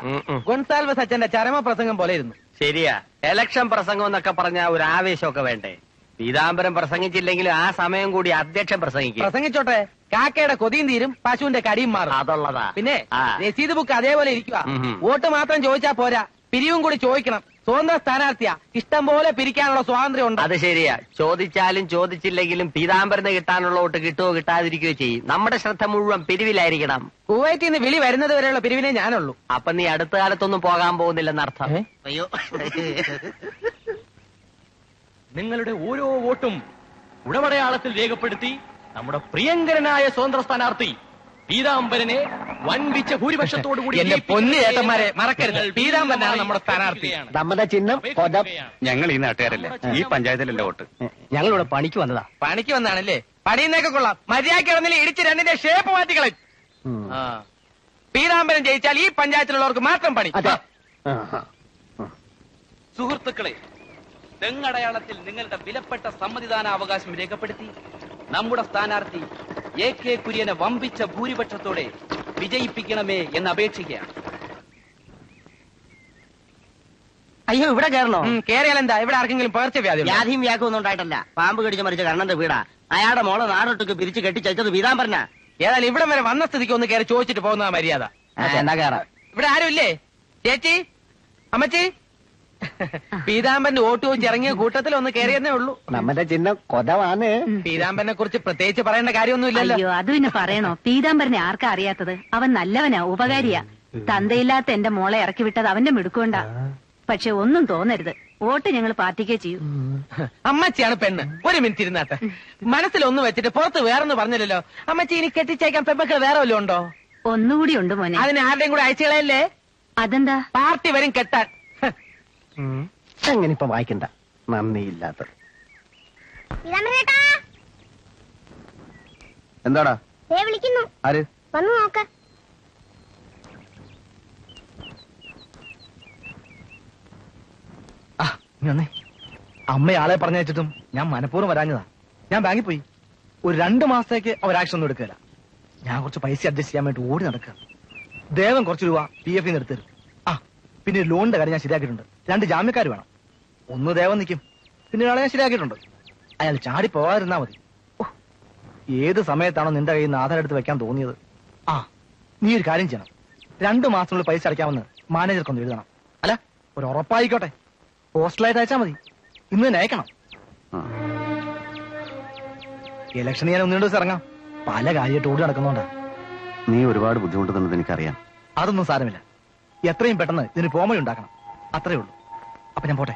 ഗൊൺസാൽവസ് സച്ചന്റെ ചരമ പ്രസംഗം പോലെ ഇരുന്നു. ശരിയാ. എലക്ഷൻ പ്രസംഗം എന്നൊക്കെ പറഞ്ഞ ഒരു ആവേശമൊക്കെ വേണ്ടേ? പീതാംബരം പ്രസംഗിച്ചില്ലെങ്കിലും ആ സമയം കൂടി അധ്യക്ഷൻ പ്രസംഗിക്കും. പ്രസംഗിച്ചോട്ടെ. കാക്കയുടെ കൊതിയും തീരും പശുവിന്റെ കടിയും മാറും. അതുള്ളതാ. പിന്നെ ആ. രസീത് ബുക്ക് അതേപോലെ ഇരിക്കുക ഉം. വോട്ട് മാത്രം ചോദിച്ചാ പോരാ. പിരിവും കൂടി ചോദിക്കണം. സ്വന്തം സ്ഥാനാർത്ഥിയാ. ഇഷ്ടം പോലെ പിരിക്കാനുള്ള സ്വാതന്ത്ര്യം ഉണ്ട്. അത് ശരിയാ. ചോദിച്ചാലും ചോദിച്ചില്ലെങ്കിലും പീതാംബരന് കിട്ടാനുള്ള വോട്ട് കിട്ടുകയോ കിട്ടാതിരിക്കുകയോ ചെയ്യും. നമ്മുടെ ശ്രദ്ധ മുഴുവൻ പിരിവിലായിരിക്കണം. കുവൈറ്റിൽ നിന്ന് വിളി വരുന്നത് വരെയുള്ള പിരിവിനെ ഞാനുള്ളൂ. അപ്പൊ നീ അടുത്ത കാലത്തൊന്നും പോകാൻ പോകുന്നില്ലെന്നർത്ഥം. അയ്യോ. നിങ്ങളുടെ ഓരോ വോട്ടും ഉടമടയാളത്തിൽ രേഖപ്പെടുത്തി നമ്മുടെ പ്രിയങ്കരനായ സ്വതന്ത്ര സ്ഥാനാർത്ഥി പീതാംബരനെ വൻപിച്ച ഭൂരിപക്ഷത്തോടു കൂടി എന്റെ പൊന്നു മറക്കരുത്. പീതാംബരനാണ് നമ്മുടെ സ്ഥാനാർത്ഥി. നമ്മുടെ ചിഹ്നം കൊടം ഞങ്ങൾ ഈ നാട്ടുകാരല്ലേ? ഈ പഞ്ചായത്തിലല്ല വോട്ട്? ഞങ്ങളിവിടെ പണിക്ക് വന്നതാ. പണിക്ക് വന്നാണല്ലേ? പണിയുന്നേക്ക് കൊള്ളാം. മര്യാദയ്ക്ക് ഇറന്നില്ല ഇടിച്ച് രണ്ടിന്റെ ഷേപ്പ് മാറ്റിക്കളയും ആ. പീതാംബരൻ ജയിച്ചാൽ ഈ പഞ്ചായത്തിലുള്ളവർക്ക് മാത്രം പണി. സുഹൃത്തുക്കളെ തെങ്ങടയാളത്തിൽ നിങ്ങളുടെ വിലപ്പെട്ട സമ്മതിദാന അവകാശം രേഖപ്പെടുത്തി നമ്മുടെ സ്ഥാനാർത്ഥി എ കെ കുര്യനെ വമ്പിച്ച ഭൂരിപക്ഷത്തോടെ വിജയിപ്പിക്കണമേ എന്ന് അപേക്ഷിക്കുകയാണ്. അയ്യോ ഇവിടെ കയറണോ? കേറിയാൽ എന്താ ഇവിടെ ആർക്കെങ്കിലും പകർച്ച വ്യാധി വ്യാധിയും വ്യാഖ്യം ഒന്നും ഉണ്ടായിട്ടല്ല. പാമ്പ് കടിച്ച് മരിച്ച കണ്ണന്റെ വീടാ. അയാളുടെ മോളെ നാടൊട്ടുക്ക് പിരിച്ച് കെട്ടിച്ചത് പറഞ്ഞ ഏതായാലും ഇവിടെ വരെ വന്ന സ്ഥിതിക്ക് ഒന്ന് കയറി ചോദിച്ചിട്ട് പോകുന്ന മര്യാദ. എന്നാ കയറാം. ഇവിടെ ആരുമില്ലേ? ചേച്ചി? അമ്മച്ചി? പീതാംബരന്റെ വോട്ട് ചോദിച്ച് ഇറങ്ങിയ കൂട്ടത്തിൽ ഒന്ന് കയറിയെന്നേ ഉള്ളൂ. നമ്മുടെ ചിഹ്നം കൊതവാണ് പീതാമ്പനെ കുറിച്ച് പ്രത്യേകിച്ച് പറയേണ്ട കാര്യമൊന്നുമില്ലല്ലോ. അയ്യോ അത് പിന്നെ പറയണോ? പീതാംബരനെ ആർക്കാ അറിയാത്തത്? അവൻ നല്ലവനാ ഉപകാരിയാ. തന്തയില്ലാത്ത എന്റെ മോളെ ഇറക്കി വിട്ടത് അവന്റെ മിടുക്കൊണ്ടാ പക്ഷെ ഒന്നും തോന്നരുത്. വോട്ട് ഞങ്ങൾ പാർട്ടിക്കേ ചെയ്യൂ. അമ്മച്ചിയാണ് പെണ്ണ്. ഒരു മിനിറ്റ് ഇരുന്നാട്ടെ. മനസ്സിൽ ഒന്ന് വെച്ചിട്ട് പുറത്ത് വേറൊന്ന് പറഞ്ഞില്ലല്ലോ. അമ്മച്ചി ഇനി കെട്ടിച്ചേക്കാൻ പെമ്മക്കൾ വേറെ വല്ലതും ഉണ്ടോ? ഒന്നുകൂടി ഉണ്ട് മോനെ. അതിന് ആരുടെയും കൂടെ അയച്ചു കളയല്ലേ? അതെന്താ? പാർട്ടി വരും കെട്ടാൻ. അങ്ങനെ ഇപ്പൊ വായിക്കണ്ട. നന്ദിയില്ലാത്ത എന്താടാ? വിളിക്കുന്നു. ആര്? വന്നു നോക്ക. അമ്മയാളെ വന്നേ. അമ്മ ആളെ പറഞ്ഞയച്ചിട്ടും ഞാൻ മനഃപൂർവം വരാഞ്ഞതാ. ഞാൻ ബാങ്കിൽ പോയി. ഒരു രണ്ടു മാസത്തേക്ക് അവർ ആക്ഷൻ ഒന്നും എടുക്കില്ല ഞാൻ കുറച്ച് പൈസ അഡ്ജസ്റ്റ് ചെയ്യാൻ വേണ്ടി ഓടി നടക്കുക. ദേവൻ കുറച്ച് രൂപ പി എഫ് എടുത്തരും ആ പിന്നെ ഒരു ലോണിന്റെ കാര്യം ഞാൻ ശരിയാക്കിയിട്ടുണ്ട്. രണ്ട് ജാമ്യക്കാർ വേണം. ഒന്ന് ദേവൻ നിൽക്കും പിന്നെ ഒരാളെ ഞാൻ ശരിയാക്കിയിട്ടുണ്ട്. അയാൾ ചാടി പോകാതിരുന്നാ മതി. ഏത് സമയത്താണോ നിന്റെ കയ്യിൽ നിന്ന് ആധാരം എടുത്ത് വെക്കാൻ തോന്നിയത്? ആ നീ ഒരു കാര്യം ചെയ്യണം. രണ്ടു മാസത്തിനുള്ളിൽ പൈസ അടയ്ക്കാമെന്ന് മാനേജർക്കൊന്ന് എഴുതണം. അല്ല ഒരു ഉറപ്പായിക്കോട്ടെ. പോസ്റ്റലായിട്ട് അയച്ചാൽ മതി. ഇന്ന് തന്നെ അയക്കണം. ഇലക്ഷൻ ഞാൻ ഒന്ന് ദിവസം ഇറങ്ങാം. പല കാര്യമായിട്ട് ഓടി നടക്കുന്നുണ്ടാ. നീ ഒരുപാട് ബുദ്ധിമുട്ടുന്നുണ്ടെന്ന് എനിക്കറിയാം. അതൊന്നും സാരമില്ല. എത്രയും പെട്ടെന്ന് ഇതിന് പോമഴ ഉണ്ടാക്കണം. അത്രേ ഉള്ളൂ. അപ്പൊ ഞാൻ പോട്ടെ.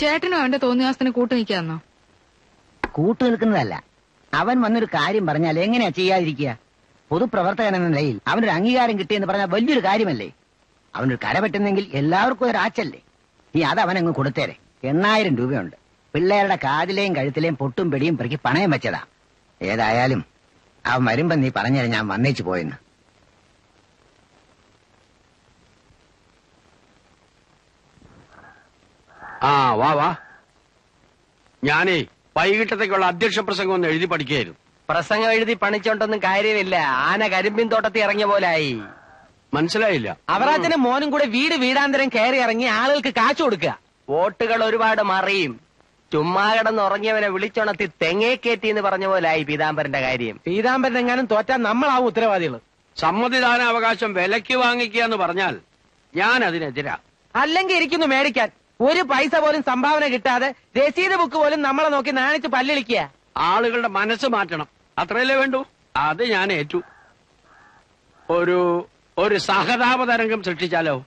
ചേട്ടനും അവന്റെ തോന്നിയാസത്തിന് കൂട്ടു നിൽക്കാന്നോ? കൂട്ടു നിൽക്കുന്നതല്ല. അവൻ വന്നൊരു കാര്യം പറഞ്ഞാൽ എങ്ങനെയാ ചെയ്യാതിരിക്കുക? പൊതുപ്രവർത്തകൻ എന്ന നിലയിൽ അവനൊരു അംഗീകാരം കിട്ടിയെന്ന് പറഞ്ഞാൽ വലിയൊരു കാര്യമല്ലേ? അവനൊരു കര പറ്റുന്നെങ്കിൽ എല്ലാവർക്കും ഒരു ആച്ചല്ലേ നീ അത് അവനങ്ങ് കൊടുത്തേരെ. എണ്ണായിരം രൂപയുണ്ട്. പിള്ളേരുടെ കാതിലെയും കഴുത്തിലെയും പൊട്ടും പിടിയും പെറുക്കി പണയം വെച്ചതാ. ഏതായാലും അവൻ വരുമ്പോ നീ പറഞ്ഞാൽ ഞാൻ വന്നേച്ചു പോയെന്ന്. ആ വാ വാ. ഞാനേ വൈകിട്ടത്തേക്കുള്ള അധ്യക്ഷ പ്രസംഗം ഒന്ന് എഴുതി പഠിക്കായിരുന്നു പ്രസംഗം എഴുതി പണിച്ചോണ്ടൊന്നും കാര്യമില്ല. ആന കരിമ്പിൻ തോട്ടത്തിൽ ഇറങ്ങിയ പോലായി. മനസ്സിലായില്ല. അവറാച്ചനും മോനും കൂടെ വീട് വീടാന്തരം കയറി ഇറങ്ങി ആളുകൾക്ക് കാശ് കൊടുക്കുക. വോട്ടുകൾ ഒരുപാട് മറിയും. ചുമ്മാ കിടന്ന് ഉറങ്ങിയവനെ വിളിച്ചുണത്തി തെങ്ങേ കയറ്റി എന്ന് പറഞ്ഞ പോലായി പീതാംബരന്റെ കാര്യം. പീതാംബരൻ എങ്ങാനും തോറ്റാൽ നമ്മളാവും ഉത്തരവാദികൾ സമ്മതിദാനാവകാശം വിലക്ക് വാങ്ങിക്കുക എന്ന് പറഞ്ഞാൽ ഞാൻ അതിനെതിരാ അല്ലെങ്കിൽ ഇരിക്കുന്നു മേടിക്കാൻ. ഒരു പൈസ പോലും സംഭാവന കിട്ടാതെ രസീത് ബുക്ക് പോലും നമ്മളെ നോക്കി നാണിച്ച് പല്ലിളിക്കുക. ആളുകളുടെ മനസ്സ് മാറ്റണം. അത്രയല്ലേ വേണ്ടൂ? അത് ഞാൻ ഏറ്റു. ഒരു ഒരു സഹതാപ തരംഗം സൃഷ്ടിച്ചാലോ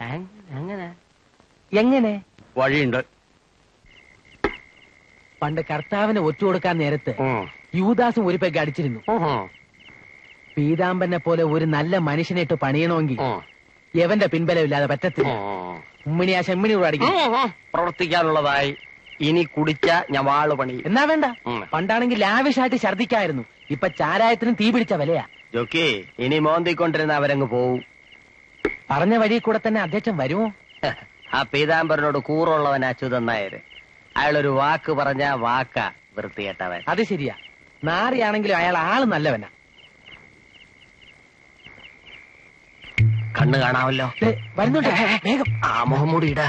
അങ്ങനെ എങ്ങനെ? വഴിയുണ്ട്. പണ്ട് കർത്താവിനെ ഒറ്റുകൊടുക്കാൻ നേരത്ത് യൂദാസും ഒരു പെഗ് അടിച്ചിരുന്നു. പീതാംബനെ പോലെ ഒരു നല്ല മനുഷ്യനായിട്ട് പണിയണമെങ്കിൽ യവന്റെ പിൻബലമില്ലാതെ പറ്റത്തില്ല. ഉമ്മിണി ആ ചെമ്മിണി കൂടെ അടിക്കും പ്രവർത്തിക്കാനുള്ളതായി. ഇനി കുടിച്ച ഞാൻ വാൾ പണി. എന്നാ വേണ്ട? പണ്ടാണെങ്കിൽ ലാവിഷായിട്ട് ഛർദിക്കായിരുന്നു ഇപ്പൊ ചാരായത്തിനും തീ പിടിച്ച വിലയാ. ജോക്കി ഇനി മോന്തിക്കൊണ്ടിരുന്ന അവരങ്ങ് പോവും. പറഞ്ഞ വഴി കൂടെ തന്നെ അധ്യക്ഷൻ വരുമോ? ആ പീതാംബരനോട് കൂറുള്ളവൻ അച്യുതൻ നായര് അയാളൊരു വാക്ക് പറഞ്ഞ വാക്ക വൃത്തികെട്ടവൻ. അത് ശരിയാ. നാറിയാണെങ്കിലും അയാൾ ആൾ നല്ലവനാ. കണ്ണു കാണാമല്ലോ. വരുന്നുണ്ട്. വേഗം. ആ മുഖംമൂടി ഇട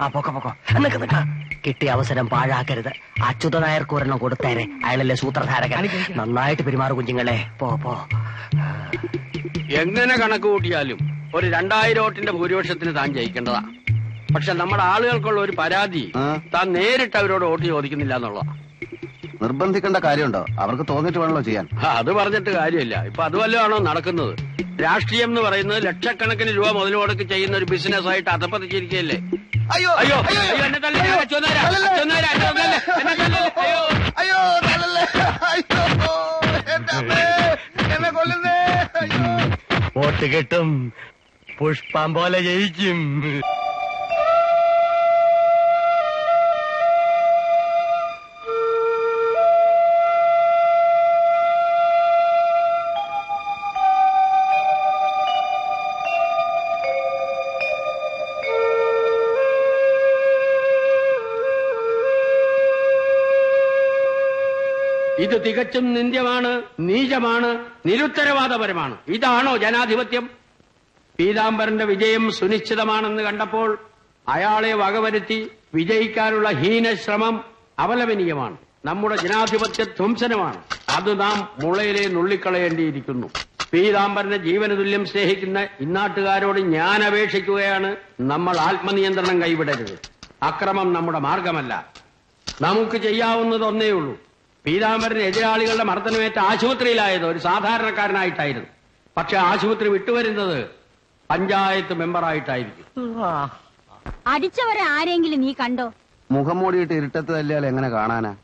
ആ പൊക്ക പൊക്കോ. നിക്ക നിക്ക. കിട്ടിയ അവസരം പാഴാക്കരുത്. അച്യുത നായർക്ക് ഒരെണ്ണം കൊടുത്തേരെ. അയാളല്ലേ സൂത്രധാരകൻ. നന്നായിട്ട് പെരുമാറു കുഞ്ഞുങ്ങളെ. പോ പോ. എങ്ങനെ കണക്ക് കൂട്ടിയാലും ഒരു രണ്ടായിരം ഓട്ടിന്റെ ഭൂരിപക്ഷത്തിന് താൻ ജയിക്കേണ്ടതാ. പക്ഷെ നമ്മുടെ ആളുകൾക്കുള്ള ഒരു പരാതി താൻ നേരിട്ട് അവരോട് വോട്ട് ചോദിക്കുന്നില്ല എന്നുള്ളതാ. നിർബന്ധിക്കേണ്ട കാര്യമുണ്ടോ? അവർക്ക് തോന്നിട്ട് വേണല്ലോ ചെയ്യാൻ. അത് പറഞ്ഞിട്ട് കാര്യമില്ല. ഇപ്പൊ അത് വല്ലതാണോ നടക്കുന്നത്? രാഷ്ട്രീയം എന്ന് പറയുന്നത് ലക്ഷക്കണക്കിന് രൂപ മുതൽ മുടക്ക് ചെയ്യുന്ന ഒരു ബിസിനസ് ആയിട്ട് അധപ്പതിച്ചിരിക്കുകയല്ലേ? അയ്യോ അയ്യോ അയ്യോ എന്നെ അയ്യോ അയ്യോ. എന്നെ കൊല്ലുന്നേ. അയ്യോ. വോട്ട് കിട്ടും. പുഷ്പം പോലെ ജയിക്കും. ഇത് തികച്ചും നിന്ദ്യമാണ് നീചമാണ് നിരുത്തരവാദപരമാണ്. ഇതാണോ ജനാധിപത്യം? പീതാംബരന്റെ വിജയം സുനിശ്ചിതമാണെന്ന് കണ്ടപ്പോൾ അയാളെ വകവരുത്തി വിജയിക്കാനുള്ള ഹീനശ്രമം അപലപനീയമാണ്. നമ്മുടെ ജനാധിപത്യ ധ്വംസനമാണ്. അത് നാം മുളയിലെ നുള്ളിക്കളയേണ്ടിയിരിക്കുന്നു. പീതാംബരനെ ജീവന തുല്യം സ്നേഹിക്കുന്ന ഇന്നാട്ടുകാരോട് ഞാൻ അപേക്ഷിക്കുകയാണ് നമ്മൾ ആത്മനിയന്ത്രണം കൈവിടരുത്. അക്രമം നമ്മുടെ മാർഗമല്ല. നമുക്ക് ചെയ്യാവുന്നതൊന്നേ ഉള്ളൂ പീതാംബരൻ എതിരാളികളുടെ മർദ്ദനമേറ്റ ആശുപത്രിയിലായത് ഒരു സാധാരണക്കാരനായിട്ടായിരുന്നു. പക്ഷെ ആശുപത്രി വിട്ടുവരുന്നത് പഞ്ചായത്ത് മെമ്പറായിട്ടായിരിക്കും. അടിച്ചവരെ ആരെങ്കിലും നീ കണ്ടോ? മുഖം മൂടിയിട്ട് ഇരുട്ടത്ത് തല്ലിയാൽ എങ്ങനെ കാണാനാ?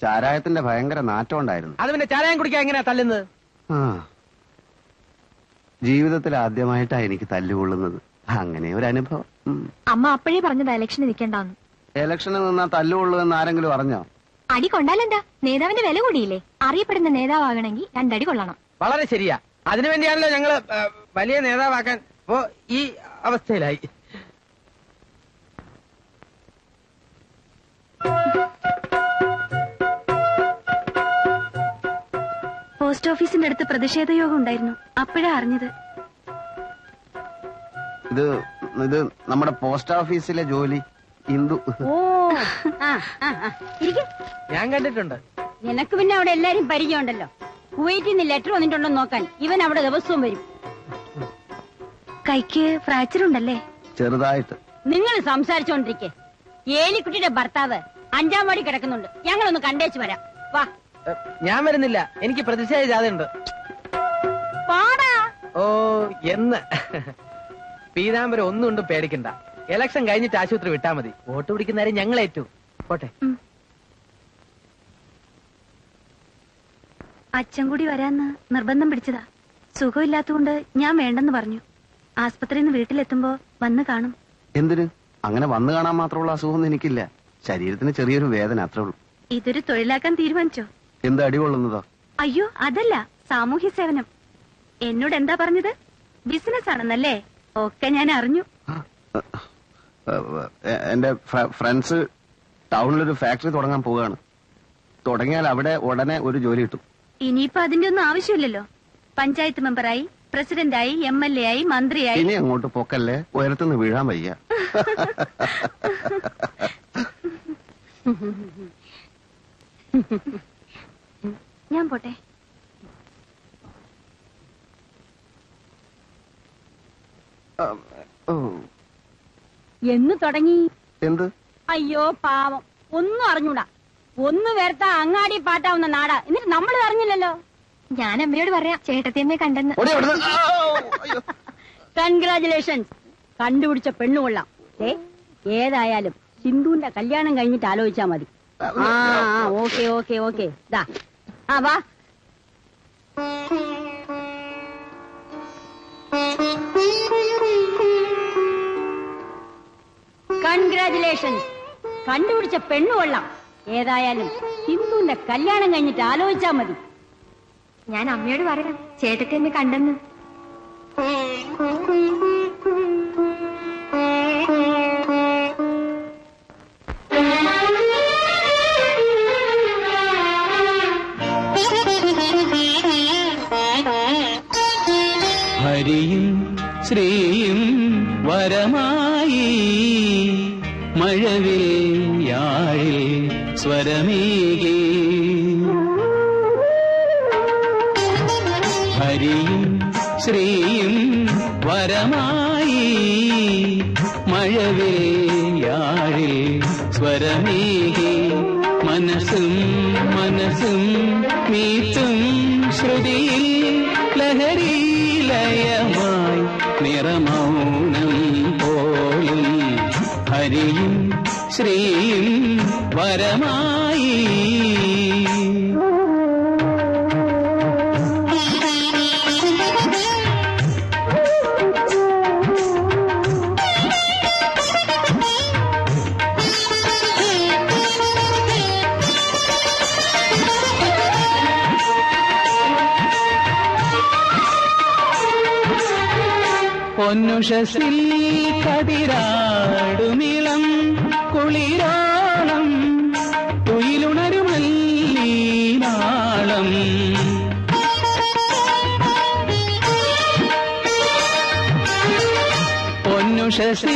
ചാരായത്തിന്റെ ഭയങ്കര നാറ്റം ഉണ്ടായിരുന്നു. അത് പിന്നെ ചാരായം കുടിക്കാൻ എങ്ങനെയാ തല്ലുന്നത്? ആ. ജീവിതത്തിൽ ആദ്യമായിട്ടാ എനിക്ക് തല്ലുകൊള്ളുന്നത്. അങ്ങനെ ഒരു അനുഭവം. ഉം. അമ്മ അപ്പോഴേ പറഞ്ഞതാ ഇലക്ഷന് നിൽക്കണ്ടെന്ന്. ഇലക്ഷന് നിന്നാ തല്ലുകൊള്ളുമെന്ന് ആരെങ്കിലും അറിഞ്ഞോ? അടി കൊണ്ടാലെന്താ? നേതാവിന്റെ വില കൂടിയില്ലേ? അറിയപ്പെടുന്ന നേതാവാകണമെങ്കിൽ രണ്ടടി കൊള്ളണം. വളരെ ശരിയാ. അതിനുവേണ്ടിയാണല്ലോ ഞങ്ങൾ ഏ, വലിയ നേതാവാക്കാൻ ഇപ്പോ ഈ അവസ്ഥയിലായി. പോസ്റ്റ് ഓഫീസിന്റെ അടുത്ത് പ്രതിഷേധ യോഗം ഉണ്ടായിരുന്നു. അപ്പോഴാ അറിഞ്ഞത്. ഇത് ഇത് നമ്മുടെ പോസ്റ്റ് ഓഫീസിലെ ജോലി. ഹിന്ദു. ഞാൻ കണ്ടിട്ടുണ്ട്. നിനക്ക് പിന്നെ അവിടെ എല്ലാരും പരിചയമുണ്ടല്ലോ. കുവൈറ്റിൽ നിന്ന് ലെറ്റർ വന്നിട്ടുണ്ടോ നോക്കാൻ. ഇവൻ അവിടെ ദിവസവും വരും. കൈക്ക് ഫ്രാക്ചർ ഉണ്ടല്ലേ? ചെറുതായിട്ട്. നിങ്ങൾ സംസാരിച്ചോണ്ടിരിക്കെ. ഏലിക്കുട്ടിയുടെ ഭർത്താവ് അഞ്ചാം വാടി കിടക്കുന്നുണ്ട്. ഞങ്ങളൊന്ന് കണ്ടേച്ച് വരാം. വാ. ഞാൻ വരുന്നില്ല. എനിക്ക് പ്രതിഷേധ ജാഥയുണ്ട് പാടാ. ഓ എന്ന്. പീതാംബരം ഒന്നും ഉണ്ട് പേടിക്കണ്ട. ഇലക്ഷൻ കഴിഞ്ഞിട്ട് ആശുപത്രി വിട്ടാ മതി. വോട്ട് പിടിക്കുന്നവരെ ഞങ്ങൾ ഏറ്റു. പോട്ടെ. അച്ഛൻ കൂടി വരാന്ന് നിർബന്ധം പിടിച്ചതാ. സുഖമില്ലാത്തതുകൊണ്ട് ഞാൻ വേണ്ടെന്ന് പറഞ്ഞു. ആസ്പത്രിയിൽ നിന്ന് വീട്ടിലെത്തുമ്പോ വന്ന് കാണും. എന്തിന്? അങ്ങനെ വന്നു കാണാൻ മാത്രമുള്ള അസുഖമൊന്നും എനിക്കില്ല. ശരീരത്തിന് ചെറിയൊരു വേദന അത്രേ ഉള്ളൂ. ഇതൊരു തൊഴിലാക്കാൻ തീരുമാനിച്ചോ? എന്ത് അടികൊള്ളുന്നതോ അയ്യോ അതല്ല. സാമൂഹ്യ സേവനം. എന്നോട് എന്താ പറഞ്ഞത്? ബിസിനസ് ആണെന്നല്ലേ ഒക്കെ ഞാൻ അറിഞ്ഞു. എന്റെ ഫ്ര- ഫ്രണ്ട്സ് ടൗണിലൊരു ഫാക്ടറി തുടങ്ങാൻ പോവുകയാണ്. തുടങ്ങിയാൽ അവിടെ ഉടനെ ഒരു ജോലി കിട്ടും. ഇനിയിപ്പോ അതിന്റെ ഒന്നും ആവശ്യമില്ലല്ലോ. പഞ്ചായത്ത് മെമ്പറായി പ്രസിഡന്റായി എം എൽ എ ആയി മന്ത്രിയായി. ഇനി അങ്ങോട്ട് പൊക്കല്ലേ? ഉയരത്തുനിന്ന് വീഴാൻ വയ്യ. ഞാൻ പോട്ടെ. ഓ, എന്ന് തുടങ്ങി. എന്ത്? അയ്യോ പാവം. ഒന്നും അറിഞ്ഞൂടാ. ഒന്ന് വേർത്ത അങ്ങാടി പാട്ടാവുന്ന നാടാ. എന്നിട്ട് നമ്മൾ അറിഞ്ഞില്ലല്ലോ? ഞാൻ അമ്മയോട് പറയാം ചേട്ടത്തിയമ്മയെ കണ്ടെന്ന്. കൺഗ്രാചുലേഷൻസ് കണ്ടുപിടിച്ച പെണ്ണു കൊള്ളാം. ഏ ഏതായാലും സിന്ധുവിന്റെ കല്യാണം കഴിഞ്ഞിട്ട് ആലോചിച്ചാ മതി. ആ ആ ഓക്കെ ഓക്കെ ഓക്കെ. ദാ. ആ വാ. കൺഗ്രാചുലേഷൻസ് കണ്ടുപിടിച്ച പെണ്ണു കൊള്ളാം. ഏതായാലും സിന്ധുവിന്റെ കല്യാണം കഴിഞ്ഞിട്ട് ആലോചിച്ചാ മതി. ഞാൻ അമ്മയോട് പറയാം അമ്മ കണ്ടെന്ന്. ഹരിയും ശ്രീയും വരമായി സ്വരമേകി. ഹരിയും ശ്രീയും വരമായി മഴവേയാഴിൽ സ്വരമേകി. മനസ്സും മനസ്സും മീത്തും ശ്രുതിയിൽ ലഹരീലയമായി നിറമൗനം പോലും. ഹരിയും ശ്രീയും വരമായി പൊന്നുഷസിൽ കതിരാടുമിളം കുളിരോണം meesha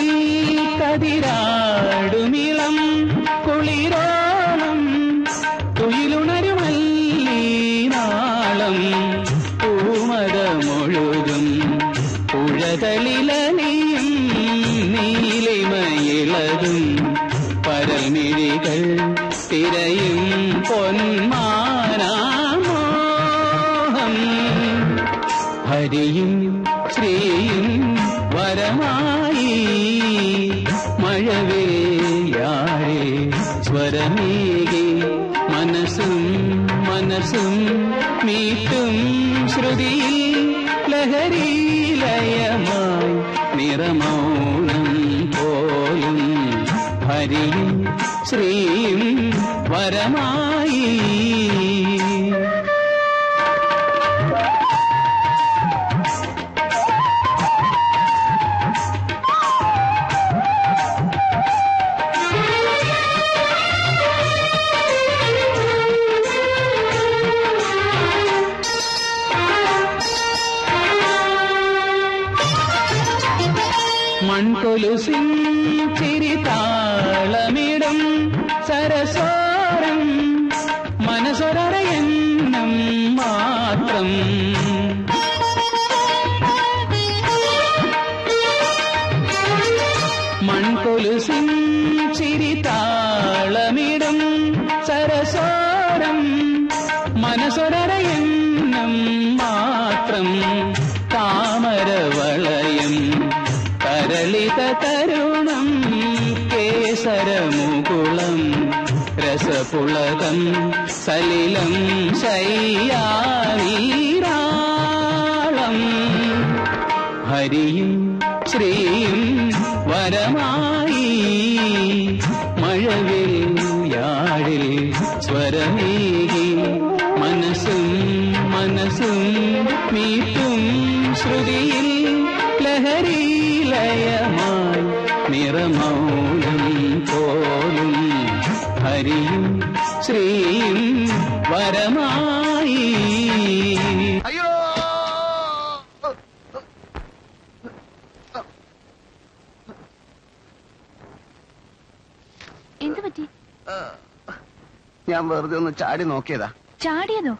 ഞാൻ വെറുതെ ഒന്ന് ചാടി നോക്കിയതാ. ചാടിയതോ.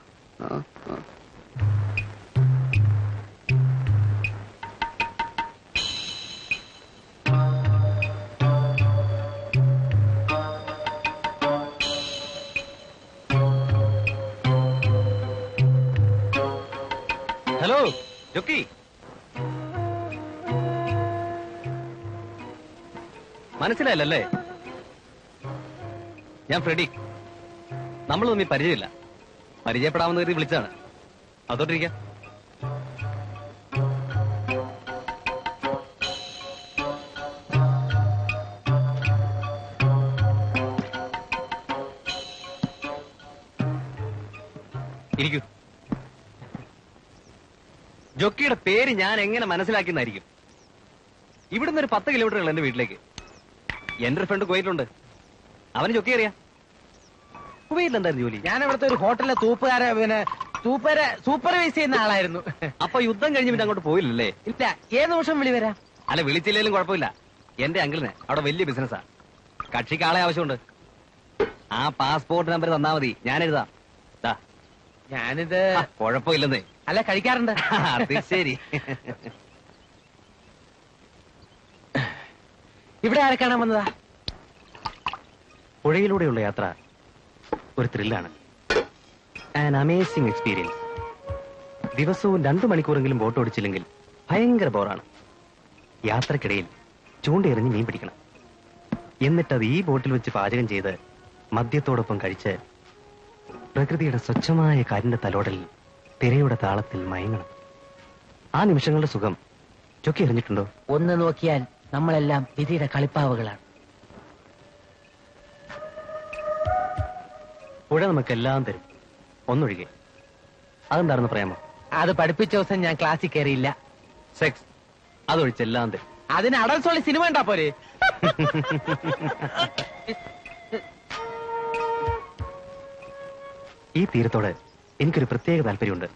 Hello Jockey. മനസ്സിലായല്ലേ ഞാൻ ഫ്രെഡി. നമ്മൾ തമ്മിൽ പരിചയമില്ല. പരിചയപ്പെടാമെന്ന് കരുതി വിളിച്ചതാണ്. അതോട്ടിരിക്കാം. ജോക്കിയുടെ പേര് ഞാൻ എങ്ങനെ മനസ്സിലാക്കിയെന്നായിരിക്കും. ഇവിടുന്ന് ഒരു പത്ത് കിലോമീറ്ററുകൾ എന്റെ വീട്ടിലേക്ക്. എന്റെ ഫ്രണ്ട് കുവൈറ്റിലുണ്ട്. അവന് ജൊക്കി അറിയാം. കുവൈറ്റിൽ എന്തായിരുന്നു ജോലി. ഞാൻ ഇവിടുത്തെ ഒരു ഹോട്ടലിലെ തൂപ്പുകാരെ പിന്നെ തൂപ്പരെ സൂപ്പർവൈസ് ചെയ്യുന്ന ആളായിരുന്നു. അപ്പൊ യുദ്ധം കഴിഞ്ഞ് പിന്നെ അങ്ങോട്ട് പോയില്ലല്ലേ? ഇല്ല ഏത് നിമിഷം വിളി വരാം? അല്ല വിളിച്ചില്ലേലും കുഴപ്പമില്ല. എന്റെ അങ്കിളിന് അവിടെ വലിയ ബിസിനസ്സാ കക്ഷിക്ക് ആളെ ആവശ്യമുണ്ട്. ആ പാസ്പോർട്ട് നമ്പർ തന്നാ മതി. ഞാൻ എഴുതാം. ഞാനിത് കുഴപ്പമില്ലെന്നേ. അല്ല കഴിക്കാറുണ്ട്. അത് ശരി. ഇവിടെ ആരെ കാണാൻ വന്നതാ? പുഴയിലൂടെയുള്ള യാത്ര. ഒരു ത്രില്ലാണ്. ആൻ അമേസിംഗ് എക്സ്പീരിയൻസ് ദിവസവും രണ്ടു മണിക്കൂറെങ്കിലും ബോട്ട് ഓടിച്ചില്ലെങ്കിൽ ഭയങ്കര ബോറാണ്. യാത്രക്കിടയിൽ ചൂണ്ടയെറിഞ്ഞ് മീൻ പിടിക്കണം. എന്നിട്ടത് ഈ ബോട്ടിൽ വെച്ച് പാചകം ചെയ്ത് മദ്യത്തോടൊപ്പം കഴിച്ച് പ്രകൃതിയുടെ സ്വച്ഛമായ കാറ്റിന്റെ തലോടലിൽ തിരയുടെ താളത്തിൽ മയങ്ങണം. ആ നിമിഷങ്ങളുടെ സുഖം ചൊക്കി എറിഞ്ഞിട്ടുണ്ടോ ഒന്ന് നോക്കിയാൽ നമ്മളെല്ലാം വിധിയുടെ കളിപ്പാവകളാണ്. പുഴ നമുക്കെല്ലാം തരും. ഒന്നൊഴികെ. അതെന്താണെന്ന് പറയാമോ? അത് പഠിപ്പിച്ച ദിവസം ഞാൻ ക്ലാസ്സിൽ കയറിയില്ല സെക്സ് അതൊഴിച്ചെല്ലാം തരും. അതിന് അടൽസോളി സിനിമ ഉണ്ടാ പോരെ? ഈ തീരത്തോട് എനിക്കൊരു പ്രത്യേക താല്പര്യമുണ്ട്.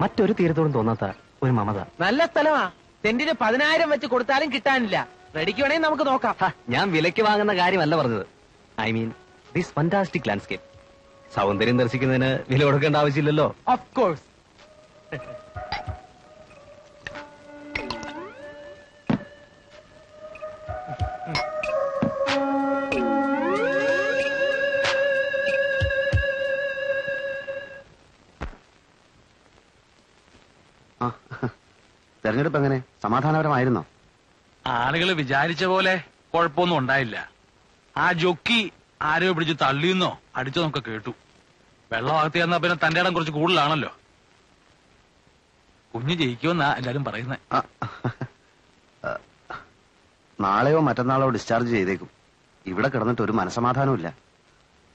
മറ്റൊരു തീരത്തോടും തോന്നാത്ത ഒരു മമത. നല്ല സ്ഥലമാ. സെന്റിന് പതിനായിരം വെച്ച് കൊടുത്താലും കിട്ടാനില്ല. റെഡിക്ക് വേണേ നമുക്ക് നോക്കാം. ഞാൻ വിലയ്ക്ക് വാങ്ങുന്ന കാര്യമല്ല പറഞ്ഞത്. I mean this fantastic landscape സൗന്ദര്യം ദർശിക്കുന്നതിന് വില കൊടുക്കേണ്ട ആവശ്യമില്ലല്ലോ. ഓഫ് കോഴ്സ് ആ തെരഞ്ഞെടുപ്പ് എങ്ങനെ? സമാധാനപരമായിരുന്നോ? ആളുകൾ വിചാരിച്ച പോലെ കുഴപ്പമൊന്നും ഉണ്ടായില്ല. ആ ജൊക്കി ആരോ പിടിച്ച് തള്ളിയെന്നോ അടിച്ചതൊക്കെ കേട്ടു. വെള്ളം അകത്ത് ചെന്നാ പിന്നെ തന്റെ ഇടം കുറച്ച് കൂടുതലാണല്ലോ. കുഞ്ഞ് ജയിക്കുമെന്നാ എല്ലാരും പറയുന്നത് നാളെയോ മറ്റന്നാളോ ഡിസ്ചാർജ് ചെയ്തേക്കും. ഇവിടെ കിടന്നിട്ട് ഒരു മനസമാധാനവും ഇല്ല.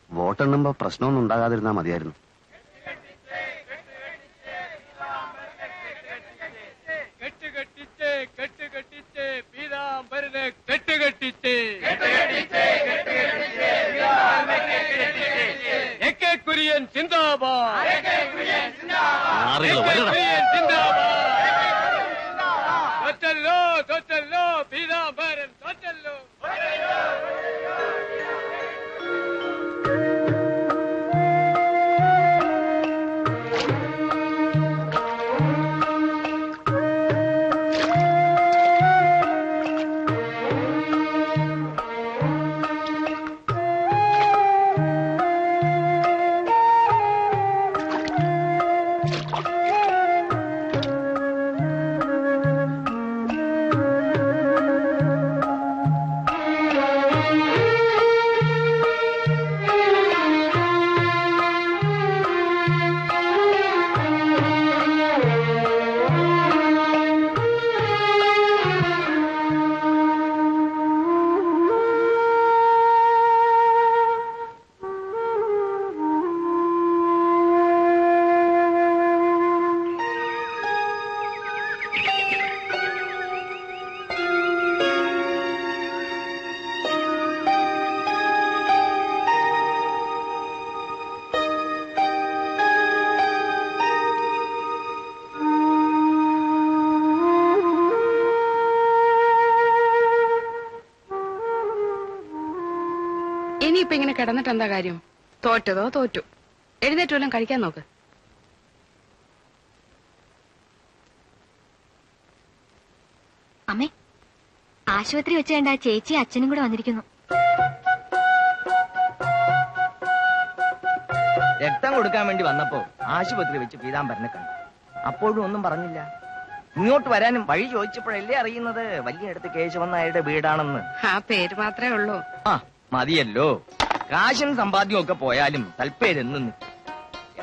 വോട്ടെണ്ണുമ്പോ പ്രശ്നമൊന്നും ഉണ്ടാകാതിരുന്നാ മതിയായിരുന്നു. കെട്ടുകെട്ടിച്ച് കെട്ടുകെട്ടിച്ച് പീതാംബരനെ കെട്ടുകെട്ടിച്ച്. എ கிரியன் சிந்தாபாத். சொத்தல்லோ சொத்தல்லோ பீதாபரன் சொத்தல்லோ ഇങ്ങനെ കിടന്നിട്ട് എന്താ കാര്യം? തോറ്റതോ തോറ്റു. എഴുന്നേറ്റ് വല്ലതും കഴിക്കാൻ നോക്ക്. അമ്മേ ആശുപത്രി വെച്ച് കണ്ട ചേച്ചി അച്ഛനും കൂടെ വന്നിരിക്കുന്നു. രക്തം കൊടുക്കാൻ വേണ്ടി വന്നപ്പോ ആശുപത്രി വെച്ച് പീതാംബരനെ കണ്ടു. അപ്പോഴും ഒന്നും പറഞ്ഞില്ല. ഇങ്ങോട്ട് വരാനും വഴി ചോദിച്ചപ്പോഴല്ലേ അറിയുന്നത് വലിയടത്ത് കേശവൻ കേശവന്നായുടെ വീടാണെന്ന്. ആ പേര് മാത്രമേ ഉള്ളൂ. ആ മതിയല്ലോ. കാശും സമ്പാദ്യവും ഒക്കെ പോയാലും തൽപ്പേരെന്ന് നിൽക്കും.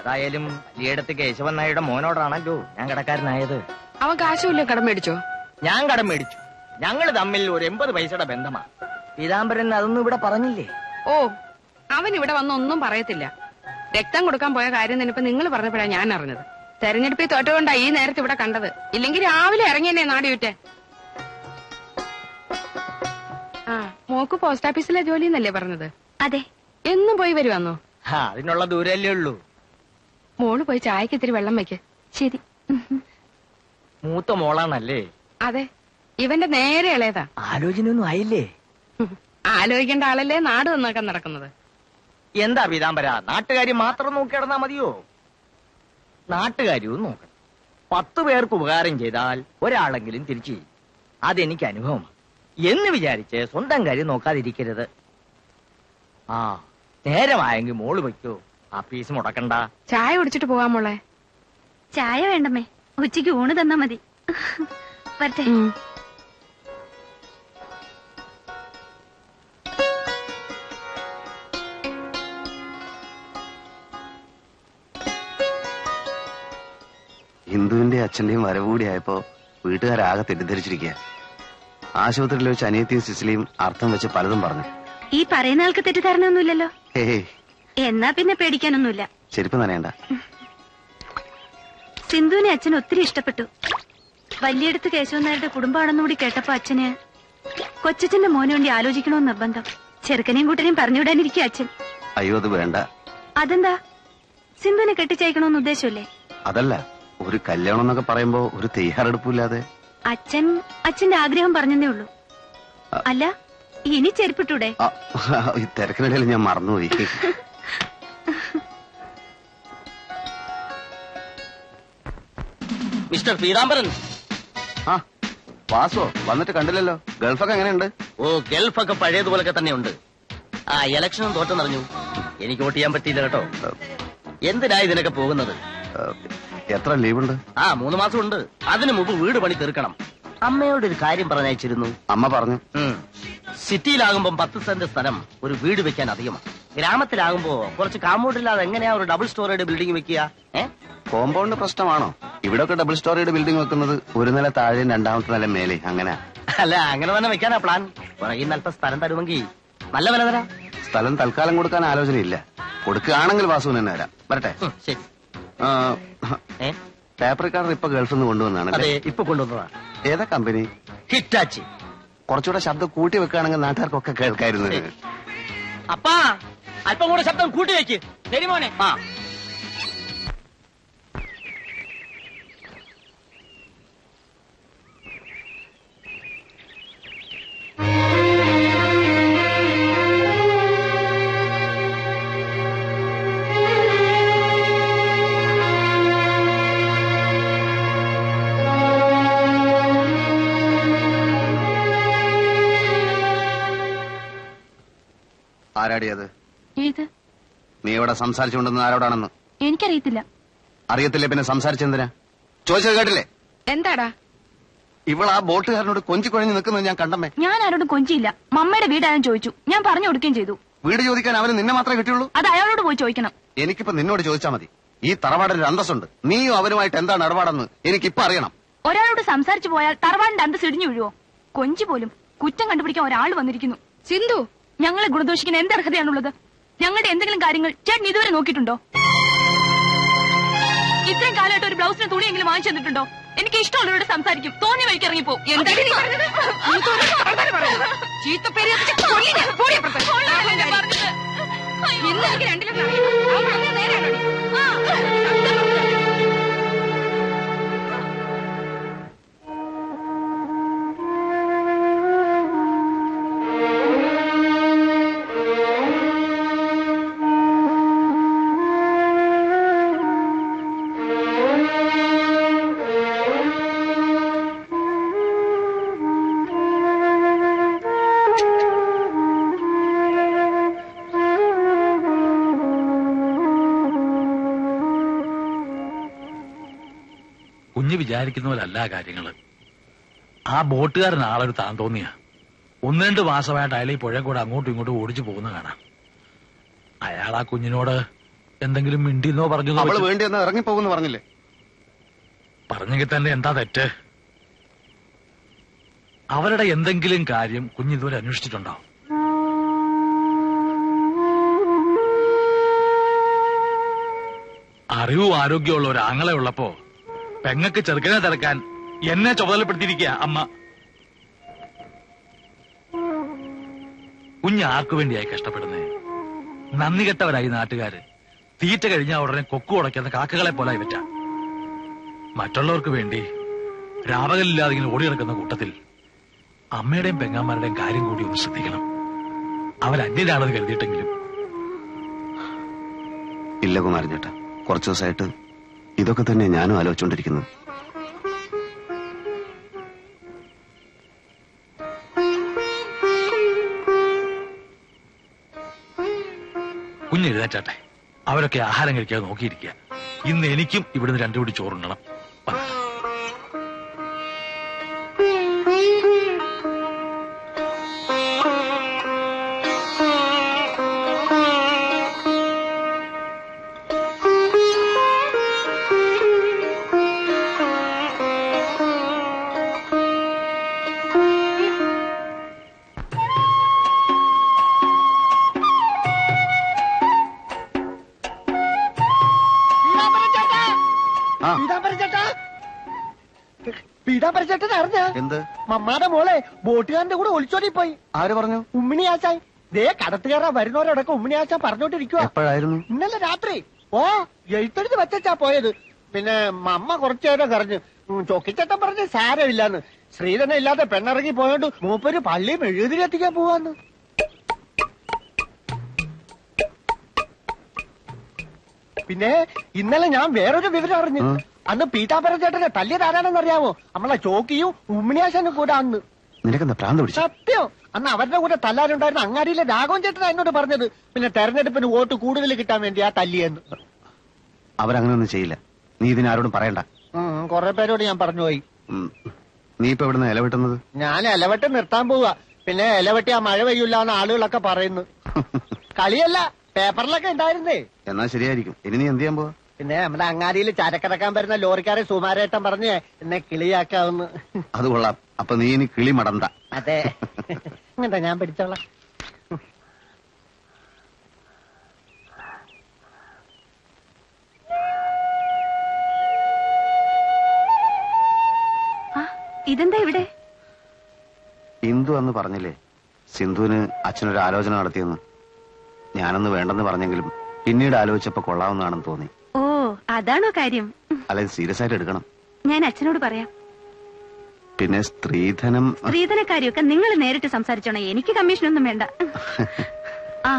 ഏതായാലും വലിയടത്ത് കേശവൻ നായയുടെ മോനോടാണല്ലോ ഞാൻ കടക്കാരനായത്. അവൻ കാശുമില്ല കടം മേടിച്ചോ? ഞാൻ കടം മേടിച്ചു. ഞങ്ങൾ തമ്മിൽ ഒരു എൺപത് പൈസയുടെ ബന്ധമാ. പീതാംബരൻ അതൊന്നും ഇവിടെ പറഞ്ഞില്ലേ? ഓ അവൻ ഇവിടെ വന്നൊന്നും പറയത്തില്ല. രക്തം കൊടുക്കാൻ പോയ കാര്യം തന്നെ നിങ്ങൾ പറഞ്ഞപ്പോഴാണ് ഞാൻ അറിഞ്ഞത്. തെരഞ്ഞെടുപ്പിൽ തോറ്റുകൊണ്ടാ ഈ നേരത്തെ ഇവിടെ കണ്ടത്. ഇല്ലെങ്കിൽ രാവിലെ ഇറങ്ങിയെന്നെ നാടിവിറ്റെ ആ മോക്ക് പോസ്റ്റ് ഓഫീസിലെ ജോലി എന്നല്ലേ പറഞ്ഞത്? അതെ. എന്നും പോയി വരുവാന്നോ അതിനുള്ള ദൂരല്ലേ ഉള്ളൂ. മോൾ പോയി ചായക്ക് ഇത്തിരി വെള്ളം വെക്ക് ശരി. മൂത്ത മോളാണല്ലേ? അതെ. ഇവന്റെ നേരെ ഇളയതാ. ആലോചനയൊന്നും ആയില്ലേ? ആലോചിക്കേണ്ട ആളല്ലേ നാട് നന്നാക്കാൻ നടക്കുന്നത്. എന്താ പീതാംബര? നാട്ടുകാരി മാത്രം നോക്കി കിടന്നാ മതിയോ? നാട്ടുകാരിയും നോക്കണം. പത്ത് പേർക്ക് ഉപകാരം ചെയ്താൽ ഒരാളെങ്കിലും തിരിച്ചു ചെയ്യും. അതെനിക്ക് അനുഭവമാണ്. എന്ന് വിചാരിച്ച് സ്വന്തം കാര്യം നോക്കാതിരിക്കരുത്. ആ നേരമായെങ്കിൽ മോൾ വയ്ക്കോ. ആ പീസ് മുടക്കണ്ട. ചായ കുടിച്ചിട്ട് പോവാൻ മോളെ. ചായ വേണ്ടമ്മേ. ഉച്ചയ്ക്ക് ഊണ് തന്നാ മതി. വരട്ടെ. ഹിന്ദുവിന്റെ അച്ഛന്റെയും വരവ് കൂടിയായപ്പോ വീട്ടുകാരാകെ തെറ്റിദ്ധരിച്ചിരിക്കുക ആശുപത്രിയിൽ വെച്ച് അനിയത്തിയും സിസിലിയും അർത്ഥം വെച്ച് പലതും പറഞ്ഞു. ഈ പറയുന്ന ആൾക്ക് തെറ്റിദ്ധാരണയൊന്നുമില്ലല്ലോ. എന്നാ പിന്നെ പേടിക്കാനൊന്നുമില്ല. ചെരുപ്പ് നനയണ്ട. സിന്ധുവിനെ അച്ഛൻ ഒത്തിരി ഇഷ്ടപ്പെട്ടു. വലിയടത്ത് കേശവൻ നായരുടെ കുടുംബമാണെന്ന് കൂടി കേട്ടപ്പോ അച്ഛന് കൊച്ചച്ഛന്റെ മോനെ വേണ്ടി ആലോചിക്കണമെന്ന് നിർബന്ധം. ചെറുക്കനെയും കൂട്ടനെയും പറഞ്ഞുവിടാനിരിക്കുക അച്ഛൻ. അയ്യോ അത് വേണ്ട. അതെന്താ? സിന്ധുവിനെ കെട്ടിച്ചയക്കണമെന്ന് ഉദ്ദേശമല്ലേ? അതല്ല ഒരു കല്യാണം എന്നൊക്കെ പറയുമ്പോ ഒരു തയ്യാറെടുപ്പില്ലാതെ അച്ഛൻ അച്ഛന്റെ ആഗ്രഹം പറഞ്ഞതേ ഉള്ളൂ. അല്ല ഇനി ചെരുപ്പിട്ടൂടെ? ആ, ഈ തിരക്കിനിടയിൽ ഞാൻ മറന്നുപോയി. മിസ്റ്റർ പീതാംബരൻ. ആ വാസോ വന്നിട്ട് കണ്ടില്ലല്ലോ. ഗൾഫൊക്കെ എങ്ങനെയുണ്ട്? ഓ ഗൾഫൊക്കെ പഴയതുപോലൊക്കെ തന്നെയുണ്ട്. ആ ഇലക്ഷനും തോറ്റെന്നറിഞ്ഞു. എനിക്ക് വോട്ട് ചെയ്യാൻ പറ്റിയില്ല കേട്ടോ. എന്തിനാ ഇതിനൊക്കെ പോകുന്നത്? എത്ര ലീവുണ്ട്? ആ മൂന്ന് മാസം ഉണ്ട് അതിനു മുമ്പ് വീട് പണി തീർക്കണം. അമ്മയോട് ഒരു കാര്യം പറഞ്ഞയച്ചിരുന്നു. അമ്മ പറഞ്ഞു. സിറ്റിയിലാകുമ്പം പത്ത് സെന്റ് സ്ഥലം ഒരു വീട് വെക്കാൻ അധികമാണ് ഗ്രാമത്തിലാകുമ്പോ കുറച്ച് കാമ്പൗണ്ടില്ലാതെ എങ്ങനെയാ ഒരു ഡബിൾ സ്റ്റോറിയുടെ ബിൽഡിംഗ് വെക്കുക? ഏ? കോമ്പൗണ്ട് പ്രശ്നമാണോ? ഇവിടെ ഒക്കെ ഡബിൾ സ്റ്റോറിയുടെ ബിൽഡിംഗ് വെക്കുന്നത് ഒരു നില താഴെ രണ്ടാമത്തെ നില മേലെ അങ്ങനെ. അല്ല അങ്ങനെ തന്നെ വെക്കാനാ പ്ലാൻ പുറകിൽ അല്പം സ്ഥലം തരുമെങ്കിൽ നല്ല വില തരാം. സ്ഥലം തൽക്കാലം കൊടുക്കാൻ ആലോചനയില്ല. കൊടുക്കുകയാണെങ്കിൽ വാസുവിന് തന്നെ വരാം വരട്ടെ. ശരി. പേപ്പർ കാർഡ് ഇപ്പൊ ഗൾഫിൽ നിന്ന് കൊണ്ടുവന്നാണ് ഇപ്പൊ കൊണ്ടുവന്നതാ. ഏതാ കമ്പനി ഹിറ്റാച്ചി. കുറച്ചുകൂടെ ശബ്ദം കൂട്ടി വെക്കുകയാണെങ്കിൽ നാട്ടുകാർക്കൊക്കെ കേൾക്കായിരുന്നു. അപ്പാ അല്പം കൂടെ ശബ്ദം കൂട്ടി വെക്ക്. ശരി മോനെ. ആ. ആരാടിയത് ഏത്? നീ ഇവിടെ സംസാരിച്ചുകൊണ്ടെന്ന് ആരോടാണെന്ന്? എനിക്കറിയത്തില്ല. അറിയത്തില്ലേ പിന്നെ സംസാരിച്ചെന്തിനാ? ചോദിച്ചത് കേട്ടില്ലേ? എന്താടാ? ഇവൾ ആ ബോട്ടുകാരനോട് കൊഞ്ചിക്കുഴഞ്ഞ് നിൽക്കുന്നത് ഞാൻ കണ്ടമ്മേ. ഞാൻ ആരോടും കൊഞ്ചിയില്ല. മമ്മയുടെ വീടാനും ചോദിച്ചു. ഞാൻ പറഞ്ഞു കൊടുക്കുകയും ചെയ്തു. വീട് ചോദിക്കാൻ അവന് നിന്നെ മാത്രമേ കിട്ടിയുള്ളൂ? അത് അയാളോട് പോയി ചോദിക്കണം. എനിക്കിപ്പോ നിന്നോട് ചോദിച്ചാ മതി. ഈ തറവാടിന് അന്തസ്സുണ്ട്. നീയും അവരുമായിട്ട് എന്താണ് ഇടപാടെന്ന് എനിക്കിപ്പോ അറിയണം. ഒരാളോട് സംസാരിച്ചു പോയാൽ തറവാടിന്റെ അന്തസ് ഇടിഞ്ഞു വീഴുവോ? കൊഞ്ചി പോലും കുറ്റം കണ്ടുപിടിക്കാൻ ഒരാൾ വന്നിരിക്കുന്നു. സിന്ധു! ഞങ്ങളെ ഗുണദോഷിക്കുന്ന എന്ത് അർഹതയാണുള്ളത്? ഞങ്ങളുടെ എന്തെങ്കിലും കാര്യങ്ങൾ ചേട്ടൻ ഇതുവരെ നോക്കിയിട്ടുണ്ടോ? ഇത്രയും കാലമായിട്ട് ഒരു ബ്ലൗസിന് തുണിയെങ്കിലും വാങ്ങിച്ചു തന്നിട്ടുണ്ടോ? എനിക്ക് ഇഷ്ടമുള്ളവരോട് സംസാരിക്കും. തോന്നി വഴിക്ക് ഇറങ്ങിപ്പോ. കുഞ്ഞ് വിചാരിക്കുന്ന പോലല്ല കാര്യങ്ങൾ. ആ ബോട്ടുകാരൻ ആളൊരു താൻ തോന്നിയാ ഒന്ന് രണ്ട് മാസമായിട്ട് അയാൾ ഈ പുഴ കൂടെ അങ്ങോട്ടും ഇങ്ങോട്ടും ഓടിച്ചു പോകുന്ന കാണാം. അയാൾ ആ കുഞ്ഞിനോട് എന്തെങ്കിലും മിണ്ടിന്നോ പറഞ്ഞോ അവൾ വേണ്ടി ഒന്ന് ഇറങ്ങിപ്പോകുന്നു പറഞ്ഞില്ലേ? പറഞ്ഞെങ്കിൽ തന്നെ എന്താ തെറ്റ്? അവരുടെ എന്തെങ്കിലും കാര്യം കുഞ്ഞ് ഇതുവരെ അന്വേഷിച്ചിട്ടുണ്ടോ? അറിവും ആരോഗ്യമുള്ള ഒരു ആങ്ങളെ ഉള്ളപ്പോ പെങ്ങക്ക് ചെറുക്കനെ തിരക്കാൻ എന്നെ ചുമതലപ്പെടുത്തിയിരിക്കുക അമ്മ. കുഞ്ഞ് ആർക്കു വേണ്ടിയായി കഷ്ടപ്പെടുന്നേ? നന്ദി കെട്ടവരായി നാട്ടുകാര്. തീറ്റ കഴിഞ്ഞാൽ ഉടനെ കൊക്കു ഉടയ്ക്കുന്ന കാക്കകളെ പോലെ പറ്റ മറ്റുള്ളവർക്ക് വേണ്ടി രാപകലില്ലാതെ ഇങ്ങനെ ഓടി നടക്കുന്ന കൂട്ടത്തിൽ അമ്മയുടെയും പെങ്ങാമാരുടെയും കാര്യം കൂടി ഒന്ന് ശ്രദ്ധിക്കണം. അവരന്യരാണെന്ന് കരുതിയിട്ടെങ്കിലും. ഇല്ല കുമാരൻ ചേട്ടാ കുറച്ചു ദിവസമായിട്ട് ഇതൊക്കെ തന്നെ ഞാനും ആലോചിച്ചുകൊണ്ടിരിക്കുന്നത് കുഞ്ഞ് എഴുന്നേറ്റാട്ടെ അവരൊക്കെ ആഹാരം കഴിക്കാതെ നോക്കിയിരിക്കുക. ഇന്ന് എനിക്കും ഇവിടുന്ന് രണ്ടുപിടി ചോറുണ്ടണം മമ്മാടെ മോളെ ബോട്ടുകാരന്റെ കൂടെ ഒളിച്ചോടി പോയി ആര് പറഞ്ഞു? ഉമ്മിണി ആശാൻ ദേ കടത്തുകയറാൻ വരുന്നവരോടൊക്കെ ഉമ്മിണി പറഞ്ഞോണ്ടിരിക്കുക എപ്പോഴായിരുന്നു? ഇന്നലെ രാത്രി. ഓ എഴുത്തെടുത്ത് വെച്ചാ പോയത്. പിന്നെ അമ്മ കുറച്ചു നേരം കറഞ്ഞു ഉം, ചൊക്കിച്ചേട്ടൻ പറഞ്ഞ് സാരമില്ലാന്ന്. ശ്രീധന ഇല്ലാതെ പെണ്ണിറങ്ങി പോയോണ്ട് മൂപ്പര് പള്ളി മെഴുകുതിരി എത്തിക്കാൻ പോവാന്ന്. പിന്നെ ഇന്നലെ ഞാൻ വേറൊരു വിവരം അറിഞ്ഞു. അന്ന് പീതാംബരം ചേട്ടനെ തല്ലിയത് ആരാണെന്ന് അറിയാമോ നമ്മളെ ചോക്കിയും ഉമ്മിണിയാശാനും കൂടെ അന്ന്. നിനക്കെന്താ പ്രാന്ത് പിടിച്ചു? സത്യം. അന്ന് അവരുടെ കൂടെ തല്ലാനുണ്ടായിരുന്ന അങ്ങാടിയിലെ രാഘവൻ ചേട്ടൻ എന്നോട് പറഞ്ഞത്. പിന്നെ തെരഞ്ഞെടുപ്പിന് വോട്ട് കൂടുതൽ കിട്ടാൻ വേണ്ടി ആ തല്ലിയെന്ന്. അവരങ്ങനെ ഒന്നും ചെയ്യില്ല. നീ ഇതിനാരോടും പറയണ്ട. ഉം, കുറെ പേരോട് ഞാൻ പറഞ്ഞു പോയി. ഉം. നീ ഇപ്പൊ ഇവിടുന്ന് ഇലവിട്ടുന്നത് ഞാൻ ഇലവെട്ട് നിർത്താൻ പോവാ. പിന്നെ ഇലവെട്ടി ആ മഴ പെയ്യൂല എന്ന് ആളുകളൊക്കെ പറയുന്നു. കളിയല്ല പേപ്പറിലൊക്കെ ഉണ്ടായിരുന്നേ. എന്നാ ശരിയായിരിക്കും. ഇനി നീ എന്ത് ചെയ്യാൻ പോവാ? പിന്നെ നമ്മുടെ അങ്ങാടിയിൽ ചരക്കിറക്കാൻ വരുന്ന ലോറിക്കാരെ സുമാരേട്ടൻ പറഞ്ഞ് എന്നെ കിളിയാക്കാവുന്നു. അത് കൊള്ളാം. അപ്പൊ നീ ഇനി കിളി മടന്ത. അതെ. എന്താ ഞാൻ പിടിച്ചോളാം. ഇതെന്താ ഇവിടെ? ഇന്ദു അന്ന് പറഞ്ഞില്ലേ സിന്ധുവിന് അച്ഛനൊരു ആലോചന നടത്തിയെന്ന്. ഞാനന്ന് വേണ്ടെന്ന് പറഞ്ഞെങ്കിലും പിന്നീട് ആലോചിച്ചപ്പോ കൊള്ളാവുന്നതാണെന്ന് തോന്നി. ഓ അതാണോ കാര്യം. അല്ല സീരിയസ് ആയിട്ട് എടുക്കണം. ഞാൻ അച്ഛനോട് പറയാം. പിന്നെ സ്ത്രീധനം സ്ത്രീധന കാര്യമൊക്കെ നിങ്ങൾ നേരിട്ട് സംസാരിച്ചോണേ. എനിക്ക് കമ്മീഷൻ ഒന്നും വേണ്ട. ആ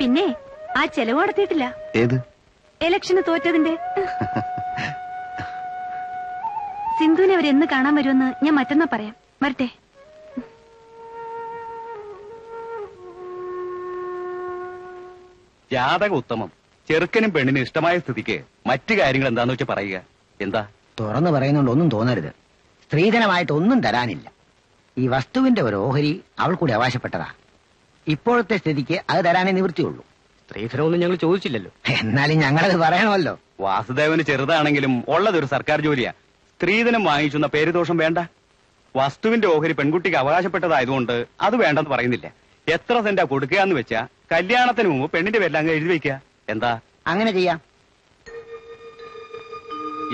പിന്നെ ആ ചെലവ് നടത്തിയിട്ടില്ല ഏത്? ഇലക്ഷന് തോറ്റതിന്റെ. സിന്ധുവിനെ അവരെന്ന് കാണാൻ വരുമെന്ന് ഞാൻ മറ്റന്നാ പറയാം. വരട്ടെ. ജാതക ഉത്തമം. ചെറുക്കനും പെണ്ണിനും ഇഷ്ടമായ സ്ഥിതിക്ക് മറ്റു കാര്യങ്ങൾ എന്താന്ന് വെച്ച് പറയുക. എന്താ? തുറന്നു പറയുന്നോണ്ട് ഒന്നും തോന്നരുത്. സ്ത്രീധനമായിട്ട് ഒന്നും തരാനില്ല. ഈ വസ്തുവിന്റെ ഒരു ഓഹരി അവൾ കൂടി അവകാശപ്പെട്ടതാ. ഇപ്പോഴത്തെ സ്ഥിതിക്ക് അത് തരാനേ നിവൃത്തിയുള്ളൂ. സ്ത്രീധനമൊന്നും ഞങ്ങൾ ചോദിച്ചില്ലല്ലോ. എന്നാലും ഞങ്ങളത് പറയണമല്ലോ. വാസുദേവന് ചെറുതാണെങ്കിലും ഉള്ളതൊരു സർക്കാർ ജോലിയാ. സ്ത്രീധനം വാങ്ങിച്ചുന്ന പേരുദോഷം വേണ്ട. വസ്തുവിന്റെ ഓഹരി പെൺകുട്ടിക്ക് അവകാശപ്പെട്ടതായതുകൊണ്ട് അത് വേണ്ടെന്ന് പറയുന്നില്ല. എത്ര സെന്റാ കൊടുക്കുക എന്ന് വെച്ചാ കല്യാണത്തിന് മുമ്പ് പെണ്ണിന്റെ പേരിൽ അങ്ങ് എഴുതി വെക്കുക എന്താ? അങ്ങനെ ചെയ്യാം.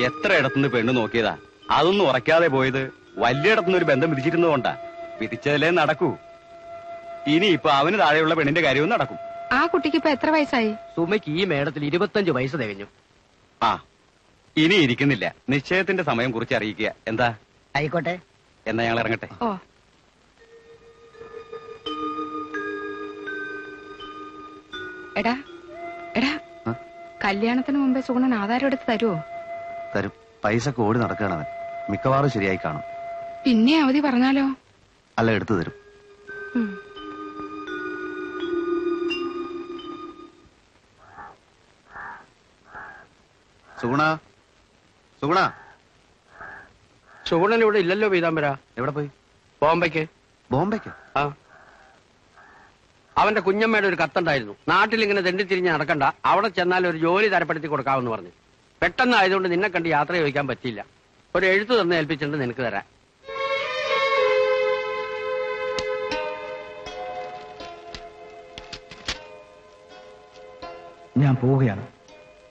എത്ര ഇടത്തുനിന്ന് പെണ്ണ് നോക്കിയതാ? അതൊന്നും ഉറക്കാതെ പോയത് വലിയടത്തുനിന്ന് ഒരു ബന്ധം വിധിച്ചിരുന്നതുകൊണ്ടാ വിധിച്ചതിലേ നടക്കൂ. ഇനി ഇപ്പൊ അവന് താഴെയുള്ള പെണ്ണിന്റെ കാര്യവും നടക്കും. ആ കുട്ടിക്ക് ഇപ്പൊ എത്ര വയസ്സായി? സുമയ്ക്ക് ഈ മേടത്തിൽ ഇരുപത്തഞ്ച് വയസ്സ് തികഞ്ഞു. ആ ഇനി ഇരിക്കുന്നില്ല. നിശ്ചയത്തിന്റെ സമയം കുറിച്ച് അറിയിക്കുക. എന്താ? ആയിക്കോട്ടെ. എന്നാ ഞങ്ങൾ ഇറങ്ങട്ടെ? ഓ. എടാ എടാ കല്യാണത്തിന് മുമ്പേ സുഗുണൻ ആധാരം എടുത്ത് തരുമോ തരും. പൈസ ഓടി നടക്കുകയാണ് അവൻ. മിക്കവാറും ശരിയായി കാണും. പിന്നെ അവധി പറഞ്ഞാലോ? അല്ല എടുത്തു തരും. സുഗുണ? സുഗുണ? സുഗുണൻ ഇവിടെ ഇല്ലല്ലോ പീതാംബര. എവിടെ പോയി? ബോംബെക്ക്. ബോംബെക്ക്? ആ. അവന്റെ കുഞ്ഞമ്മയുടെ ഒരു കത്തുണ്ടായിരുന്നു. നാട്ടിൽ ഇങ്ങനെ തെണ്ടിത്തിരിഞ്ഞ് നടക്കണ്ട. അവിടെ ചെന്നാൽ ഒരു ജോലി തരപ്പെടുത്തി കൊടുക്കാമെന്ന് പറഞ്ഞു. പെട്ടെന്ന് ആയതുകൊണ്ട് നിന്നെ കണ്ട് യാത്ര ചോദിക്കാൻ പറ്റിയില്ല. ഒരു എഴുത്ത് തന്നെ ഏൽപ്പിച്ചിട്ടുണ്ട് നിനക്ക് തരാൻ. ഞാൻ പോവുകയാണ്.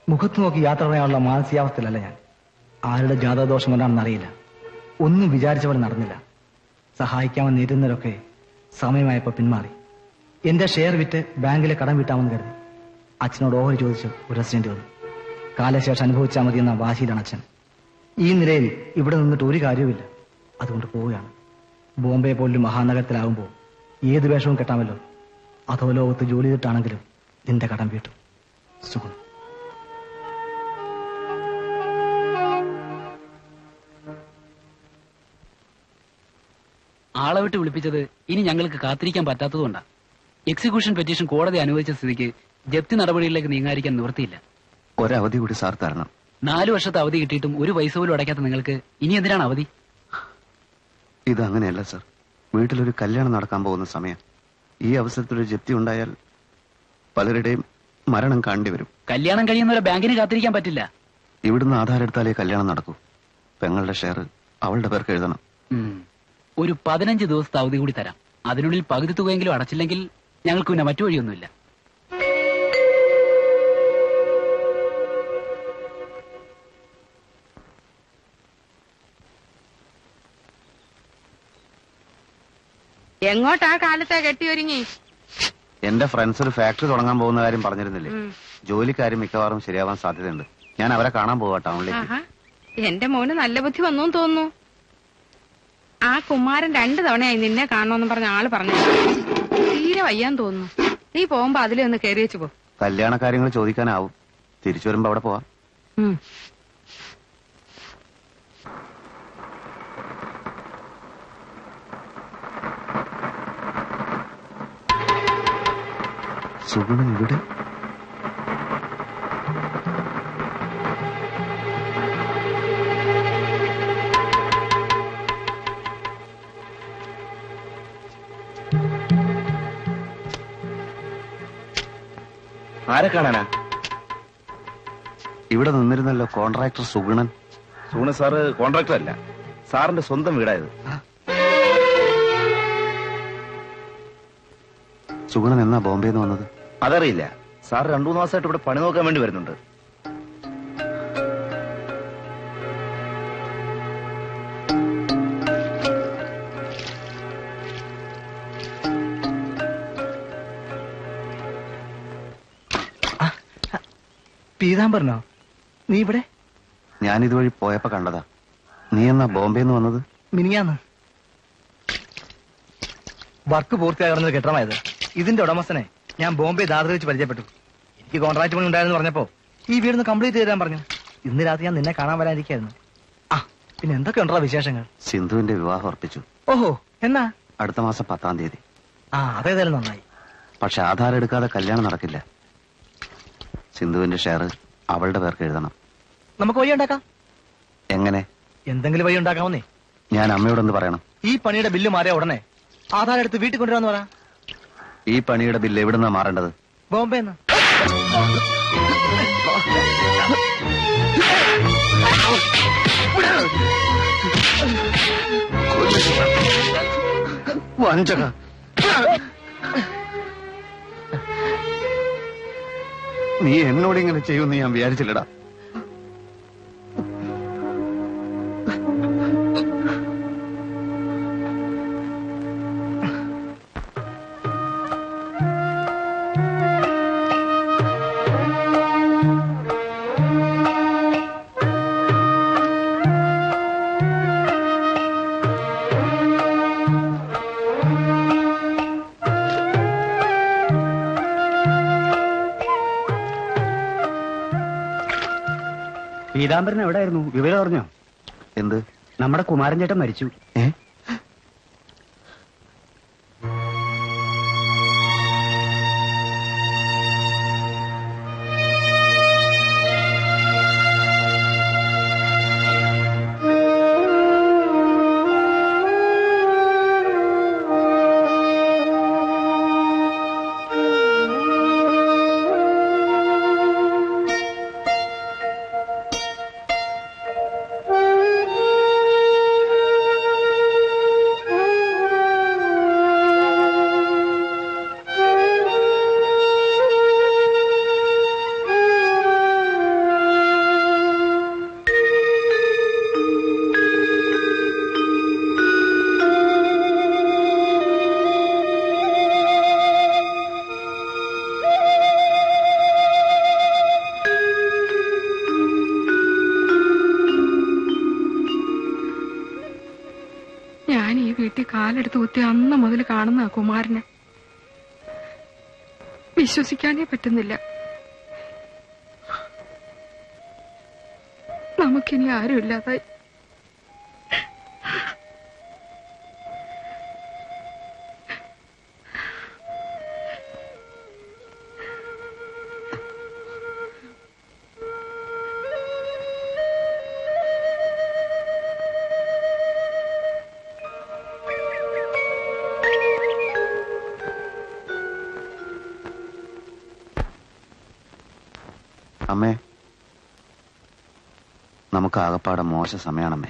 മുഖത്ത് നോക്കി യാത്ര പറയാനുള്ള മാനസികാവസ്ഥയിലല്ല ഞാൻ. ആരുടെ ജാതകദോഷം കൊണ്ടാണെന്ന് അറിയില്ല. ഒന്നും വിചാരിച്ചവരെ നടന്നില്ല. സഹായിക്കാമെന്ന് ഇരുന്നവരൊക്കെ സമയമായപ്പോൾ പിന്മാറി. എന്റെ ഷെയർ വിറ്റ് ബാങ്കിലെ കടം വിട്ടാമെന്ന് കരുതി. അച്ഛനോട് ഓഹരി ചോദിച്ച് ഒരു റെസിഡന്റ് വന്നു. കാലശേഷം അനുഭവിച്ചാൽ മതി എന്ന വാശിയിലാണ് അച്ഛൻ. ഈ നിലയിൽ ഇവിടെ നിന്നിട്ട് ഒരു കാര്യവുമില്ല. അതുകൊണ്ട് പോവുകയാണ്. ബോംബെ പോലും മഹാനഗരത്തിലാകുമ്പോൾ ഏത് വേഷവും കെട്ടാമല്ലോ. അതോ ലോകത്ത് ജോലി ചെയ്തിട്ടാണെങ്കിലും നിന്റെ കടം വീട്ടും. സുഖം. ആളെ വിട്ട് വിളിപ്പിച്ചത് ഇനി ഞങ്ങൾക്ക് കാത്തിരിക്കാൻ പറ്റാത്തതുകൊണ്ടാ. എക്സിക്യൂഷൻ പെറ്റീഷൻ കോടതി അനുവദിച്ച സ്ഥിതിക്ക് ജപ്തി നടപടികളിലേക്ക് നീങ്ങാതിരിക്കാൻ നിവൃത്തിയില്ല. ഒരവധി കൂടി സാർ തരണം. നാലു വർഷത്തെ അവധി കിട്ടിയിട്ടും ഒരു പൈസ പോലും അടയ്ക്കാത്ത നിങ്ങൾക്ക് ഇനി എന്തിനാണ് അവധി? ഇത് അങ്ങനെയല്ല സർ. വീട്ടിലൊരു കല്യാണം നടക്കാൻ പോകുന്ന സമയം. ഈ അവസരത്തിൽ ഒരു ജപ്തി ഉണ്ടായാൽ പലരുടെയും മരണം കാണേണ്ടി വരും. കല്യാണം കഴിയുന്നവരെ ബാങ്കിന് കാത്തിരിക്കാൻ പറ്റില്ല. ഇവിടുന്ന് ആധാരം എടുത്താലേ കല്യാണം നടക്കൂ. പെങ്ങളുടെ ഷെയർ അവളുടെ പേർക്ക് എഴുതണം. ഒരു പതിനഞ്ച് ദിവസത്തെ അവധി കൂടി തരാം. അതിനുള്ളിൽ പകുതി തുകയെങ്കിലും അടച്ചില്ലെങ്കിൽ ഞങ്ങൾക്ക് പിന്നെ മറ്റു വഴിയൊന്നുമില്ല. എങ്ങോട്ടാ കാലത്തെ കെട്ടിയൊരുങ്ങി എന്റെ ഫ്രണ്ട്സ് ഒരു ഫാക്ടറി തുടങ്ങാൻ പോകുന്ന കാര്യം പറഞ്ഞിരുന്നില്ലേ. ജോലിക്കാരും മിക്കവാറും ശരിയാവാൻ സാധ്യതയുണ്ട്. ഞാൻ അവരെ കാണാൻ പോവാ ടൗണിലേക്ക് ആഹാ. എന്റെ മോന് നല്ല ബുദ്ധി വന്നു തോന്നുന്നു. ആ കുമാരൻ രണ്ടു തവണയായി നിന്നെ കാണണമെന്ന് പറഞ്ഞ ആൾ പറഞ്ഞു തീരെ വയ്യാൻ തോന്നുന്നു. നീ പോകുമ്പോ അതിലെ ഒന്ന് കയറി വെച്ചു പോ. കല്യാണ കാര്യങ്ങൾ ചോദിക്കാനാവും. തിരിച്ചു വരുമ്പോ അവിടെ പോവാ. സുഗുണം ഇവിടെ? ആരെ കാണാനാ? ഇവിടെ നിന്നിരുന്നല്ലോ contractor Sugunan. Sugunan sir contractor അല്ല. സാറിന്റെ സ്വന്തം വീടായത്. സുഗുണൻ എന്നാ ബോംബെന്ന് വന്നത്? അതറിയില്ല. സാർ രണ്ടു മൂന്ന് മാസമായിട്ട് ഇവിടെ പണി നോക്കാൻ വേണ്ടി വരുന്നുണ്ട്. പീതാംബരനോ നീ ഇവിടെ? ഞാൻ ഇതുവഴി പോയപ്പോ കണ്ടതാ. നീ എന്നാ ബോംബെ നിന്ന് വന്നത്? മിനിയാന്ന് വർക്ക് പൂർത്തിയാകുന്നത് കെട്ടണമായത് ഇതിന്റെ ഉടമസ്ഥനെ ഞാൻ ബോംബെ ദാദ്ര വെച്ച് പരിചയപ്പെട്ടു. എനിക്ക് കോൺട്രാക്ട് പണി ഉണ്ടായിരുന്നു പറഞ്ഞപ്പോ ഈ വീടൊന്ന് കംപ്ലീറ്റ് ചെയ്താൻ പറഞ്ഞു. ഇന്ന് രാത്രി ഞാൻ നിന്നെ കാണാൻ വരാനിരിക്കായിരുന്നു. ആ പിന്നെ എന്തൊക്കെ ഉണ്ടോ വിശേഷങ്ങൾ? സിന്ധുവിന്റെ വിവാഹം ഉറപ്പിച്ചു. ഓഹോ എന്നാ? അടുത്ത മാസം പത്താം തീയതി. ആ അതേതായാലും നന്നായി. പക്ഷെ ആധാരം എടുക്കാതെ കല്യാണം നടക്കില്ല. സിന്ധുവിന്റെ ഷെയർ അവളുടെ പേർക്ക് എഴുതണം. നമുക്ക് വഴി ഉണ്ടാക്കാം. എങ്ങനെ? എന്തെങ്കിലും വഴി ഉണ്ടാക്കാമെന്നേ ഞാൻ അമ്മയോട് അമ്മയോടൊന്ന് പറയണം. ഈ പണിയുടെ ബില്ല് മാറിയ ഉടനെ ആധാരം എടുത്ത് വീട്ടിൽ കൊണ്ടുവരാന്ന് പറ. ഈ പണിയുടെ ബില്ല് എവിടുന്നാ മാറേണ്ടത്? ബോംബെ വഞ്ചക. നീ എന്നോട് ഇങ്ങനെ ചെയ്യുമെന്ന് ഞാൻ വിചാരിച്ചില്ലടാ. പീതാംബരൻ എവിടെയായിരുന്നു വിവരം അറിഞ്ഞോ? എന്ത്? നമ്മുടെ കുമാരൻ ചേട്ടൻ മരിച്ചു. ഏ? കുമാരനെ. വിശ്വസിക്കാനേ പറ്റുന്നില്ല. നമുക്കിനി ആരും ഇല്ലാതായി ആകപ്പാടെ മോശ സമയമാണമ്മേ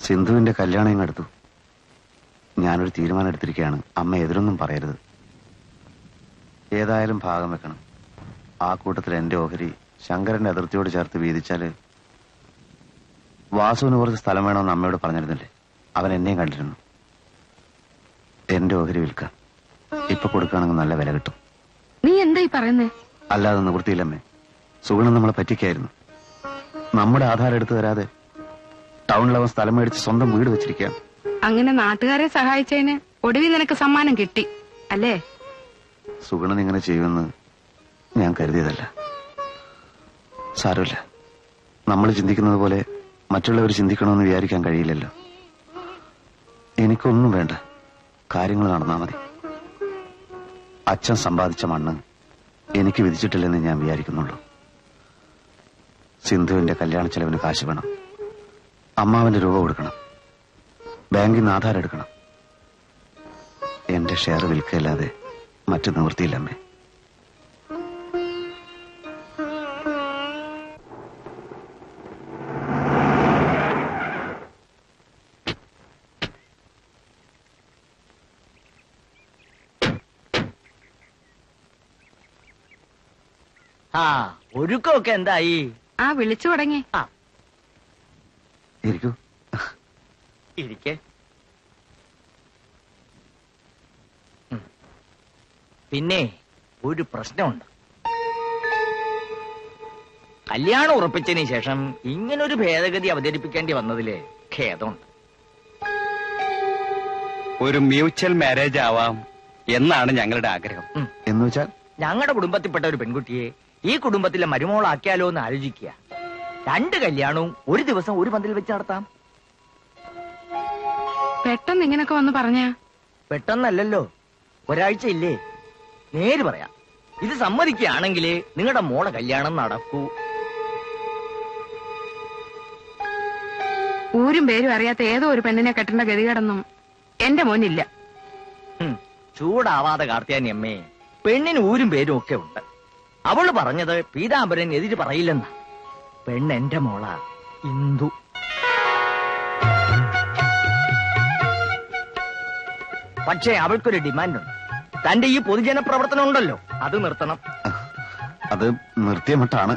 സിന്ധുവിന്റെ കല്യാണം ഇങ്ങ് അടുത്തു ഞാനൊരു തീരുമാനം എടുത്തിരിക്കുകയാണ്. അമ്മ എതിരൊന്നും പറയരുത്. ഏതായാലും ഭാഗം വെക്കണം. ആ കൂട്ടത്തിൽ എന്റെ ഓഹരി ശങ്കരന്റെ അതിർത്തിയോട് ചേർത്ത് വീതിച്ചാൽ വാസുവിന് കുറച്ച് സ്ഥലം വേണമെന്ന് അമ്മയോട് പറഞ്ഞിരുന്നില്ലേ? അവൻ എന്നെയും കണ്ടിരുന്നു. എന്റെ ഓഹരി വിൽക്കാം. ഇപ്പൊ കൊടുക്കുകയാണെങ്കിൽ നല്ല വില കിട്ടും. നീ എന്തായി പറയുന്നേ? അല്ലാതെ നിവൃത്തിയില്ലമ്മേ സുഗുണം നമ്മളെ പറ്റിക്കായിരുന്നു. നമ്മുടെ ആധാരം എടുത്തു തരാതെ ടൗണിലവൻ സ്ഥലം മേടിച്ച് സ്വന്തം വീട് വെച്ചിരിക്കാം അങ്ങനെ നാട്ടുകാരെ സഹായിച്ചതിന് ഒടുവിൽ നിനക്ക് സമ്മാനം കിട്ടി അല്ലേ? സുഗണൻ ഇങ്ങനെ ചെയ്യുമെന്ന് ഞാൻ കരുതിയതല്ല. സാരമില്ല. നമ്മൾ ചിന്തിക്കുന്നത് പോലെ മറ്റുള്ളവർ ചിന്തിക്കണമെന്ന് വിചാരിക്കാൻ കഴിയില്ലല്ലോ. എനിക്കൊന്നും വേണ്ട. കാര്യങ്ങൾ നടന്നാൽ മതി. അച്ഛൻ സമ്പാദിച്ച മണ്ണ് എനിക്ക് വിധിച്ചിട്ടില്ലെന്ന് ഞാൻ വിചാരിക്കുന്നുള്ളൂ. സിന്ധുവിന്റെ കല്യാണ ചെലവിന് കാശ് വേണം. അമ്മാവന്റെ രൂപ കൊടുക്കണം. ബാങ്കിൽ നിന്ന് ആധാരം എടുക്കണം. എന്റെ ഷെയർ വിൽക്കല്ലാതെ മറ്റു നിവൃത്തിയില്ലമ്മേ. ആ ഒരുക്കമൊക്കെ എന്തായി? ആ വിളിച്ചു തുടങ്ങി. ഇരിക്കൂ. ഇരിക്കേ. പിന്നെ ഒരു പ്രശ്നമുണ്ട്. കല്യാണം ഉറപ്പിച്ചതിന് ശേഷം ഇങ്ങനൊരു ഭേദഗതി അവതരിപ്പിക്കേണ്ടി വന്നതിൽ ഖേദമുണ്ട്. ഒരു മ്യൂച്വൽ മാരേജ് ആവാം എന്നാണ് ഞങ്ങളുടെ ആഗ്രഹം. എന്ന് വെച്ചാൽ ഞങ്ങളുടെ കുടുംബത്തിൽപ്പെട്ട ഒരു പെൺകുട്ടിയെ ഈ കുടുംബത്തിലെ മരുമോളാക്കിയാലോ എന്ന് ആലോചിക്കുക. രണ്ട് കല്യാണവും ഒരു ദിവസം ഒരു പന്തിൽ വെച്ച് നടത്താം. പെട്ടെന്ന് ഇങ്ങനൊക്കെ വന്ന് പറഞ്ഞ? പെട്ടെന്നല്ലല്ലോ. ഒരാഴ്ച ഇല്ലേ നേര് പറയാം. ഇത് സമ്മതിക്കുകയാണെങ്കിൽ നിങ്ങളുടെ മോളെ കല്യാണം നടക്കൂ. ഊരും പേരും അറിയാത്ത ഏതോ ഒരു പെണ്ണിനെ കെട്ടേണ്ട ഗതികേടൊന്നും എന്റെ മോനില്ല. ചൂടാവാതെ കാർത്തിയാനി അമ്മേ പെണ്ണിന് ഊരും പേരും ഒക്കെ ഉണ്ട്. അവൾ പറഞ്ഞത് പീതാംബരൻ എതിര് പറയില്ലെന്ന. പെണ് എന്റെ മോള ഇന്ദു. പക്ഷേ അവൾക്കൊരു ഡിമാൻഡ് ഉണ്ട് തന്റെ ഈ പൊതുജന പ്രവർത്തനം ഉണ്ടല്ലോ അത് നിർത്തണം. അത് നിർത്തിയ മട്ടാണ്.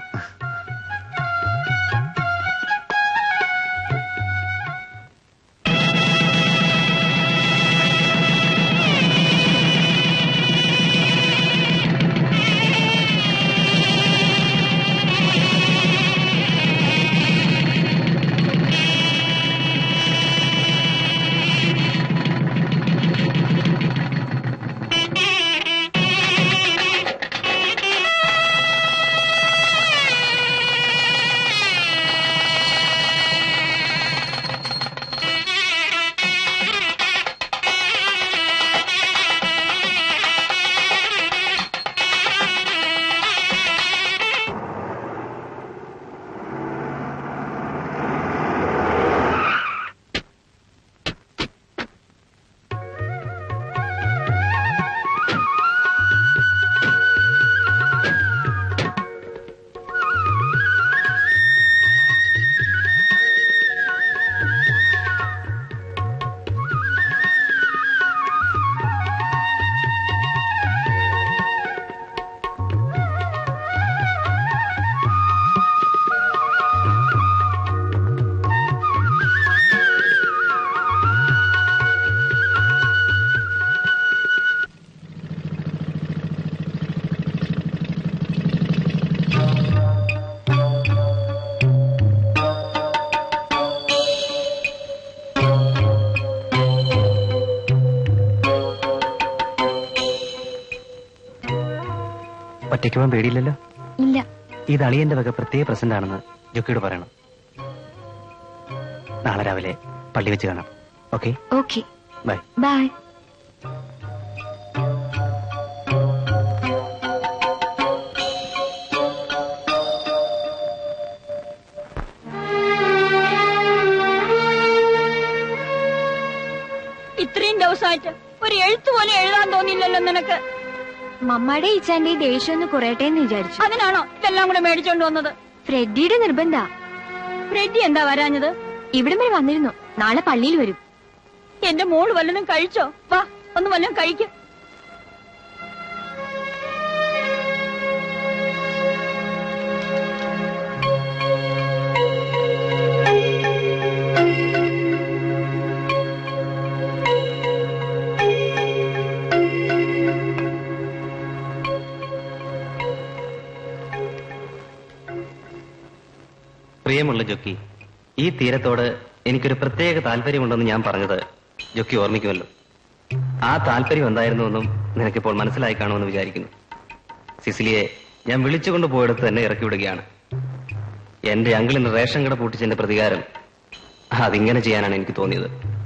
ഒറ്റയ്ക്ക് പോകാൻ പേടിയില്ലല്ലോ? ഇല്ല. ഇത് അളിയന്റെ വക പ്രത്യേക പ്രസന്റ് ആണെന്ന് ജോക്കിയോട് പറയണം. നാളെ രാവിലെ പള്ളി വെച്ച് കാണാം. ഓക്കെ ഓക്കെ ബൈ ബൈ മമ്മയുടെ ഇച്ചാന്റെ ദേഷ്യം ഒന്ന് കുറയട്ടെ എന്ന് വിചാരിച്ചു. അതിനാണോ ഇതെല്ലാം കൂടെ മേടിച്ചോണ്ട് വന്നത്? ഫ്രെഡിയുടെ നിർബന്ധ. ഫ്രെഡി എന്താ വരാഞ്ഞത്? ഇവിടം വരെ വന്നിരുന്നു. നാളെ പള്ളിയിൽ വരും. എന്റെ മോൾ വല്ലതും കഴിച്ചോ? വാ ഒന്ന് വല്ലതും കഴിക്കും. ഈ തീരത്തോട് എനിക്കൊരു പ്രത്യേക താല്പര്യമുണ്ടെന്ന് ഞാൻ പറഞ്ഞത് ജൊക്കി ഓർമ്മിക്കുമല്ലോ. ആ താല്പര്യം എന്തായിരുന്നുവെന്നും നിനക്കിപ്പോൾ മനസ്സിലായി കാണുമെന്ന് വിചാരിക്കുന്നു. സിസിലിയെ ഞാൻ വിളിച്ചുകൊണ്ട് പോയെടുത്ത് തന്നെ ഇറക്കി വിടുകയാണ്. എന്റെ അങ്കിളിന് റേഷൻ കട പൂട്ടിച്ചതിന്റെ പ്രതികാരം അതിങ്ങനെ ചെയ്യാനാണ് എനിക്ക് തോന്നിയത്.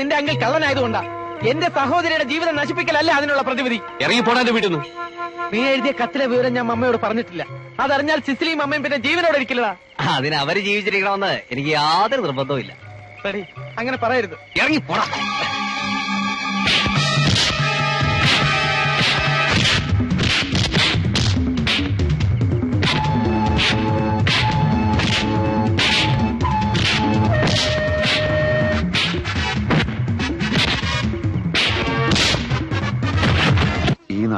നിന്റെ അങ്കിൾ കള്ളനായതുകൊണ്ടാ. എന്റെ സഹോദരിയുടെ ജീവിതം നശിപ്പിക്കലല്ല അതിനുള്ള പ്രതിവിധി? ഇറങ്ങി പോടാന്റെ വീട്ടിൽ നിന്ന് നീ എഴുതിയ കത്തിലെ വിവരം ഞാൻ അമ്മയോട് പറഞ്ഞിട്ടില്ല. അതറിഞ്ഞാൽ സിസിലിയും അമ്മയും പിന്നെ ജീവനോടെ ഇരിക്കില്ലതാ അതിന് അവർ ജീവിച്ചിരിക്കണമെന്ന് എനിക്ക് യാതൊരു നിർബന്ധവും ഇല്ല അങ്ങനെ പറയരുത്. ഇറങ്ങി പോടാ.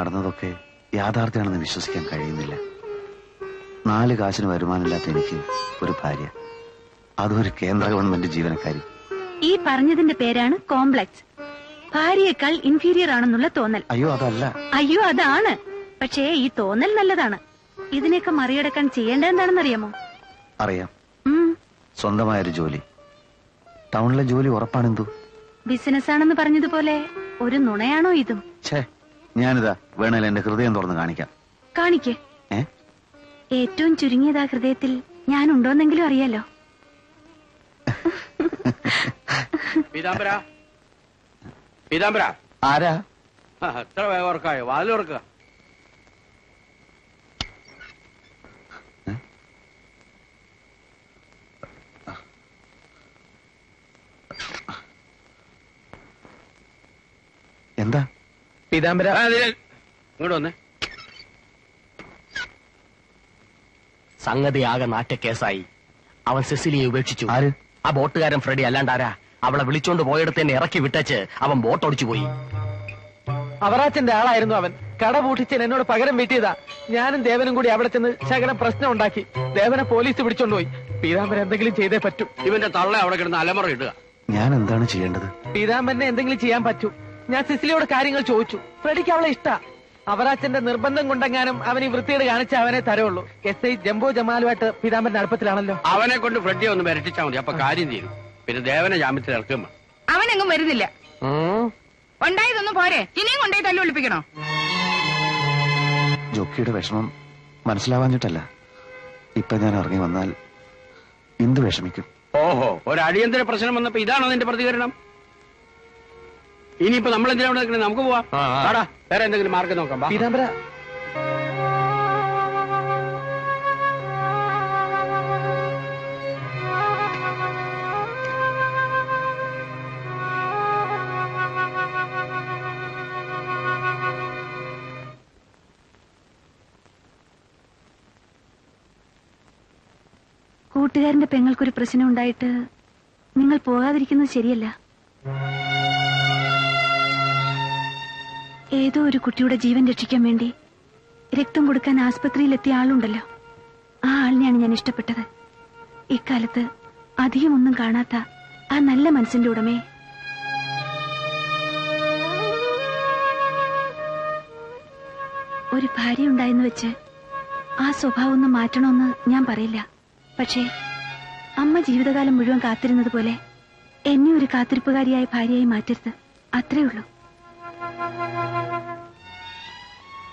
നടന്നതൊക്കെ യാഥാർത്ഥ്യമാണെന്ന് വിശ്വസിക്കാൻ കഴിയുന്നില്ല. നാല് കാശിന് വരുമാനമില്ലാത്ത എനിക്ക് ഒരു ഭാര്യ. അതും ഒരു കേന്ദ്ര ഗവൺമെന്റ് ജീവനക്കാരി. ഈ പറഞ്ഞതിന്റെ പേരാണ് കോംപ്ലക്സ്. ഭാര്യയേക്കാൾ ഇൻഫീരിയർ ആണെന്നുള്ള തോന്നൽ. അയ്യോ അതല്ല. അയ്യോ അതാണ്. പക്ഷേ ഈ തോന്നൽ നല്ലതാണ്. ഇതിനെയൊക്കെ മറികടക്കാൻ ചെയ്യേണ്ടത് എന്താണെന്നറിയാമോ അറിയാം സ്വന്തമായൊരു ജോലി. ടൗണിലെ ജോലി ഉറപ്പാണെന്തു? ബിസിനസ് ആണെന്ന് പറഞ്ഞതുപോലെ ഒരു നുണയാണോ ഇതും? ഛേ ഞാനിതാ വേണേൽ എന്റെ ഹൃദയം തുറന്ന് കാണിക്കാം. കാണിക്കേ. ഏ? ഏറ്റവും ചുരുങ്ങിയതാ ഹൃദയത്തിൽ ഞാൻ ഉണ്ടോന്നെങ്കിലും അറിയാലോ. പീതാംബര. പീതാംബര. ആരാ? ആ, എത്ര വേഗം ഉറക്കായോ? വാതിൽ ഉറക്കുക എന്താ പീതാംബര. ഇങ്ങോട്ട് വന്നേ. സംഗതി ആകെ നാറ്റക്കേസായി അവൻ സെസിലിയെ ഉപേക്ഷിച്ചു. ആ ബോട്ടുകാരൻ ഫ്രെഡി അല്ലാണ്ടാരാ? അവളെ വിളിച്ചോണ്ട് പോയെടുത്ത് എന്നെ ഇറക്കി വിട്ടച്ച് അവൻ ബോട്ടോടിച്ചു പോയി. അവറാച്ചന്റെ ആളായിരുന്നു അവൻ. കട പൂട്ടിച്ചൻ എന്നോട് പകരം വീട്ടിയതാ. ഞാനും ദേവനും കൂടി അവിടെ ചെന്ന് ശകലം പ്രശ്നം ഉണ്ടാക്കി. ദേവനെ പോലീസ് പിടിച്ചോണ്ടുപോയി പീതാംബരൻ എന്തെങ്കിലും ചെയ്തേ പറ്റൂ. ഇവന്റെ തള്ള അവിടെ കിടന്ന് അലമുറ ഇടുക. ഞാൻ എന്താണ് ചെയ്യേണ്ടത്? പീതാംബരനെ എന്തെങ്കിലും ചെയ്യാൻ പറ്റൂ. ഞാൻ സിസിലിയോട് കാര്യങ്ങൾ ചോദിച്ചു. ഫ്രെഡിക്ക് അവളെ ഇഷ്ട. അവറാച്ചന്റെ നിർബന്ധം കൊണ്ടെങ്ങാനും അവൻ ഈ വൃത്തിയുടെ കാണിച്ച അവനെ തരുള്ളൂ എസ് ഐ ജംബോ ജമാലുമായിട്ട് പിതാമ്പന്റെ അടുപ്പത്തിലാണല്ലോ. അവനെ കൊണ്ട് ഫ്രെഡിയെ ഒന്ന് വരട്ടിച്ചാൽ മതി. അപ്പൊ കാര്യം ചെയ്യും പിന്നെ ദേവനെ ജാമ്യത്തിൽ ഇറക്കും അവനെങ്ങും വരുന്നില്ല. ഉണ്ടായതൊന്നും പോരെ. ഇനിയും കൊണ്ടേ തല്ലു ഒളിപ്പിക്കണോ? ജോക്കിയുടെ വിഷമം മനസ്സിലാവാഞ്ഞിട്ടല്ല. ഇപ്പൊ ഞാൻ ഇറങ്ങി വന്നാൽ എന്ത് വിഷമിക്കും. ഓഹോ ഒരു അടിയന്തര പ്രശ്നം വന്നപ്പോ ഇതാണോ നിന്റെ പ്രതികരണം? ഇനിയിപ്പോ നമ്മൾ എന്തിനാ നിൽക്കുന്നത്? നിൽക്കണേ നമുക്ക് പോവാം. ആടാ വേറെ എന്തെങ്കിലും മാർഗം നോക്കാം വാ. പീതാംബര. കൂട്ടുകാരന്റെ പെങ്ങൾക്കൊരു പ്രശ്നം ഉണ്ടായിട്ട് നിങ്ങൾ പോകാതിരിക്കുന്നത് ശരിയല്ല. ഏതോ ഒരു കുട്ടിയുടെ ജീവൻ രക്ഷിക്കാൻ വേണ്ടി രക്തം കൊടുക്കാൻ ആസ്പത്രിയിലെത്തിയ ആളുണ്ടല്ലോ. ആ ആളിനെയാണ് ഞാൻ ഇഷ്ടപ്പെട്ടത്. ഇക്കാലത്ത് അധികം ഒന്നും കാണാത്ത ആ നല്ല മനസ്സിന്റെ ഉടമേ ഒരു ഭാര്യ ഉണ്ടായെന്ന് വെച്ച് ആ സ്വഭാവം ഒന്ന് മാറ്റണമെന്ന് ഞാൻ പറയില്ല. പക്ഷേ അമ്മ ജീവിതകാലം മുഴുവൻ കാത്തിരുന്നത് പോലെ എന്നെ ഒരു കാത്തിരിപ്പുകാരിയായ ഭാര്യയായി മാറ്റരുത്. അത്രേ ഉള്ളൂ.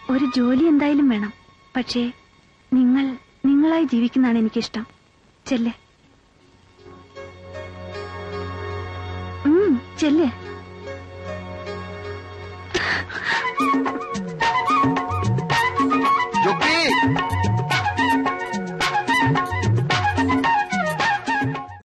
ഒരു ജോലി എന്തായാലും വേണം. പക്ഷേ നിങ്ങൾ നിങ്ങളായി ജീവിക്കുന്നതാണ് എനിക്കിഷ്ടം. ചെല്ലേ. ചെല്ലേ. ജോക്കി!